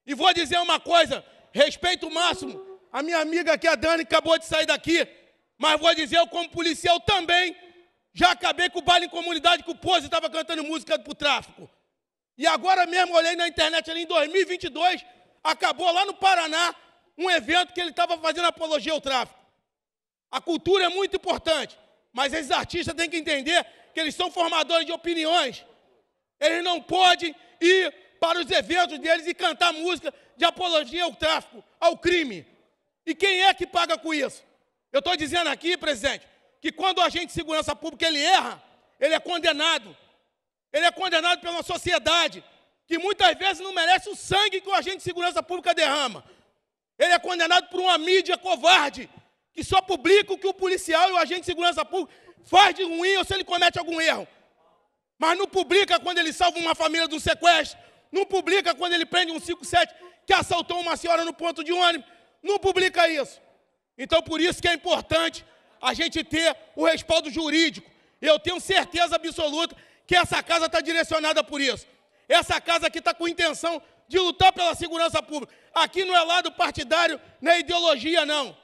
E vou dizer uma coisa, respeito máximo a minha amiga aqui, a Dani, acabou de sair daqui, mas vou dizer, eu como policial também, já acabei com o baile em comunidade que o Pose estava cantando música para o tráfico. E agora mesmo, olhei na internet ali em 2022, acabou lá no Paraná, um evento que ele estava fazendo apologia ao tráfico. A cultura é muito importante, mas esses artistas têm que entender que eles são formadores de opiniões. Eles não podem ir para os eventos deles e cantar música de apologia ao tráfico, ao crime. E quem é que paga com isso? Eu estou dizendo aqui, presidente, que quando o agente de segurança pública ele erra, ele é condenado. Ele é condenado pela sociedade, que muitas vezes não merece o sangue que o agente de segurança pública derrama. Ele é condenado por uma mídia covarde, que só publica o que o policial e o agente de segurança pública faz de ruim ou se ele comete algum erro. Mas não publica quando ele salva uma família de um sequestro. Não publica quando ele prende um 57 que assaltou uma senhora no ponto de ônibus. Não publica isso. Então, por isso que é importante a gente ter o respaldo jurídico. Eu tenho certeza absoluta que essa casa está direcionada por isso. Essa casa aqui está com intenção de lutar pela segurança pública. Aqui não é lado partidário, nem ideologia, não.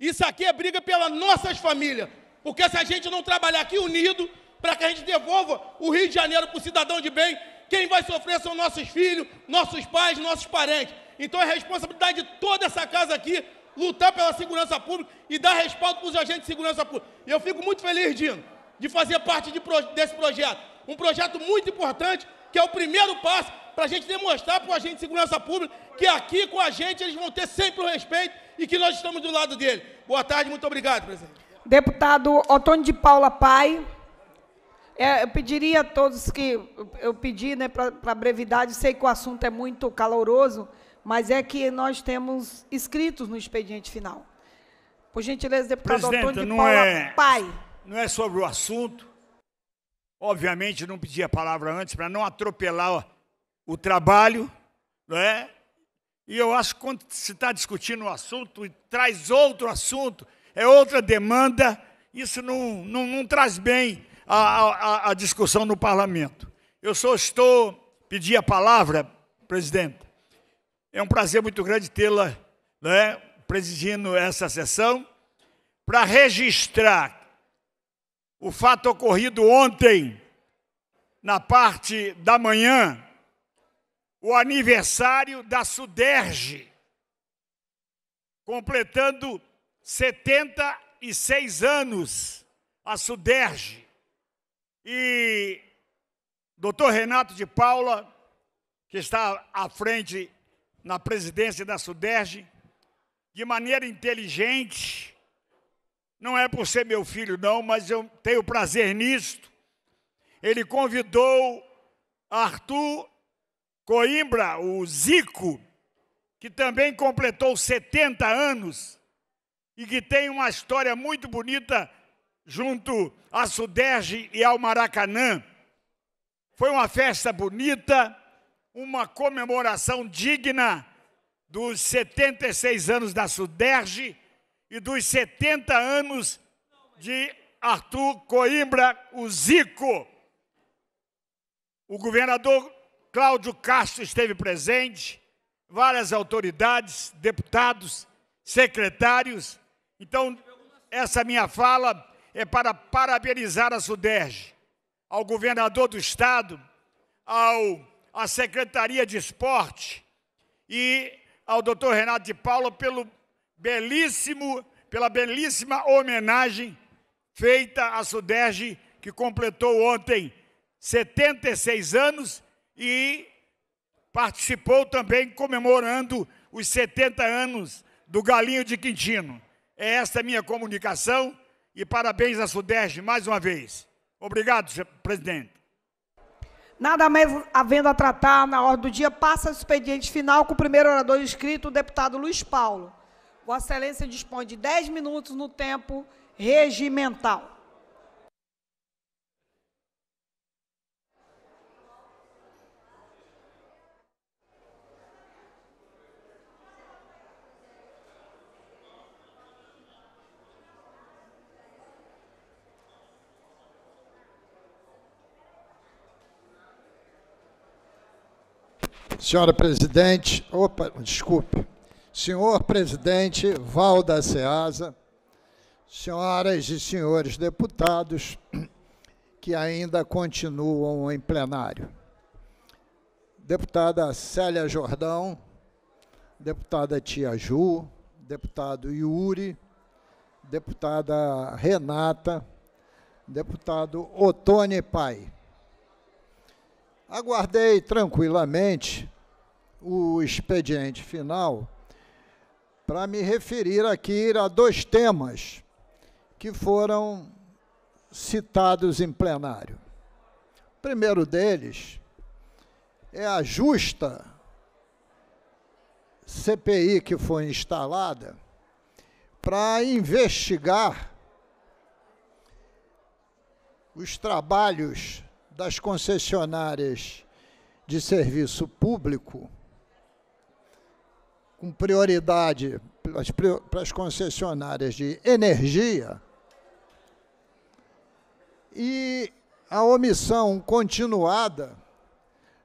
Isso aqui é briga pelas nossas famílias. Porque se a gente não trabalhar aqui unido, para que a gente devolva o Rio de Janeiro para o cidadão de bem, quem vai sofrer são nossos filhos, nossos pais, nossos parentes. Então é responsabilidade de toda essa casa aqui lutar pela segurança pública e dar respaldo para os agentes de segurança pública. E eu fico muito feliz, Dino, de fazer parte de pro, desse projeto. Um projeto muito importante, que é o primeiro passo para a gente demonstrar para o agente de segurança pública que aqui com a gente eles vão ter sempre o respeito e que nós estamos do lado dele. Boa tarde, muito obrigado, presidente. Deputado Otônio de Paula Pai. É, eu pediria a todos que. Eu pedi né, para brevidade, sei que o assunto é muito caloroso, mas é que nós temos inscritos no expediente final. Por gentileza, deputado Presidenta, Otônio de não Paula é, Pai. Não é sobre o assunto. Obviamente, não pedi a palavra antes para não atropelar o trabalho, não é? E eu acho que quando se está discutindo o assunto e traz outro assunto, é outra demanda, isso não, não, não traz bem a, a, a, discussão no parlamento. Eu só estou pedir a palavra, presidente. É um prazer muito grande tê-la né, presidindo essa sessão para registrar o fato ocorrido ontem, na parte da manhã, o aniversário da Suderge, completando 76 anos, a Suderge. E doutor Renato de Paula, que está à frente na presidência da Suderge, de maneira inteligente, não é por ser meu filho, não, mas eu tenho prazer nisto. Ele convidou Arthur Coimbra, o Zico, que também completou 70 anos e que tem uma história muito bonita junto à Suderge e ao Maracanã. Foi uma festa bonita, uma comemoração digna dos 76 anos da Suderge e dos 70 anos de Arthur Coimbra, o Zico. O governador Cláudio Castro esteve presente, várias autoridades, deputados, secretários. Então, essa minha fala é para parabenizar a Suderge, ao governador do estado, ao à Secretaria de Esporte e ao doutor Renato de Paula pelo belíssimo, pela belíssima homenagem feita à Suderge, que completou ontem 76 anos e participou também comemorando os 70 anos do Galinho de Quintino. É esta a minha comunicação e parabéns à Sudeste mais uma vez. Obrigado, presidente. Nada mais havendo a tratar na ordem do dia, passa o expediente final com o primeiro orador inscrito, o deputado Luiz Paulo. Vossa Excelência dispõe de 10 minutos no tempo regimental. Senhora presidente, opa, desculpe. Senhor presidente Valda Ceasa, senhoras e senhores deputados que ainda continuam em plenário. Deputada Célia Jordão, deputada Tia Ju, deputado Yuri, deputada Renata, deputado Otone Pai. Aguardei tranquilamente o expediente final para me referir aqui a dois temas que foram citados em plenário. O primeiro deles é a justa CPI que foi instalada para investigar os trabalhos das concessionárias de serviço público com prioridade para as concessionárias de energia. E a omissão continuada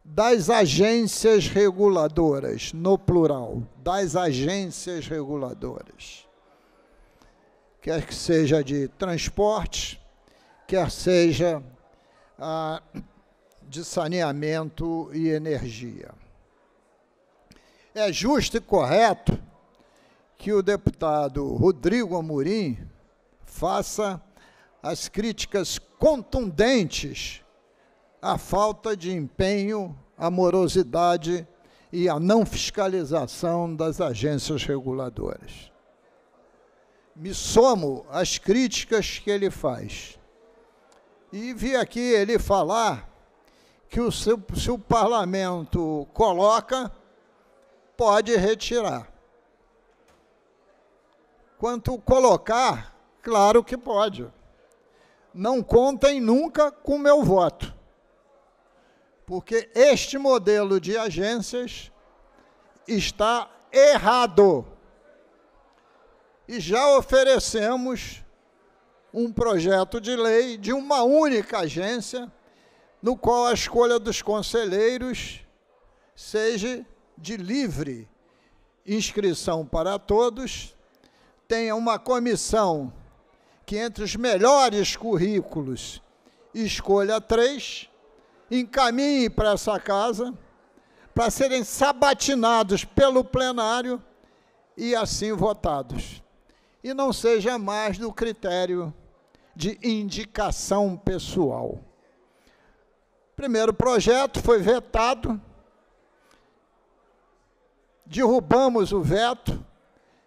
das agências reguladoras, no plural, das agências reguladoras, quer que seja de transporte, quer seja ah, de saneamento e energia é justo e correto que o deputado Rodrigo Amorim faça as críticas contundentes à falta de empenho, à morosidade e à não fiscalização das agências reguladoras. Me somo às críticas que ele faz. E vi aqui ele falar que o seu, se o parlamento coloca, pode retirar. Quanto colocar, claro que pode. Não contem nunca com meu voto. Porque este modelo de agências está errado. E já oferecemos um projeto de lei de uma única agência, no qual a escolha dos conselheiros seja de livre inscrição para todos, tenha uma comissão que, entre os melhores currículos, escolha três, encaminhe para essa casa, para serem sabatinados pelo plenário e assim votados. E não seja mais do critério de indicação pessoal. Primeiro projeto foi vetado, derrubamos o veto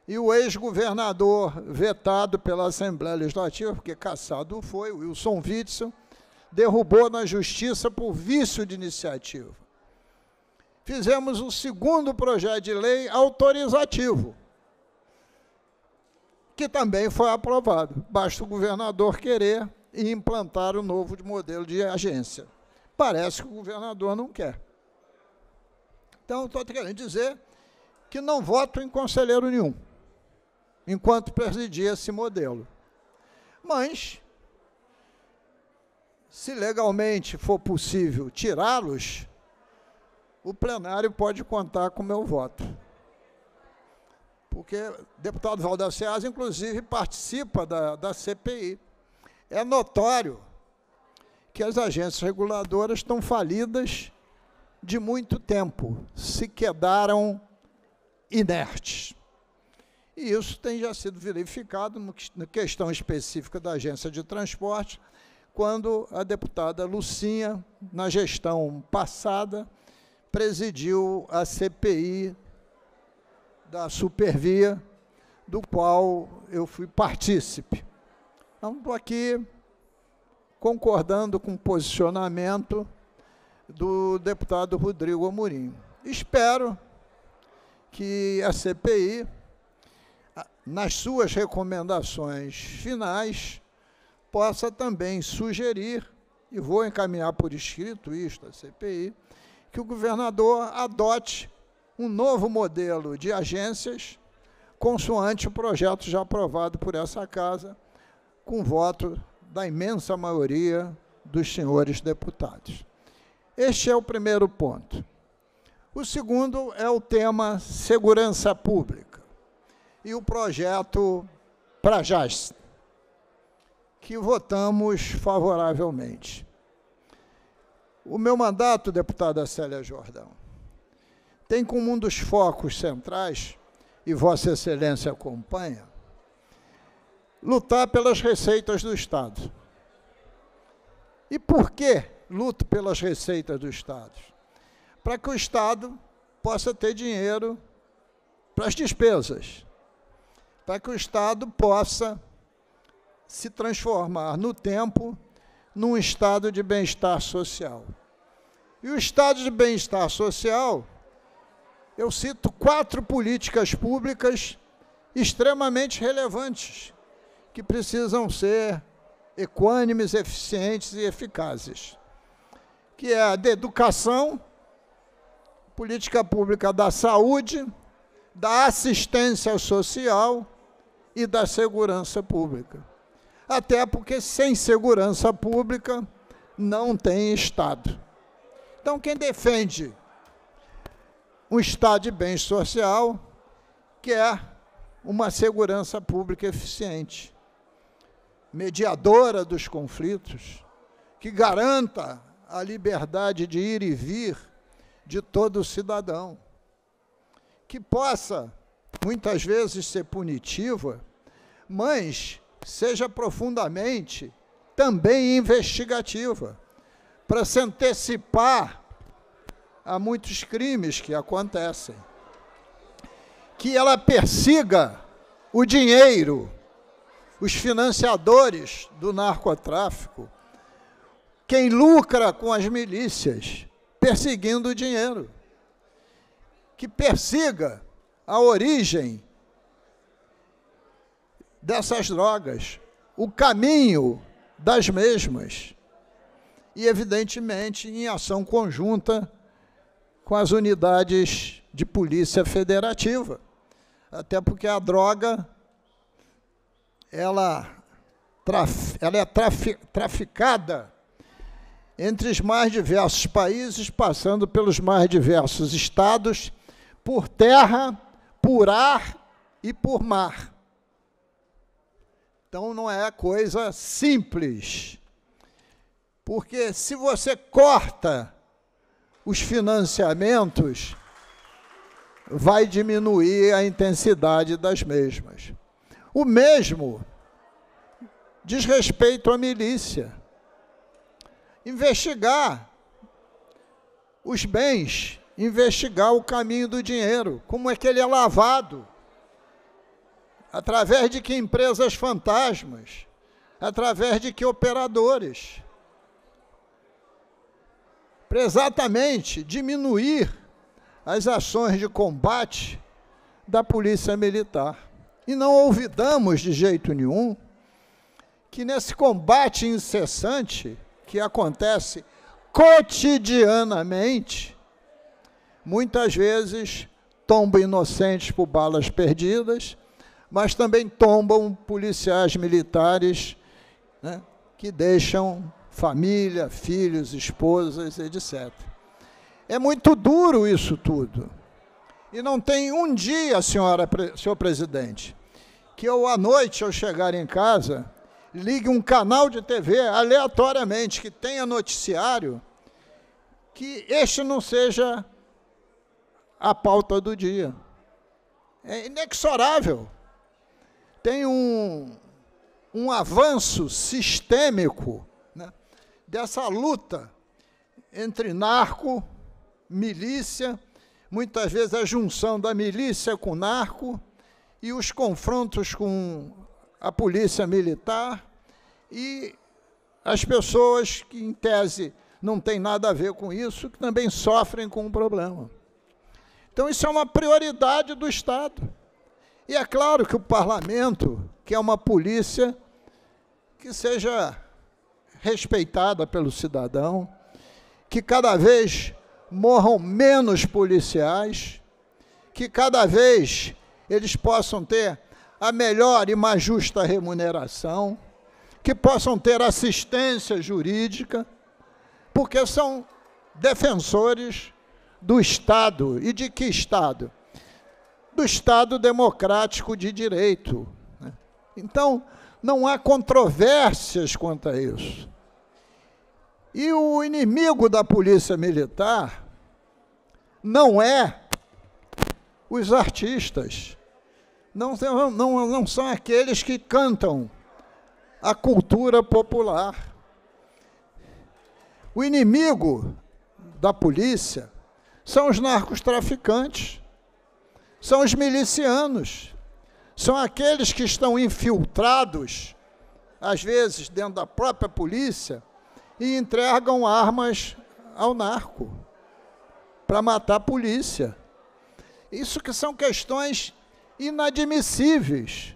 e o ex-governador vetado pela Assembleia Legislativa, porque caçado foi, Wilson Witzel, derrubou na justiça por vício de iniciativa. Fizemos o segundo projeto de lei autorizativo, que também foi aprovado. Basta o governador querer e implantar o novo modelo de agência. Parece que o governador não quer. Então, estou querendo dizer que não voto em conselheiro nenhum, enquanto presidia esse modelo. Mas, se legalmente for possível tirá-los, o plenário pode contar com o meu voto. Porque o deputado Valdir Seas, inclusive, participa da, da CPI. É notório que as agências reguladoras estão falidas de muito tempo, se quedaram inertes. E isso tem já sido verificado na questão específica da agência de transporte, quando a deputada Lucinha, na gestão passada, presidiu a CPI da Supervia, do qual eu fui partícipe. Então, estou aqui concordando com o posicionamento do deputado Rodrigo Amorim. Espero que a CPI, nas suas recomendações finais, possa também sugerir, e vou encaminhar por escrito isto à CPI, que o governador adote um novo modelo de agências, consoante o projeto já aprovado por essa casa, com voto da imensa maioria dos senhores deputados. Este é o primeiro ponto. O segundo é o tema segurança pública e o projeto Prajás, que votamos favoravelmente. O meu mandato, deputada Célia Jordão, tem como um dos focos centrais, e Vossa Excelência acompanha, lutar pelas receitas do Estado. E por que luto pelas receitas do Estado? Para que o Estado possa ter dinheiro para as despesas, para que o Estado possa se transformar no tempo num estado de bem-estar social. E o estado de bem-estar social, eu cito quatro políticas públicas extremamente relevantes, que precisam ser equânimes, eficientes e eficazes, que é a de educação, política pública da saúde, da assistência social e da segurança pública. Até porque sem segurança pública não tem Estado. Então, quem defende um Estado de bem social quer uma segurança pública eficiente, mediadora dos conflitos, que garanta a liberdade de ir e vir de todo cidadão, que possa muitas vezes ser punitiva, mas seja profundamente também investigativa, para se antecipar a muitos crimes que acontecem. Que ela persiga o dinheiro, os financiadores do narcotráfico, quem lucra com as milícias, perseguindo o dinheiro. Que persiga a origem dessas drogas, o caminho das mesmas. E, evidentemente, em ação conjunta com as unidades de polícia federativa. Até porque a droga ela, ela é trafi, traficada entre os mais diversos países, passando pelos mais diversos estados, por terra, por ar e por mar. Então não é coisa simples. Porque se você corta os financiamentos, vai diminuir a intensidade das mesmas. O mesmo diz respeito à milícia. Investigar os bens, investigar o caminho do dinheiro, como é que ele é lavado. Através de que empresas fantasmas? Através de que operadores? Para exatamente diminuir as ações de combate da Polícia Militar. E não olvidamos de jeito nenhum que nesse combate incessante que acontece cotidianamente, muitas vezes tombam inocentes por balas perdidas, mas também tombam policiais militares né, que deixam família, filhos, esposas, etc. É muito duro isso tudo. E não tem um dia, senhora, senhor presidente, que eu, à noite, ao chegar em casa, ligue um canal de TV aleatoriamente que tenha noticiário, que este não seja a pauta do dia. É inexorável tem um, um avanço sistêmico né, dessa luta entre narco, milícia, muitas vezes a junção da milícia com narco e os confrontos com a polícia militar e as pessoas que, em tese, não têm nada a ver com isso, que também sofrem com o problema. Então, isso é uma prioridade do Estado. E é claro que o parlamento quer uma polícia que seja respeitada pelo cidadão, que cada vez morram menos policiais, que cada vez eles possam ter a melhor e mais justa remuneração, que possam ter assistência jurídica, porque são defensores do Estado. E de que Estado? do Estado democrático de direito. Né? Então, não há controvérsias quanto a isso. E o inimigo da polícia militar não é os artistas, não, não, não são aqueles que cantam a cultura popular. O inimigo da polícia são os narcotraficantes são os milicianos, são aqueles que estão infiltrados, às vezes dentro da própria polícia, e entregam armas ao narco para matar a polícia. Isso que são questões inadmissíveis.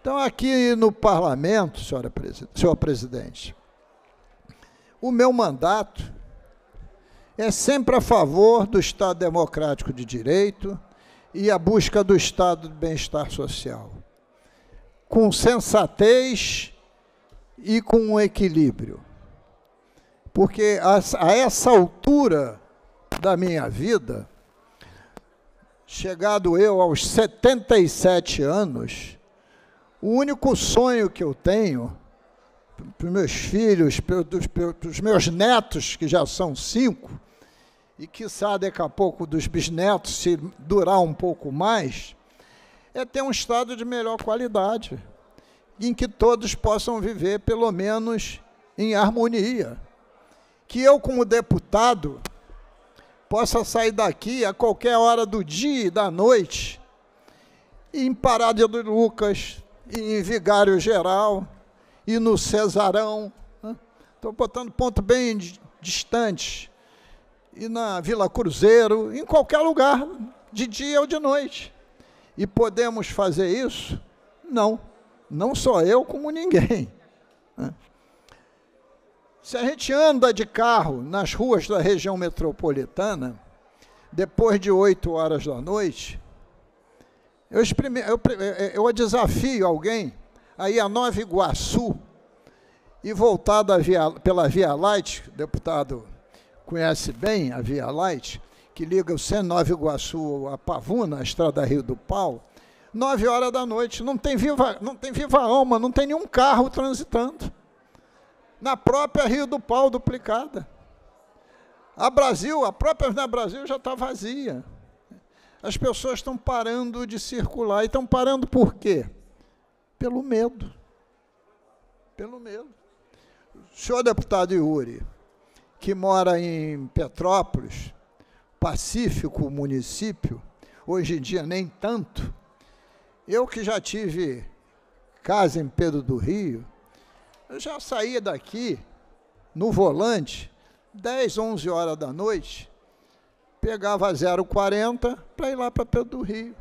Então, aqui no parlamento, senhora senhor presidente, o meu mandato é sempre a favor do Estado Democrático de Direito, e a busca do estado de bem-estar social, com sensatez e com equilíbrio. Porque a essa altura da minha vida, chegado eu aos 77 anos, o único sonho que eu tenho para os meus filhos, para os meus netos, que já são cinco, e quiçá daqui a pouco dos bisnetos, se durar um pouco mais, é ter um Estado de melhor qualidade, em que todos possam viver, pelo menos, em harmonia. Que eu, como deputado, possa sair daqui a qualquer hora do dia e da noite, em Parada do Lucas, em Vigário Geral, e no Cesarão. Estou botando ponto bem distante. E na Vila Cruzeiro, em qualquer lugar, de dia ou de noite. E podemos fazer isso? Não. Não só eu, como ninguém. Se a gente anda de carro nas ruas da região metropolitana, depois de 8 horas da noite, eu, eu, eu desafio alguém a ir a Nova Iguaçu e voltar via, pela Via Light, o deputado conhece bem a Via Light, que liga o centro Nova Iguaçu a Pavuna, a estrada Rio do Pau, 9 horas da noite, não tem viva, não tem viva alma, não tem nenhum carro transitando na própria Rio do Pau duplicada. A Brasil, a própria na Brasil já está vazia. As pessoas estão parando de circular. E estão parando por quê? Pelo medo. Pelo medo. Senhor deputado Yuri, que mora em Petrópolis, pacífico município, hoje em dia nem tanto, eu que já tive casa em Pedro do Rio, eu já saía daqui, no volante, 10, 11 horas da noite, pegava 0,40 para ir lá para Pedro do Rio.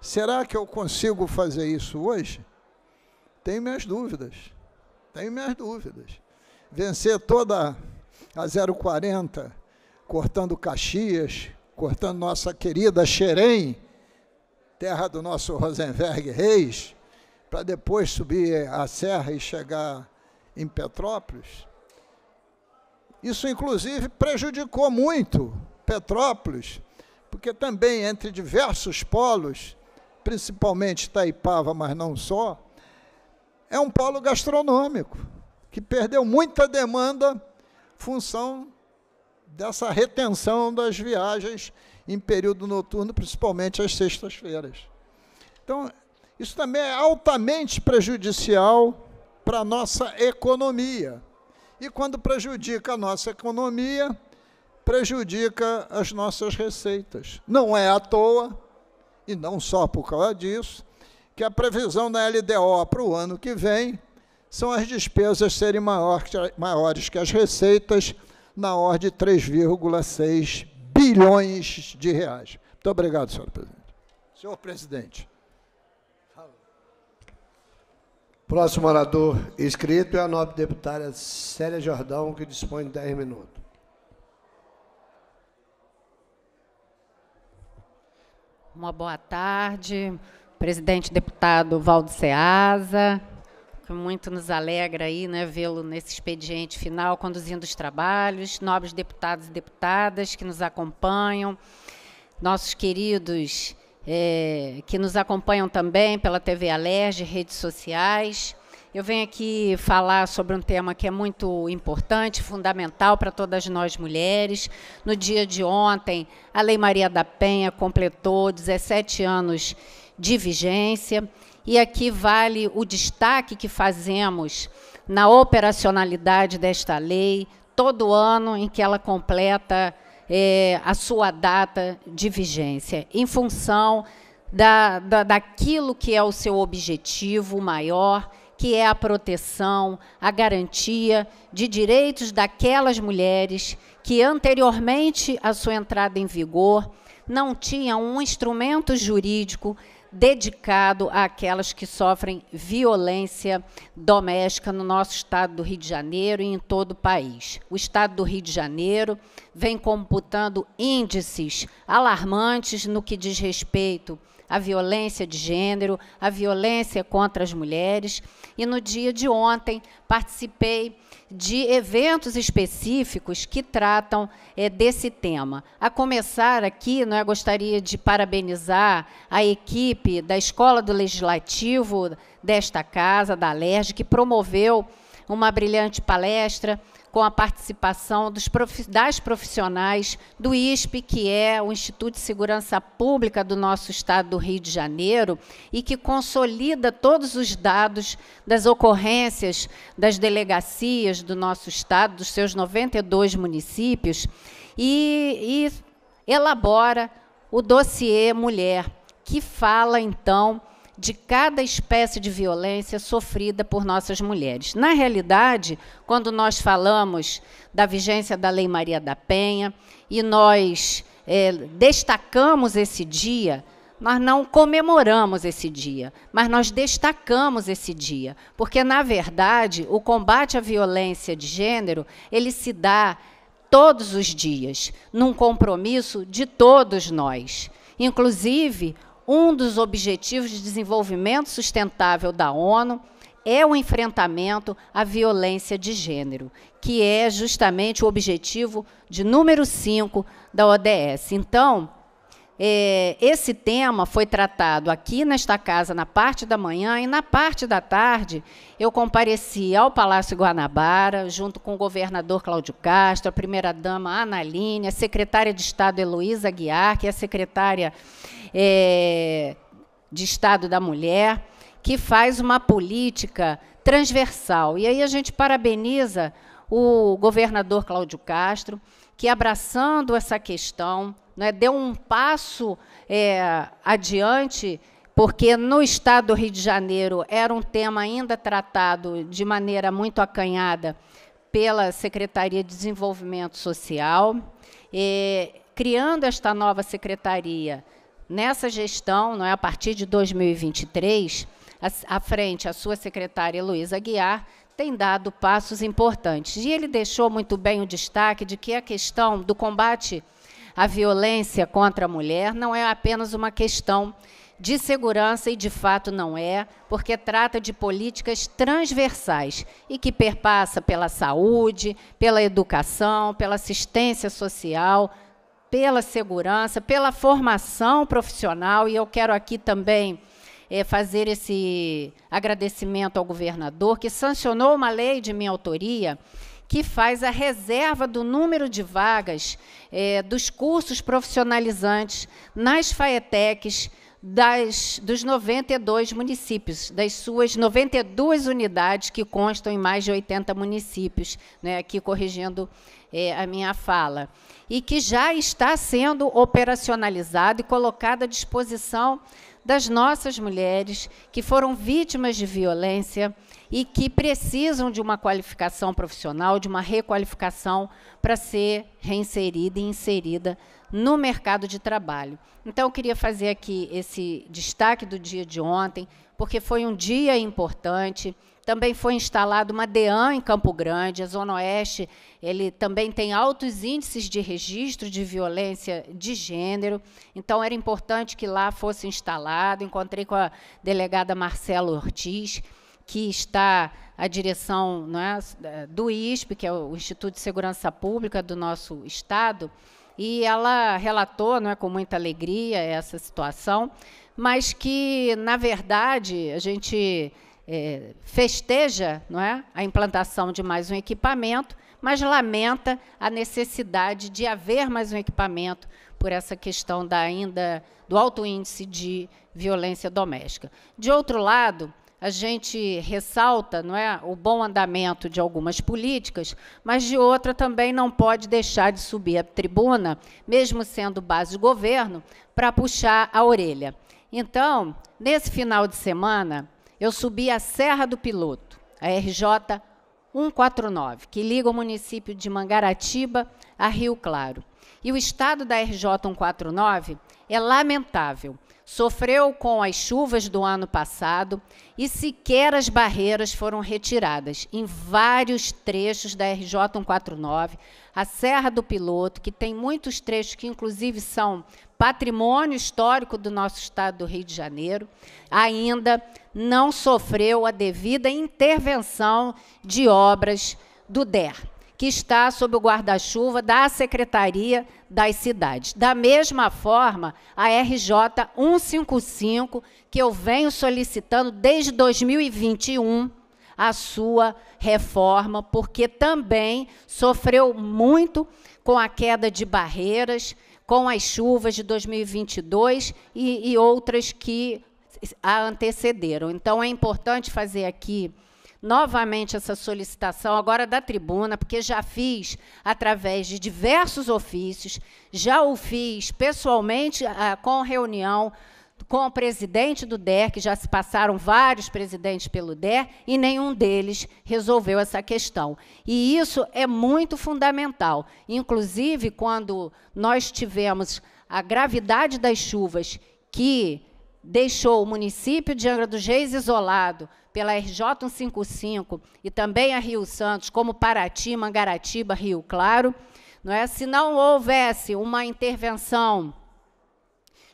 Será que eu consigo fazer isso hoje? Tenho minhas dúvidas. Tenho minhas dúvidas. Vencer toda a 040, cortando Caxias, cortando nossa querida Xerém, terra do nosso Rosenberg Reis, para depois subir a serra e chegar em Petrópolis. Isso, inclusive, prejudicou muito Petrópolis, porque também entre diversos polos, principalmente Itaipava, mas não só, é um polo gastronômico, que perdeu muita demanda função dessa retenção das viagens em período noturno, principalmente às sextas-feiras. Então, isso também é altamente prejudicial para a nossa economia. E quando prejudica a nossa economia, prejudica as nossas receitas. Não é à toa, e não só por causa disso, que a previsão da LDO para o ano que vem são as despesas serem maior, maiores que as receitas, na ordem de 3,6 bilhões de reais. Muito obrigado, senhor presidente. Senhor presidente. Próximo orador inscrito é a nobre deputada Célia Jordão, que dispõe de 10 minutos. Uma boa tarde, presidente deputado Valdo Ceasa, que muito nos alegra aí, né, vê-lo nesse expediente final, conduzindo os trabalhos, nobres deputados e deputadas que nos acompanham, nossos queridos é, que nos acompanham também pela TV Alerj, redes sociais. Eu venho aqui falar sobre um tema que é muito importante, fundamental para todas nós mulheres. No dia de ontem, a Lei Maria da Penha completou 17 anos de vigência. E aqui vale o destaque que fazemos na operacionalidade desta lei, todo ano em que ela completa é, a sua data de vigência, em função da, da, daquilo que é o seu objetivo maior, que é a proteção, a garantia de direitos daquelas mulheres que, anteriormente à sua entrada em vigor, não tinham um instrumento jurídico dedicado àquelas que sofrem violência doméstica no nosso estado do Rio de Janeiro e em todo o país. O estado do Rio de Janeiro vem computando índices alarmantes no que diz respeito à violência de gênero, à violência contra as mulheres. E no dia de ontem participei de eventos específicos que tratam é, desse tema. A começar aqui, não é, gostaria de parabenizar a equipe da Escola do Legislativo desta casa, da LERJ, que promoveu uma brilhante palestra com a participação das profissionais do ISP, que é o Instituto de Segurança Pública do nosso estado do Rio de Janeiro, e que consolida todos os dados das ocorrências das delegacias do nosso estado, dos seus 92 municípios, e, e elabora o dossiê Mulher, que fala, então, de cada espécie de violência sofrida por nossas mulheres. Na realidade, quando nós falamos da vigência da Lei Maria da Penha e nós é, destacamos esse dia, nós não comemoramos esse dia, mas nós destacamos esse dia, porque na verdade o combate à violência de gênero ele se dá todos os dias, num compromisso de todos nós. Inclusive, um dos objetivos de desenvolvimento sustentável da ONU é o enfrentamento à violência de gênero, que é justamente o objetivo de número 5 da ODS. Então, é, esse tema foi tratado aqui nesta casa na parte da manhã e na parte da tarde eu compareci ao Palácio Guanabara, junto com o governador Cláudio Castro, a primeira-dama Ana Aline, a secretária de Estado Heloísa Guiar, que é a secretária é, de Estado da Mulher, que faz uma política transversal. E aí a gente parabeniza o governador Cláudio Castro, que abraçando essa questão, né, deu um passo é, adiante, porque no estado do Rio de Janeiro era um tema ainda tratado de maneira muito acanhada pela Secretaria de Desenvolvimento Social, e, criando esta nova secretaria nessa gestão, não é, a partir de 2023, à frente a sua secretária Luísa Guiar tem dado passos importantes. E ele deixou muito bem o destaque de que a questão do combate a violência contra a mulher não é apenas uma questão de segurança, e de fato não é, porque trata de políticas transversais e que perpassa pela saúde, pela educação, pela assistência social, pela segurança, pela formação profissional, e eu quero aqui também é, fazer esse agradecimento ao governador, que sancionou uma lei de minha autoria que faz a reserva do número de vagas é, dos cursos profissionalizantes nas FAETECs das, dos 92 municípios, das suas 92 unidades que constam em mais de 80 municípios, né, aqui corrigindo é, a minha fala, e que já está sendo operacionalizado e colocado à disposição das nossas mulheres que foram vítimas de violência e que precisam de uma qualificação profissional, de uma requalificação para ser reinserida e inserida no mercado de trabalho. Então, eu queria fazer aqui esse destaque do dia de ontem, porque foi um dia importante. Também foi instalada uma DEAN em Campo Grande, a Zona Oeste, ele também tem altos índices de registro de violência de gênero, então era importante que lá fosse instalado. Encontrei com a delegada Marcela Ortiz, que está à direção é, do ISP, que é o Instituto de Segurança Pública do nosso Estado, e ela relatou não é, com muita alegria essa situação, mas que, na verdade, a gente é, festeja não é, a implantação de mais um equipamento, mas lamenta a necessidade de haver mais um equipamento por essa questão da ainda do alto índice de violência doméstica. De outro lado, a gente ressalta não é, o bom andamento de algumas políticas, mas de outra também não pode deixar de subir a tribuna, mesmo sendo base de governo, para puxar a orelha. Então, nesse final de semana, eu subi a Serra do Piloto, a RJ 149, que liga o município de Mangaratiba a Rio Claro. E o estado da RJ 149 é lamentável sofreu com as chuvas do ano passado e sequer as barreiras foram retiradas. Em vários trechos da RJ 149, a Serra do Piloto, que tem muitos trechos que, inclusive, são patrimônio histórico do nosso estado do Rio de Janeiro, ainda não sofreu a devida intervenção de obras do DER que está sob o guarda-chuva da Secretaria das Cidades. Da mesma forma, a RJ 155, que eu venho solicitando desde 2021, a sua reforma, porque também sofreu muito com a queda de barreiras, com as chuvas de 2022 e, e outras que a antecederam. Então, é importante fazer aqui novamente essa solicitação agora da tribuna, porque já fiz através de diversos ofícios, já o fiz pessoalmente com reunião com o presidente do DER, que já se passaram vários presidentes pelo DER, e nenhum deles resolveu essa questão. E isso é muito fundamental. Inclusive, quando nós tivemos a gravidade das chuvas que deixou o município de Angra dos Reis isolado pela RJ 155 e também a Rio Santos, como Paraty, Mangaratiba, Rio Claro, não é? Se não houvesse uma intervenção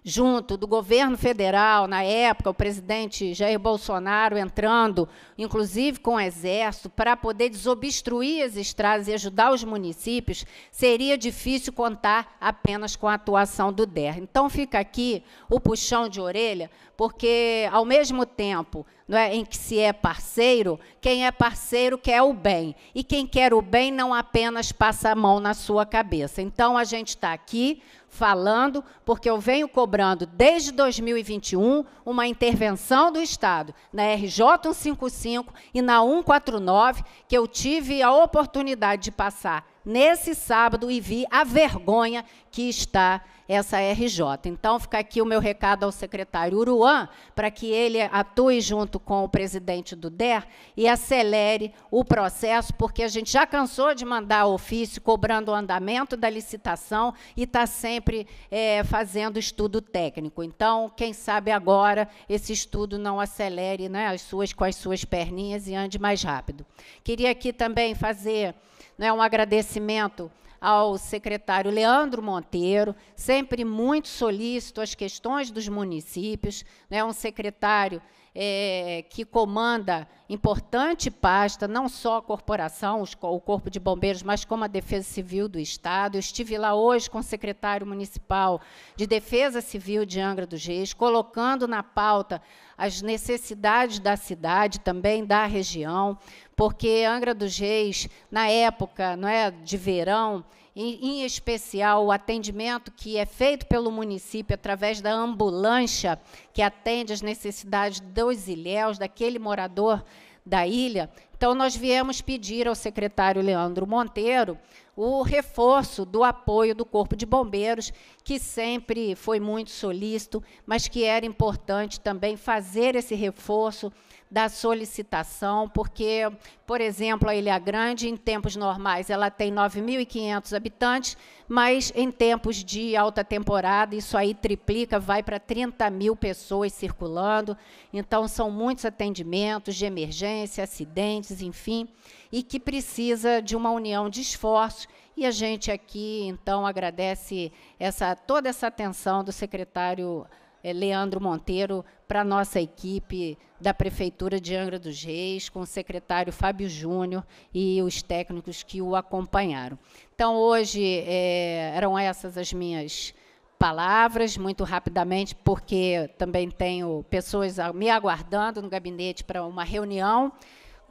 junto do governo federal, na época, o presidente Jair Bolsonaro entrando, inclusive com o Exército, para poder desobstruir as estradas e ajudar os municípios, seria difícil contar apenas com a atuação do DER. Então, fica aqui o puxão de orelha, porque, ao mesmo tempo não é, em que se é parceiro, quem é parceiro quer o bem. E quem quer o bem não apenas passa a mão na sua cabeça. Então, a gente está aqui falando, porque eu venho cobrando desde 2021 uma intervenção do Estado na RJ 155 e na 149, que eu tive a oportunidade de passar nesse sábado e vi a vergonha que está essa RJ. Então, fica aqui o meu recado ao secretário Uruan, para que ele atue junto com o presidente do DER e acelere o processo, porque a gente já cansou de mandar ofício cobrando o andamento da licitação e está sempre é, fazendo estudo técnico. Então, quem sabe agora esse estudo não acelere né, as suas, com as suas perninhas e ande mais rápido. Queria aqui também fazer né, um agradecimento ao secretário Leandro Monteiro, sempre muito solícito às questões dos municípios, né, um secretário é, que comanda importante pasta, não só a corporação, o Corpo de Bombeiros, mas como a Defesa Civil do Estado. Eu estive lá hoje com o secretário municipal de Defesa Civil de Angra dos Reis, colocando na pauta as necessidades da cidade, também da região, porque Angra dos Reis, na época não é, de verão, em, em, especial o atendimento que é feito pelo município através da ambulância, que atende às necessidades dos ilhéus, daquele morador da ilha. Então, nós viemos pedir ao secretário Leandro Monteiro o reforço do apoio do Corpo de Bombeiros, que sempre foi muito solícito, mas que era importante também fazer esse reforço da solicitação, porque, por exemplo, a Ilha Grande, em tempos normais, ela tem 9.500 habitantes, mas em tempos de alta temporada, isso aí triplica, vai para 30 mil pessoas circulando. Então, são muitos atendimentos de emergência, acidentes, enfim, e que precisa de uma união de esforços e a gente aqui, então, agradece essa, toda essa atenção do secretário Leandro Monteiro para a nossa equipe da Prefeitura de Angra dos Reis, com o secretário Fábio Júnior e os técnicos que o acompanharam. Então, hoje é, eram essas as minhas palavras, muito rapidamente, porque também tenho pessoas me aguardando no gabinete para uma reunião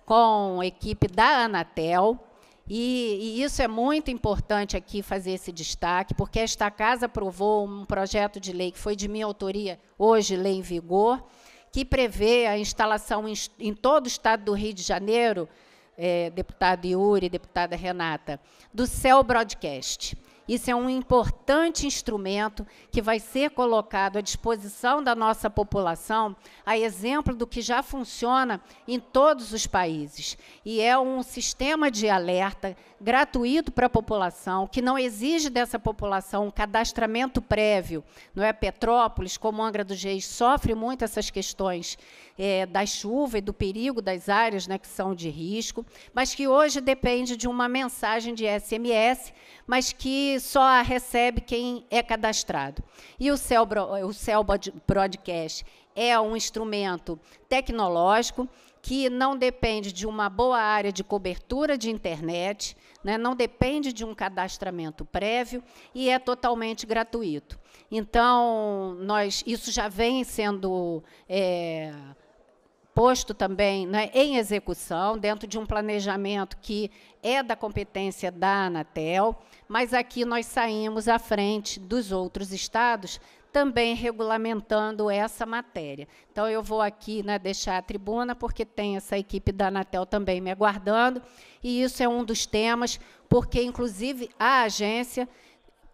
com a equipe da Anatel, e, e, isso é muito importante aqui fazer esse destaque, porque esta casa aprovou um projeto de lei que foi de minha autoria, hoje lei em vigor, que prevê a instalação em, em todo o estado do Rio de Janeiro, é, deputado Yuri, deputada Renata, do Cell Broadcast. Isso é um importante instrumento que vai ser colocado à disposição da nossa população, a exemplo do que já funciona em todos os países. E é um sistema de alerta gratuito para a população, que não exige dessa população um cadastramento prévio. Não é Petrópolis, como Angra dos Reis, sofre muito essas questões é, da chuva e do perigo das áreas né, que são de risco, mas que hoje depende de uma mensagem de SMS, mas que só recebe quem é cadastrado. E o Cell, o Cell Broadcast é um instrumento tecnológico que não depende de uma boa área de cobertura de internet, né, não depende de um cadastramento prévio e é totalmente gratuito. Então, nós, isso já vem sendo é, posto também né, em execução, dentro de um planejamento que é da competência da Anatel, mas aqui nós saímos à frente dos outros estados, também regulamentando essa matéria. Então, eu vou aqui né, deixar a tribuna, porque tem essa equipe da Anatel também me aguardando, e isso é um dos temas, porque, inclusive, a agência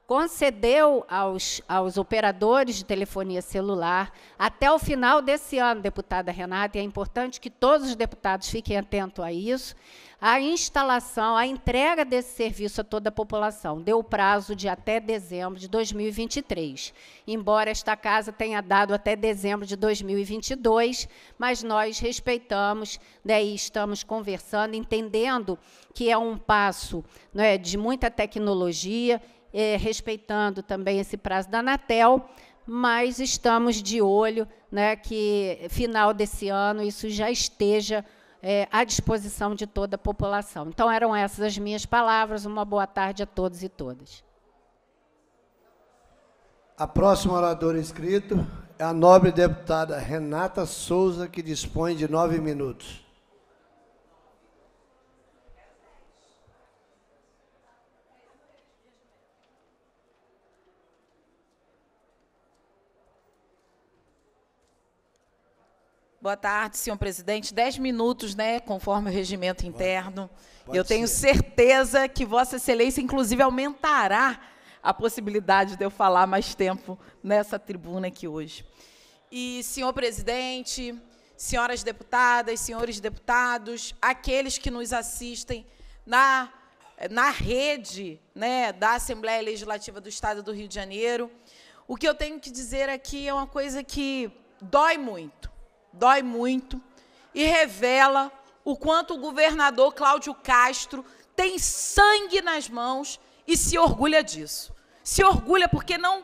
concedeu aos, aos operadores de telefonia celular, até o final desse ano, deputada Renata, e é importante que todos os deputados fiquem atentos a isso, a instalação, a entrega desse serviço a toda a população. Deu prazo de até dezembro de 2023. Embora esta casa tenha dado até dezembro de 2022, mas nós respeitamos, né, estamos conversando, entendendo que é um passo é, de muita tecnologia é, respeitando também esse prazo da Anatel, mas estamos de olho né, que, final desse ano, isso já esteja é, à disposição de toda a população. Então, eram essas as minhas palavras. Uma boa tarde a todos e todas. A próxima oradora inscrito é a nobre deputada Renata Souza, que dispõe de nove minutos. Boa tarde, senhor presidente. Dez minutos, né, conforme o regimento interno. Pode eu tenho ser. certeza que Vossa Excelência, inclusive, aumentará a possibilidade de eu falar mais tempo nessa tribuna aqui hoje. E, senhor presidente, senhoras deputadas, senhores deputados, aqueles que nos assistem na, na rede né, da Assembleia Legislativa do Estado do Rio de Janeiro, o que eu tenho que dizer aqui é uma coisa que dói muito dói muito e revela o quanto o governador Cláudio Castro tem sangue nas mãos e se orgulha disso. Se orgulha porque não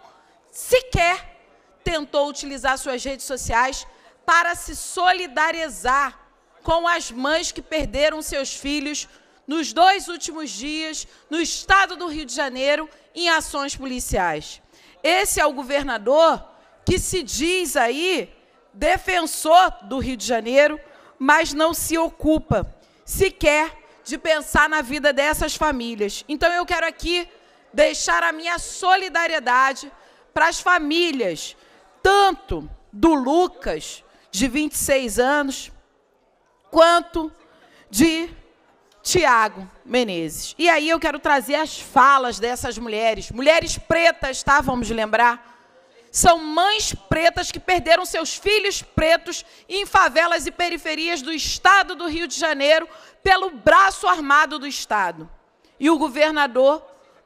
sequer tentou utilizar suas redes sociais para se solidarizar com as mães que perderam seus filhos nos dois últimos dias no estado do Rio de Janeiro em ações policiais. Esse é o governador que se diz aí defensor do Rio de Janeiro, mas não se ocupa sequer de pensar na vida dessas famílias. Então eu quero aqui deixar a minha solidariedade para as famílias, tanto do Lucas, de 26 anos, quanto de Tiago Menezes. E aí eu quero trazer as falas dessas mulheres, mulheres pretas, tá? Vamos lembrar são mães pretas que perderam seus filhos pretos em favelas e periferias do estado do Rio de Janeiro pelo braço armado do Estado. E o governador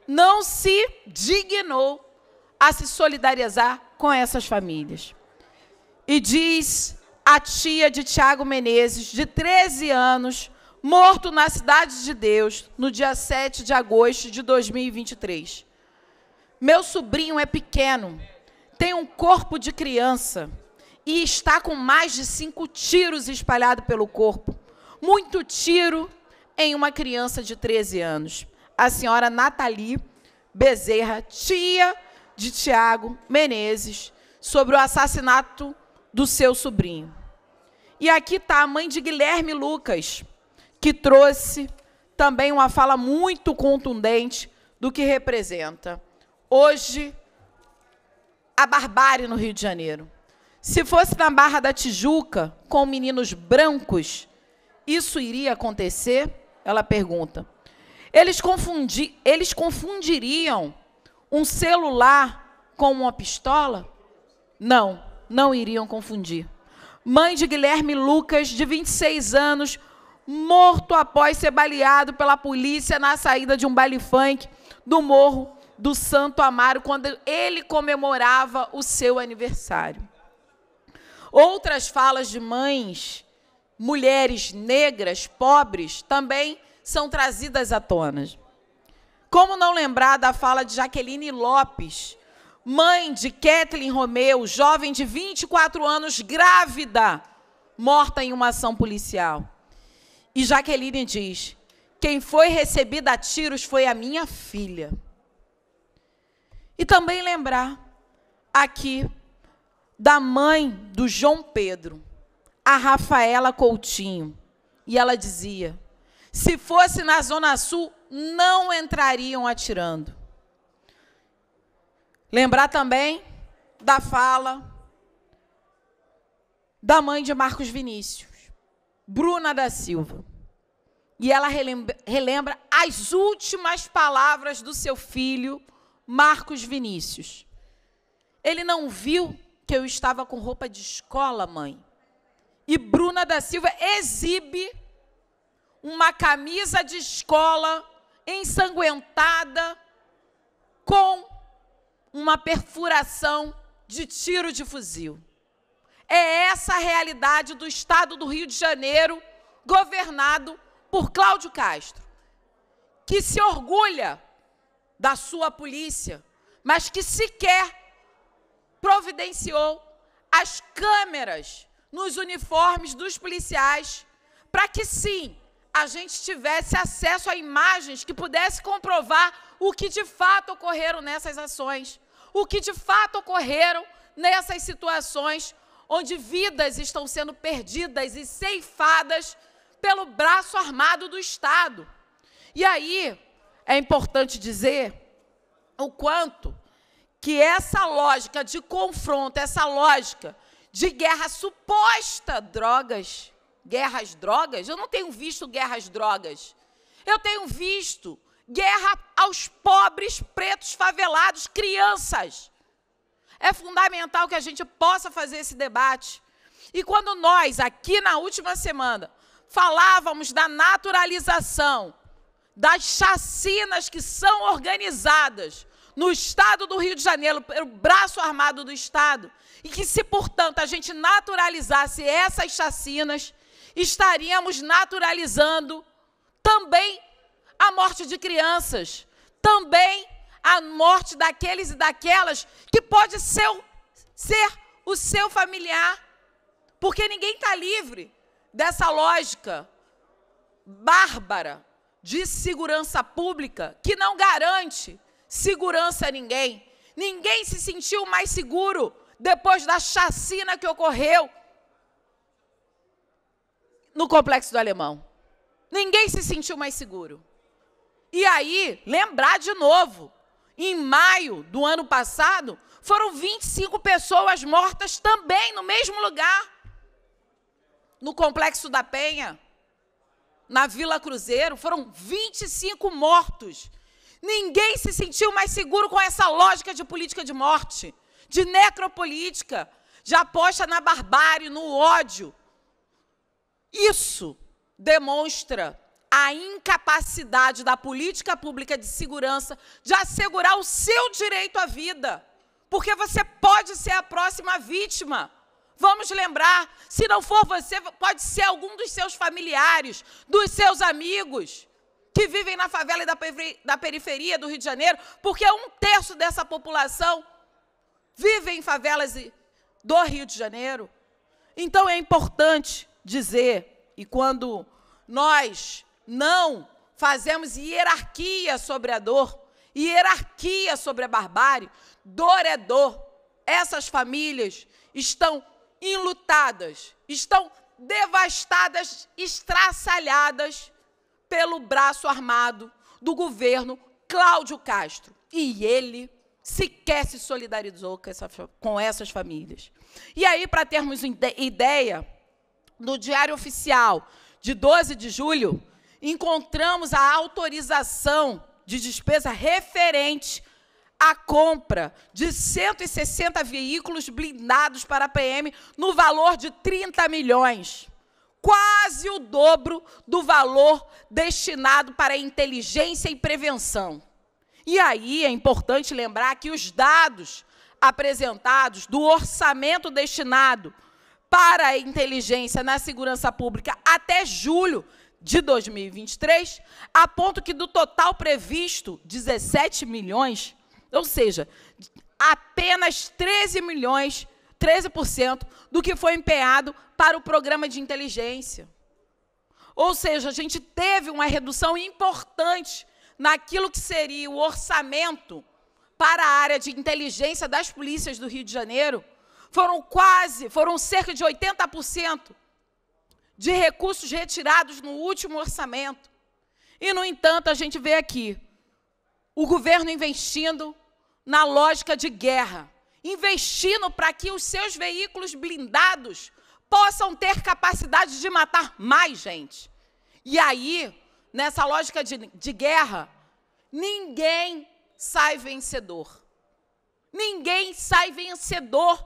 não se dignou a se solidarizar com essas famílias. E diz a tia de Tiago Menezes, de 13 anos, morto na Cidade de Deus, no dia 7 de agosto de 2023. Meu sobrinho é pequeno, tem um corpo de criança e está com mais de cinco tiros espalhados pelo corpo. Muito tiro em uma criança de 13 anos. A senhora Nathalie Bezerra, tia de Tiago Menezes, sobre o assassinato do seu sobrinho. E aqui está a mãe de Guilherme Lucas, que trouxe também uma fala muito contundente do que representa. Hoje, a barbárie no Rio de Janeiro. Se fosse na Barra da Tijuca, com meninos brancos, isso iria acontecer? Ela pergunta. Eles, confundi eles confundiriam um celular com uma pistola? Não, não iriam confundir. Mãe de Guilherme Lucas, de 26 anos, morto após ser baleado pela polícia na saída de um baile funk do Morro do Santo Amaro quando ele comemorava o seu aniversário. Outras falas de mães, mulheres negras, pobres, também são trazidas à tona. Como não lembrar da fala de Jaqueline Lopes, mãe de Kathleen Romeu, jovem de 24 anos, grávida, morta em uma ação policial. E Jaqueline diz: quem foi recebida a tiros foi a minha filha. E também lembrar aqui da mãe do João Pedro, a Rafaela Coutinho. E ela dizia: se fosse na Zona Sul, não entrariam atirando. Lembrar também da fala da mãe de Marcos Vinícius, Bruna da Silva. E ela relembra, relembra as últimas palavras do seu filho, Marcos Vinícius. Ele não viu que eu estava com roupa de escola, mãe. E Bruna da Silva exibe uma camisa de escola ensanguentada com uma perfuração de tiro de fuzil. É essa a realidade do estado do Rio de Janeiro, governado por Cláudio Castro, que se orgulha da sua polícia, mas que sequer providenciou as câmeras nos uniformes dos policiais para que sim a gente tivesse acesso a imagens que pudesse comprovar o que de fato ocorreram nessas ações, o que de fato ocorreram nessas situações onde vidas estão sendo perdidas e ceifadas pelo braço armado do Estado. E aí é importante dizer o quanto que essa lógica de confronto, essa lógica de guerra suposta drogas, guerras drogas, eu não tenho visto guerras drogas. Eu tenho visto guerra aos pobres pretos favelados, crianças. É fundamental que a gente possa fazer esse debate. E quando nós, aqui na última semana, falávamos da naturalização das chacinas que são organizadas no estado do Rio de Janeiro, pelo braço armado do Estado, e que, se, portanto, a gente naturalizasse essas chacinas, estaríamos naturalizando também a morte de crianças, também a morte daqueles e daquelas que pode ser, ser o seu familiar. Porque ninguém está livre dessa lógica bárbara de segurança pública que não garante segurança a ninguém. Ninguém se sentiu mais seguro depois da chacina que ocorreu no complexo do Alemão. Ninguém se sentiu mais seguro. E aí, lembrar de novo, em maio do ano passado, foram 25 pessoas mortas também no mesmo lugar. No Complexo da Penha, na Vila Cruzeiro, foram 25 mortos. Ninguém se sentiu mais seguro com essa lógica de política de morte, de necropolítica, de aposta na barbárie, no ódio. Isso demonstra a incapacidade da política pública de segurança de assegurar o seu direito à vida. Porque você pode ser a próxima vítima. Vamos lembrar, se não for você, pode ser algum dos seus familiares, dos seus amigos, que vivem na favela e da periferia do Rio de Janeiro, porque um terço dessa população vive em favelas do Rio de Janeiro. Então é importante dizer, e quando nós não fazemos hierarquia sobre a dor, hierarquia sobre a barbárie. Dor é dor. Essas famílias estão enlutadas, estão devastadas, estraçalhadas pelo braço armado do governo Cláudio Castro. E ele sequer se solidarizou com, essa, com essas famílias. E aí, para termos ideia, no Diário Oficial de 12 de julho, encontramos a autorização de despesa referente à compra de 160 veículos blindados para a PM no valor de 30 milhões. Quase o dobro do valor destinado para inteligência e prevenção. E aí é importante lembrar que os dados apresentados do orçamento destinado para a inteligência na segurança pública até julho de 2023, a ponto que do total previsto, 17 milhões, ou seja, apenas 13 milhões, 13% do que foi empenhado para o programa de inteligência. Ou seja, a gente teve uma redução importante naquilo que seria o orçamento para a área de inteligência das polícias do Rio de Janeiro. Foram quase, foram cerca de 80% de recursos retirados no último orçamento. E, no entanto, a gente vê aqui o governo investindo na lógica de guerra, investindo para que os seus veículos blindados possam ter capacidade de matar mais gente. E aí, nessa lógica de, de guerra, ninguém sai vencedor. Ninguém sai vencedor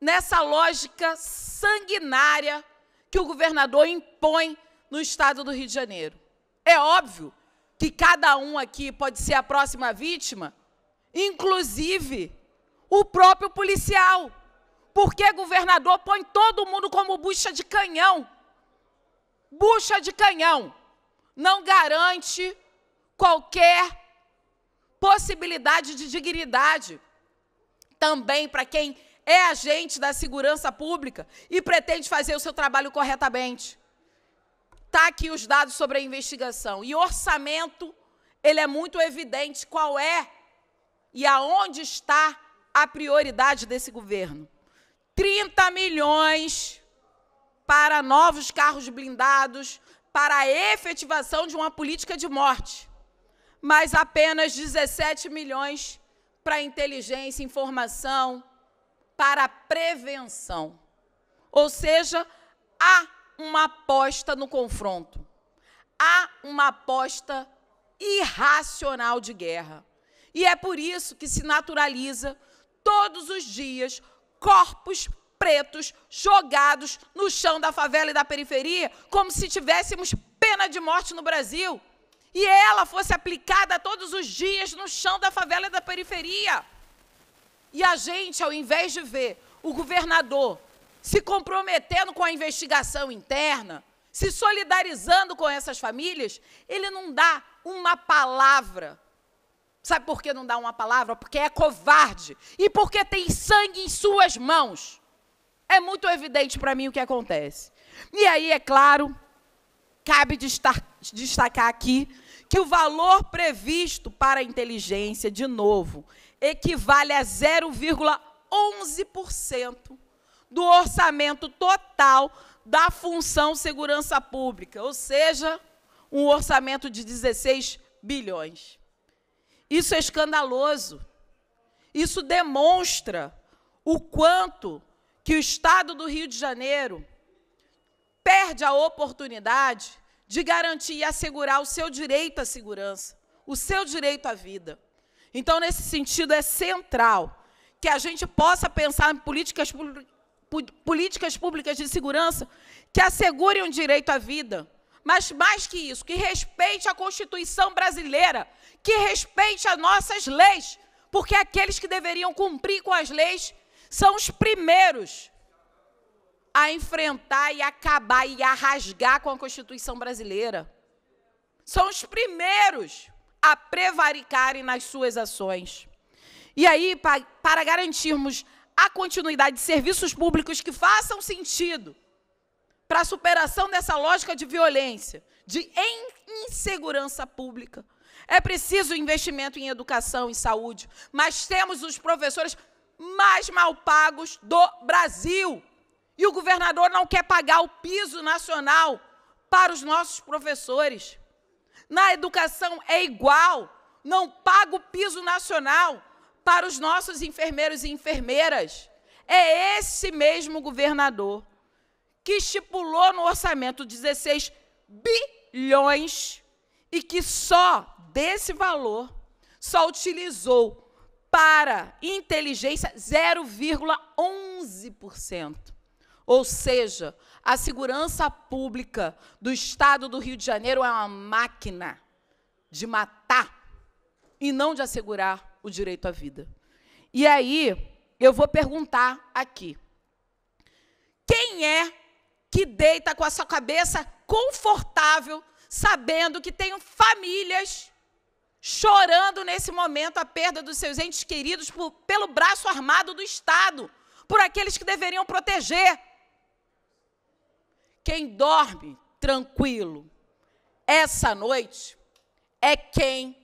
nessa lógica sanguinária que o governador impõe no estado do Rio de Janeiro. É óbvio que cada um aqui pode ser a próxima vítima, inclusive o próprio policial. Porque governador põe todo mundo como bucha de canhão. Bucha de canhão. Não garante qualquer possibilidade de dignidade. Também para quem é agente da segurança pública e pretende fazer o seu trabalho corretamente. Está aqui os dados sobre a investigação. E orçamento, ele é muito evidente qual é e aonde está a prioridade desse governo. 30 milhões para novos carros blindados, para a efetivação de uma política de morte, mas apenas 17 milhões para inteligência, informação, para prevenção. Ou seja, há uma aposta no confronto. Há uma aposta irracional de guerra. E é por isso que se naturaliza todos os dias corpos pretos jogados no chão da favela e da periferia, como se tivéssemos pena de morte no Brasil. E ela fosse aplicada todos os dias no chão da favela e da periferia. E a gente, ao invés de ver o governador se comprometendo com a investigação interna, se solidarizando com essas famílias, ele não dá uma palavra. Sabe por que não dá uma palavra? Porque é covarde e porque tem sangue em suas mãos. É muito evidente para mim o que acontece. E aí, é claro, cabe destacar aqui que o valor previsto para a inteligência, de novo, equivale a 0,11% do orçamento total da função segurança pública, ou seja, um orçamento de 16 bilhões. Isso é escandaloso. Isso demonstra o quanto que o Estado do Rio de Janeiro perde a oportunidade de garantir e assegurar o seu direito à segurança, o seu direito à vida. Então, nesse sentido, é central que a gente possa pensar em políticas, políticas públicas de segurança que assegurem o direito à vida. Mas, mais que isso, que respeite a Constituição brasileira, que respeite as nossas leis, porque aqueles que deveriam cumprir com as leis são os primeiros a enfrentar e acabar e a rasgar com a Constituição brasileira. São os primeiros a prevaricarem nas suas ações. E aí, para garantirmos a continuidade de serviços públicos que façam sentido para a superação dessa lógica de violência, de insegurança pública, é preciso investimento em educação e saúde, mas temos os professores mais mal pagos do Brasil. E o governador não quer pagar o piso nacional para os nossos professores. Na educação é igual, não paga o piso nacional para os nossos enfermeiros e enfermeiras. É esse mesmo governador que estipulou no orçamento 16 bilhões e que só desse valor só utilizou para inteligência 0,11%. Ou seja, a segurança pública do Estado do Rio de Janeiro é uma máquina de matar e não de assegurar o direito à vida. E aí, eu vou perguntar aqui: quem é que deita com a sua cabeça confortável, sabendo que tem famílias chorando nesse momento a perda dos seus entes queridos por, pelo braço armado do Estado, por aqueles que deveriam proteger? Quem dorme tranquilo essa noite é quem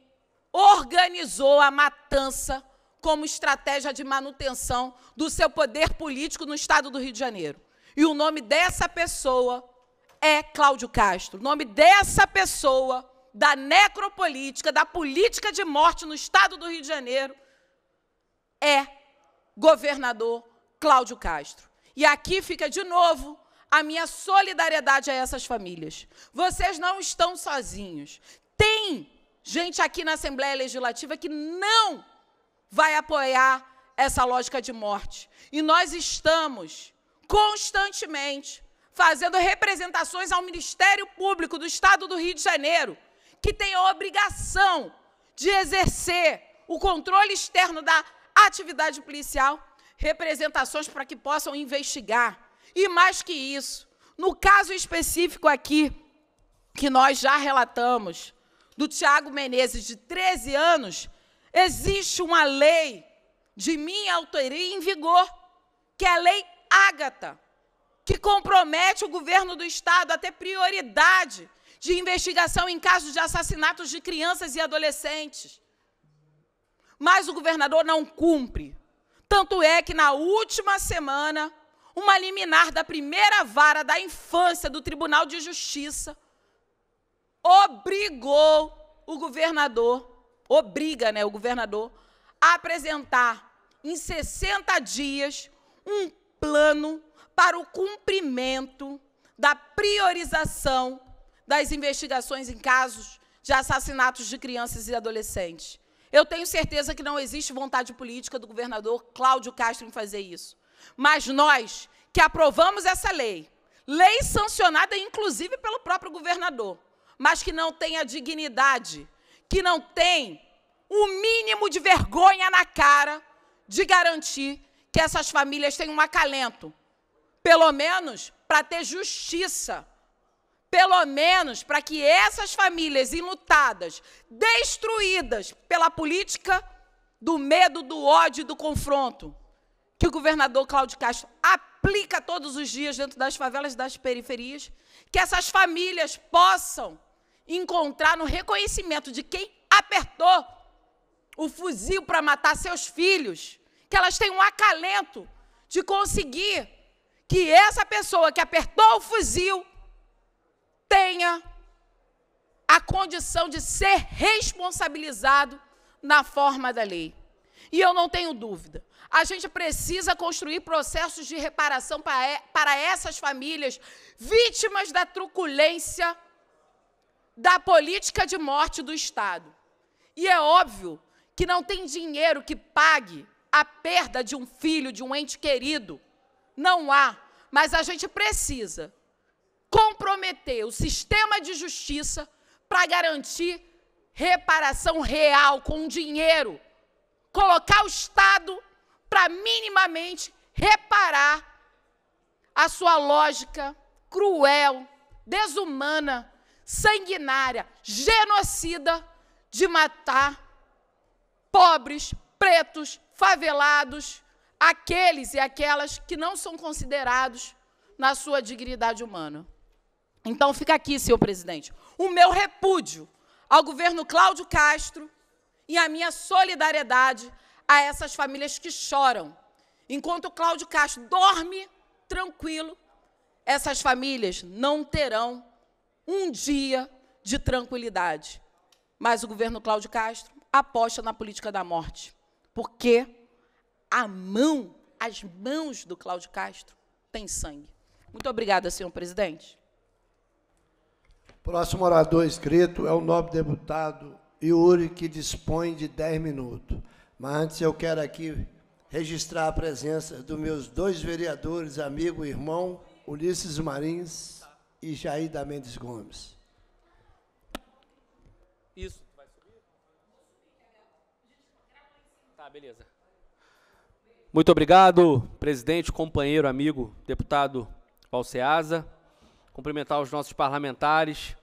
organizou a matança como estratégia de manutenção do seu poder político no estado do Rio de Janeiro. E o nome dessa pessoa é Cláudio Castro. O nome dessa pessoa, da necropolítica, da política de morte no estado do Rio de Janeiro, é governador Cláudio Castro. E aqui fica de novo a minha solidariedade a essas famílias. Vocês não estão sozinhos. Tem gente aqui na Assembleia Legislativa que não vai apoiar essa lógica de morte. E nós estamos constantemente fazendo representações ao Ministério Público do Estado do Rio de Janeiro, que tem a obrigação de exercer o controle externo da atividade policial, representações para que possam investigar. E mais que isso, no caso específico aqui, que nós já relatamos, do Tiago Menezes, de 13 anos, existe uma lei de minha autoria em vigor, que é a Lei Ágata, que compromete o governo do Estado a ter prioridade de investigação em casos de assassinatos de crianças e adolescentes. Mas o governador não cumpre. Tanto é que, na última semana, uma liminar da primeira vara da infância do Tribunal de Justiça obrigou o governador, obriga né, o governador, a apresentar em 60 dias um plano para o cumprimento da priorização das investigações em casos de assassinatos de crianças e adolescentes. Eu tenho certeza que não existe vontade política do governador Cláudio Castro em fazer isso. Mas nós, que aprovamos essa lei, lei sancionada inclusive pelo próprio governador, mas que não tem a dignidade, que não tem o mínimo de vergonha na cara de garantir que essas famílias tenham um acalento, pelo menos para ter justiça. Pelo menos para que essas famílias enlutadas, destruídas pela política do medo, do ódio e do confronto, que o governador Cláudio Castro aplica todos os dias dentro das favelas e das periferias, que essas famílias possam encontrar no reconhecimento de quem apertou o fuzil para matar seus filhos, que elas tenham um acalento de conseguir que essa pessoa que apertou o fuzil tenha a condição de ser responsabilizado na forma da lei. E eu não tenho dúvida. A gente precisa construir processos de reparação para essas famílias vítimas da truculência da política de morte do Estado. E é óbvio que não tem dinheiro que pague a perda de um filho, de um ente querido. Não há. Mas a gente precisa comprometer o sistema de justiça para garantir reparação real com dinheiro, colocar o Estado para minimamente reparar a sua lógica cruel, desumana, sanguinária, genocida de matar pobres, pretos, favelados, aqueles e aquelas que não são considerados na sua dignidade humana. Então fica aqui, senhor presidente, o meu repúdio ao governo Cláudio Castro e a minha solidariedade a essas famílias que choram. Enquanto Cláudio Castro dorme tranquilo, essas famílias não terão um dia de tranquilidade. Mas o governo Cláudio Castro aposta na política da morte, porque a mão, as mãos do Cláudio Castro têm sangue. Muito obrigada, senhor presidente. Próximo orador inscrito é o nobre deputado Yuri, que dispõe de 10 minutos. Mas antes eu quero aqui registrar a presença dos meus dois vereadores, amigo e irmão, Ulisses Marins e Jair da Mendes Gomes. Isso. Vai subir? Tá, beleza. Muito obrigado, presidente, companheiro, amigo, deputado Valceasa. Cumprimentar os nossos parlamentares,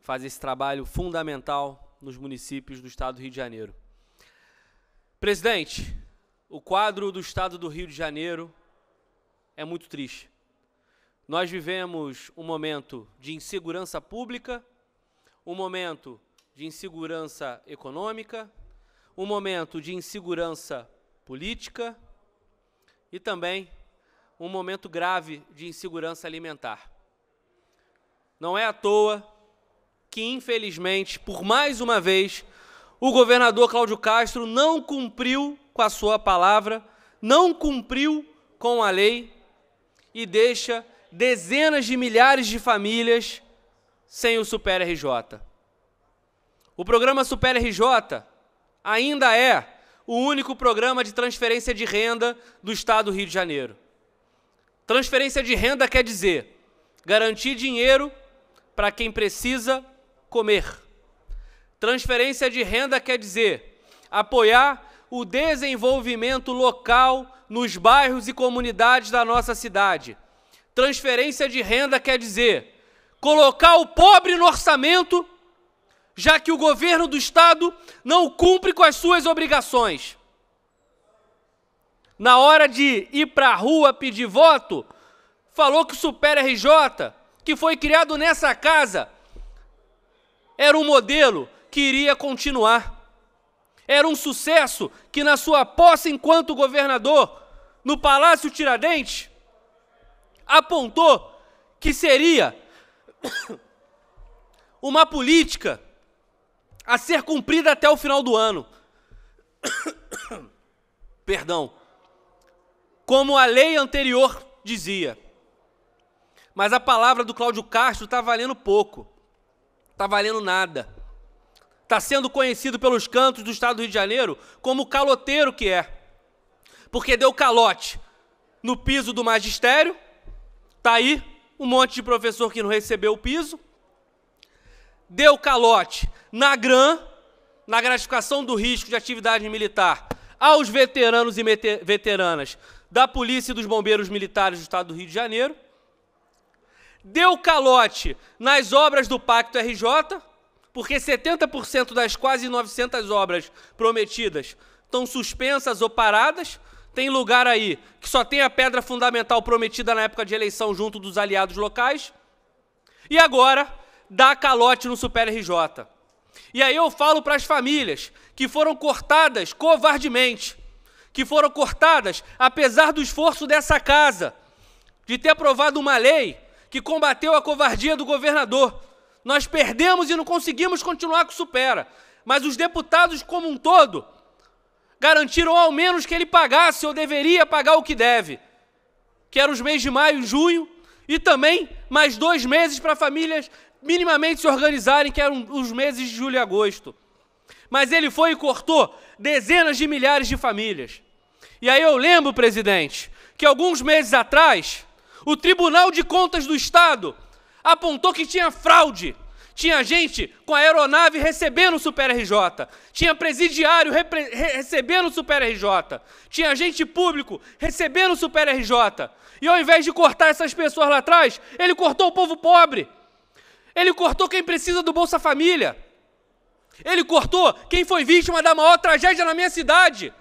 fazem esse trabalho fundamental nos municípios do estado do Rio de Janeiro. Presidente, o quadro do estado do Rio de Janeiro é muito triste. Nós vivemos um momento de insegurança pública, um momento de insegurança econômica, um momento de insegurança política e também um momento grave de insegurança alimentar. Não é à toa que, infelizmente, por mais uma vez, o governador Cláudio Castro não cumpriu com a sua palavra, não cumpriu com a lei e deixa dezenas de milhares de famílias sem o Super RJ. O programa Super RJ ainda é o único programa de transferência de renda do Estado do Rio de Janeiro. Transferência de renda quer dizer garantir dinheiro para quem precisa comer. Transferência de renda quer dizer apoiar o desenvolvimento local nos bairros e comunidades da nossa cidade. Transferência de renda quer dizer colocar o pobre no orçamento, já que o governo do estado não cumpre com as suas obrigações. Na hora de ir para a rua pedir voto, falou que o Super RJ, que foi criado nessa casa, era um modelo que iria continuar. Era um sucesso que, na sua posse enquanto governador, no Palácio Tiradentes, apontou que seria uma política a ser cumprida até o final do ano. Perdão. Como a lei anterior dizia. Mas a palavra do Cláudio Castro está valendo pouco. Está valendo nada está sendo conhecido pelos cantos do estado do Rio de Janeiro como o caloteiro que é. Porque deu calote no piso do magistério, está aí um monte de professor que não recebeu o piso, deu calote na GRAM, na gratificação do risco de atividade militar, aos veteranos e veteranas da Polícia e dos Bombeiros Militares do Estado do Rio de Janeiro, deu calote nas obras do Pacto RJ, porque 70% das quase 900 obras prometidas estão suspensas ou paradas. Tem lugar aí que só tem a pedra fundamental prometida na época de eleição junto dos aliados locais. E agora dá calote no Super RJ. E aí eu falo para as famílias que foram cortadas covardemente, que foram cortadas apesar do esforço dessa casa de ter aprovado uma lei que combateu a covardia do governador, nós perdemos e não conseguimos continuar com o Supera. Mas os deputados como um todo garantiram ao menos que ele pagasse ou deveria pagar o que deve, que eram os meses de maio e junho, e também mais dois meses para famílias minimamente se organizarem, que eram os meses de julho e agosto. Mas ele foi e cortou dezenas de milhares de famílias. E aí eu lembro, presidente, que alguns meses atrás, o Tribunal de Contas do Estado apontou que tinha fraude. Tinha gente com a aeronave recebendo o Super RJ. Tinha presidiário re recebendo o Super RJ. Tinha agente público recebendo o Super RJ. E ao invés de cortar essas pessoas lá atrás, ele cortou o povo pobre. Ele cortou quem precisa do Bolsa Família. Ele cortou quem foi vítima da maior tragédia na minha cidade.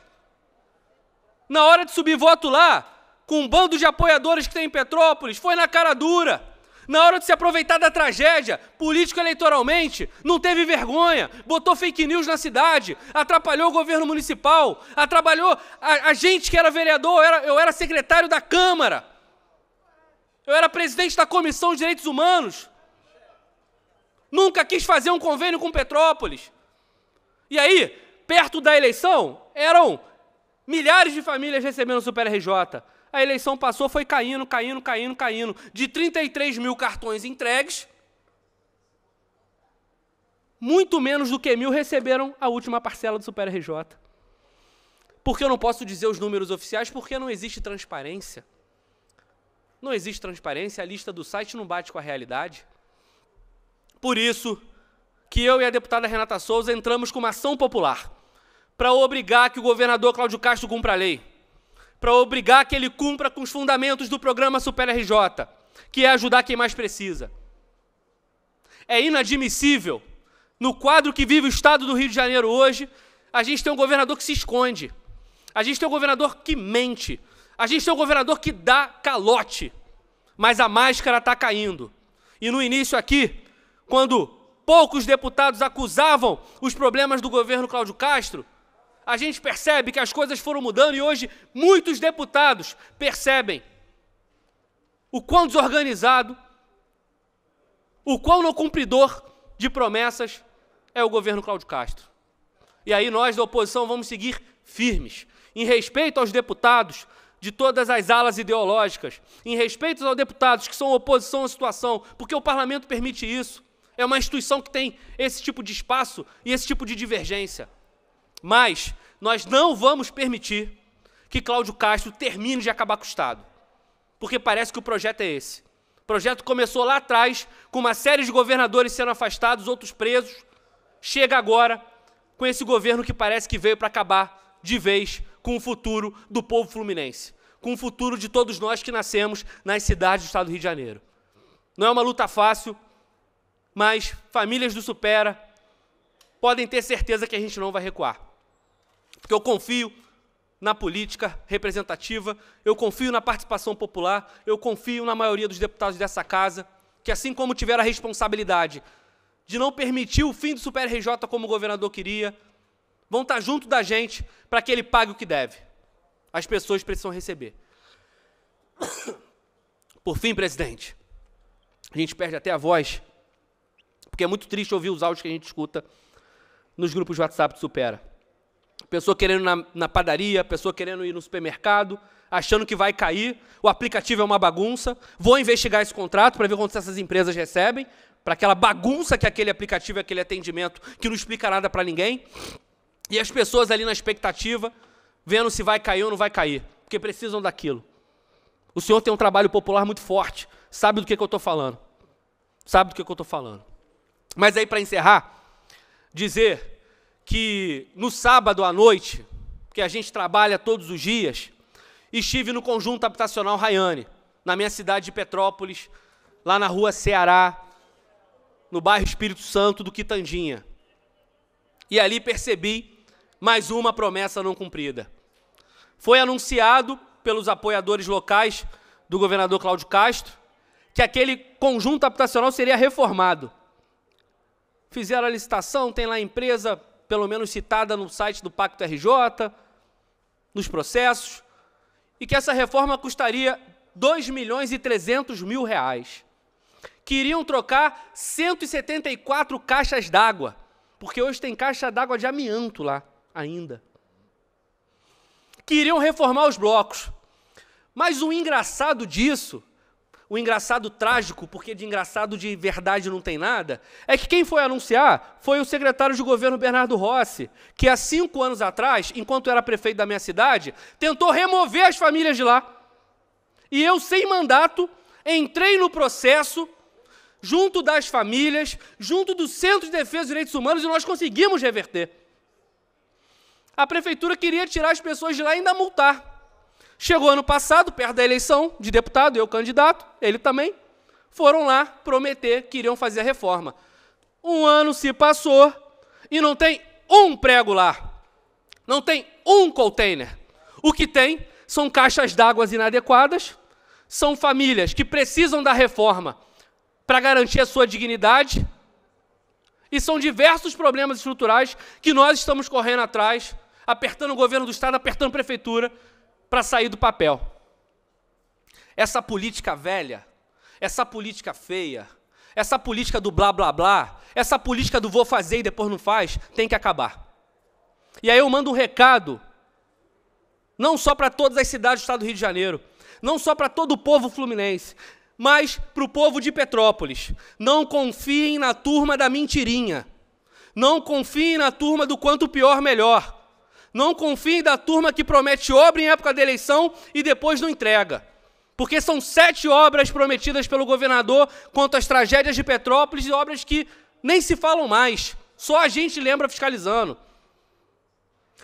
Na hora de subir voto lá, com um bando de apoiadores que tem em Petrópolis, foi na cara dura. Na hora de se aproveitar da tragédia, político-eleitoralmente, não teve vergonha, botou fake news na cidade, atrapalhou o governo municipal, atrapalhou a, a gente que era vereador, eu era, eu era secretário da Câmara, eu era presidente da Comissão de Direitos Humanos. Nunca quis fazer um convênio com Petrópolis. E aí, perto da eleição, eram milhares de famílias recebendo o Super RJ a eleição passou, foi caindo, caindo, caindo, caindo. De 33 mil cartões entregues, muito menos do que mil receberam a última parcela do Super RJ. Porque eu não posso dizer os números oficiais, porque não existe transparência. Não existe transparência, a lista do site não bate com a realidade. Por isso que eu e a deputada Renata Souza entramos com uma ação popular para obrigar que o governador Cláudio Castro cumpra a lei para obrigar que ele cumpra com os fundamentos do programa Super RJ, que é ajudar quem mais precisa. É inadmissível, no quadro que vive o Estado do Rio de Janeiro hoje, a gente tem um governador que se esconde, a gente tem um governador que mente, a gente tem um governador que dá calote, mas a máscara está caindo. E no início aqui, quando poucos deputados acusavam os problemas do governo Cláudio Castro, a gente percebe que as coisas foram mudando e hoje muitos deputados percebem o quão desorganizado o quão não cumpridor de promessas é o governo Cláudio Castro. E aí nós da oposição vamos seguir firmes, em respeito aos deputados de todas as alas ideológicas, em respeito aos deputados que são oposição à situação, porque o parlamento permite isso. É uma instituição que tem esse tipo de espaço e esse tipo de divergência. Mas nós não vamos permitir que Cláudio Castro termine de acabar com o Estado. Porque parece que o projeto é esse. O projeto começou lá atrás, com uma série de governadores sendo afastados, outros presos. Chega agora com esse governo que parece que veio para acabar de vez com o futuro do povo fluminense, com o futuro de todos nós que nascemos nas cidades do estado do Rio de Janeiro. Não é uma luta fácil, mas famílias do Supera podem ter certeza que a gente não vai recuar. Porque eu confio na política representativa, eu confio na participação popular, eu confio na maioria dos deputados dessa casa, que assim como tiveram a responsabilidade de não permitir o fim do Super RJ como o governador queria, vão estar junto da gente para que ele pague o que deve. As pessoas precisam receber. Por fim, presidente, a gente perde até a voz, porque é muito triste ouvir os áudios que a gente escuta nos grupos de WhatsApp do Supera. Pessoa querendo na, na padaria, pessoa querendo ir no supermercado, achando que vai cair, o aplicativo é uma bagunça. Vou investigar esse contrato para ver quanto essas empresas recebem, para aquela bagunça que aquele aplicativo aquele atendimento que não explica nada para ninguém. E as pessoas ali na expectativa, vendo se vai cair ou não vai cair, porque precisam daquilo. O senhor tem um trabalho popular muito forte, sabe do que, que eu estou falando. Sabe do que, que eu estou falando. Mas aí, para encerrar, dizer que no sábado à noite, que a gente trabalha todos os dias, estive no conjunto habitacional Rayane, na minha cidade de Petrópolis, lá na rua Ceará, no bairro Espírito Santo do Quitandinha. E ali percebi mais uma promessa não cumprida. Foi anunciado pelos apoiadores locais do governador Cláudio Castro que aquele conjunto habitacional seria reformado. Fizeram a licitação, tem lá a empresa, pelo menos citada no site do Pacto RJ, nos processos, e que essa reforma custaria 2 milhões e 300 mil reais queriam trocar 174 caixas d'água, porque hoje tem caixa d'água de amianto lá ainda. Queriam reformar os blocos. Mas o engraçado disso, o engraçado trágico, porque de engraçado de verdade não tem nada, é que quem foi anunciar foi o secretário de governo Bernardo Rossi, que há cinco anos atrás, enquanto era prefeito da minha cidade, tentou remover as famílias de lá. E eu, sem mandato, entrei no processo junto das famílias, junto do Centro de Defesa dos Direitos Humanos e nós conseguimos reverter. A prefeitura queria tirar as pessoas de lá e ainda multar. Chegou ano passado, perto da eleição de deputado, eu candidato, ele também, foram lá prometer que iriam fazer a reforma. Um ano se passou e não tem um prego lá. Não tem um container. O que tem são caixas d'água inadequadas, são famílias que precisam da reforma para garantir a sua dignidade. E são diversos problemas estruturais que nós estamos correndo atrás, apertando o governo do Estado, apertando a prefeitura, para sair do papel. Essa política velha, essa política feia, essa política do blá blá blá, essa política do vou fazer e depois não faz, tem que acabar. E aí eu mando um recado, não só para todas as cidades do estado do Rio de Janeiro, não só para todo o povo fluminense, mas para o povo de Petrópolis, não confiem na turma da mentirinha. Não confiem na turma do quanto pior, melhor. Não confiem na turma que promete obra em época da eleição e depois não entrega. Porque são sete obras prometidas pelo governador quanto às tragédias de Petrópolis e obras que nem se falam mais. Só a gente lembra fiscalizando.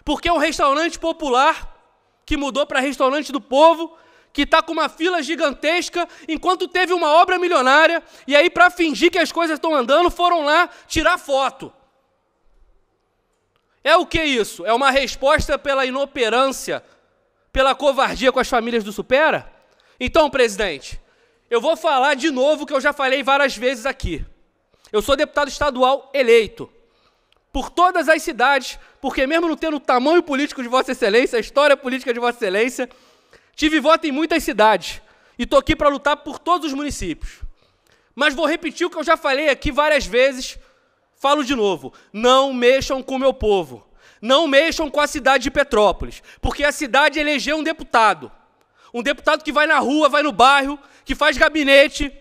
Porque é um restaurante popular que mudou para restaurante do povo que está com uma fila gigantesca, enquanto teve uma obra milionária, e aí, para fingir que as coisas estão andando, foram lá tirar foto. É o que isso? É uma resposta pela inoperância, pela covardia com as famílias do Supera? Então, presidente, eu vou falar de novo o que eu já falei várias vezes aqui. Eu sou deputado estadual eleito por todas as cidades, porque mesmo não tendo o tamanho político de Vossa Excelência, a história política de Vossa Excelência, Tive voto em muitas cidades e estou aqui para lutar por todos os municípios. Mas vou repetir o que eu já falei aqui várias vezes, falo de novo. Não mexam com o meu povo. Não mexam com a cidade de Petrópolis, porque a cidade elegeu um deputado. Um deputado que vai na rua, vai no bairro, que faz gabinete,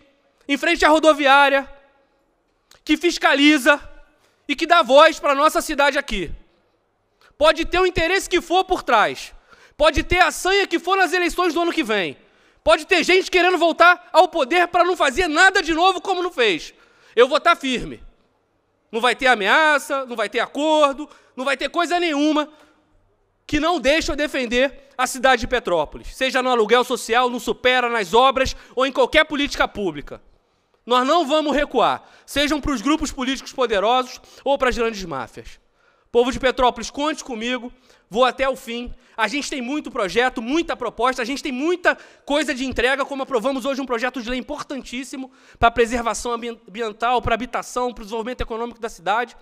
em frente à rodoviária, que fiscaliza e que dá voz para a nossa cidade aqui. Pode ter o interesse que for por trás, pode ter a sanha que for nas eleições do ano que vem, pode ter gente querendo voltar ao poder para não fazer nada de novo como não fez. Eu vou estar firme. Não vai ter ameaça, não vai ter acordo, não vai ter coisa nenhuma que não deixe eu defender a cidade de Petrópolis, seja no aluguel social, no supera, nas obras ou em qualquer política pública. Nós não vamos recuar, sejam para os grupos políticos poderosos ou para as grandes máfias. Povo de Petrópolis, conte comigo, vou até o fim. A gente tem muito projeto, muita proposta, a gente tem muita coisa de entrega, como aprovamos hoje um projeto de lei importantíssimo para a preservação ambiental, para a habitação, para o desenvolvimento econômico da cidade,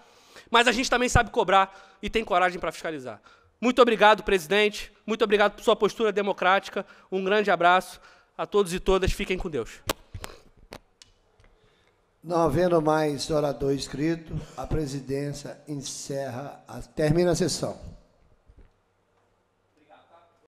mas a gente também sabe cobrar e tem coragem para fiscalizar. Muito obrigado, presidente. Muito obrigado por sua postura democrática. Um grande abraço a todos e todas. Fiquem com Deus. Não havendo mais orador inscrito, a presidência encerra, termina a sessão.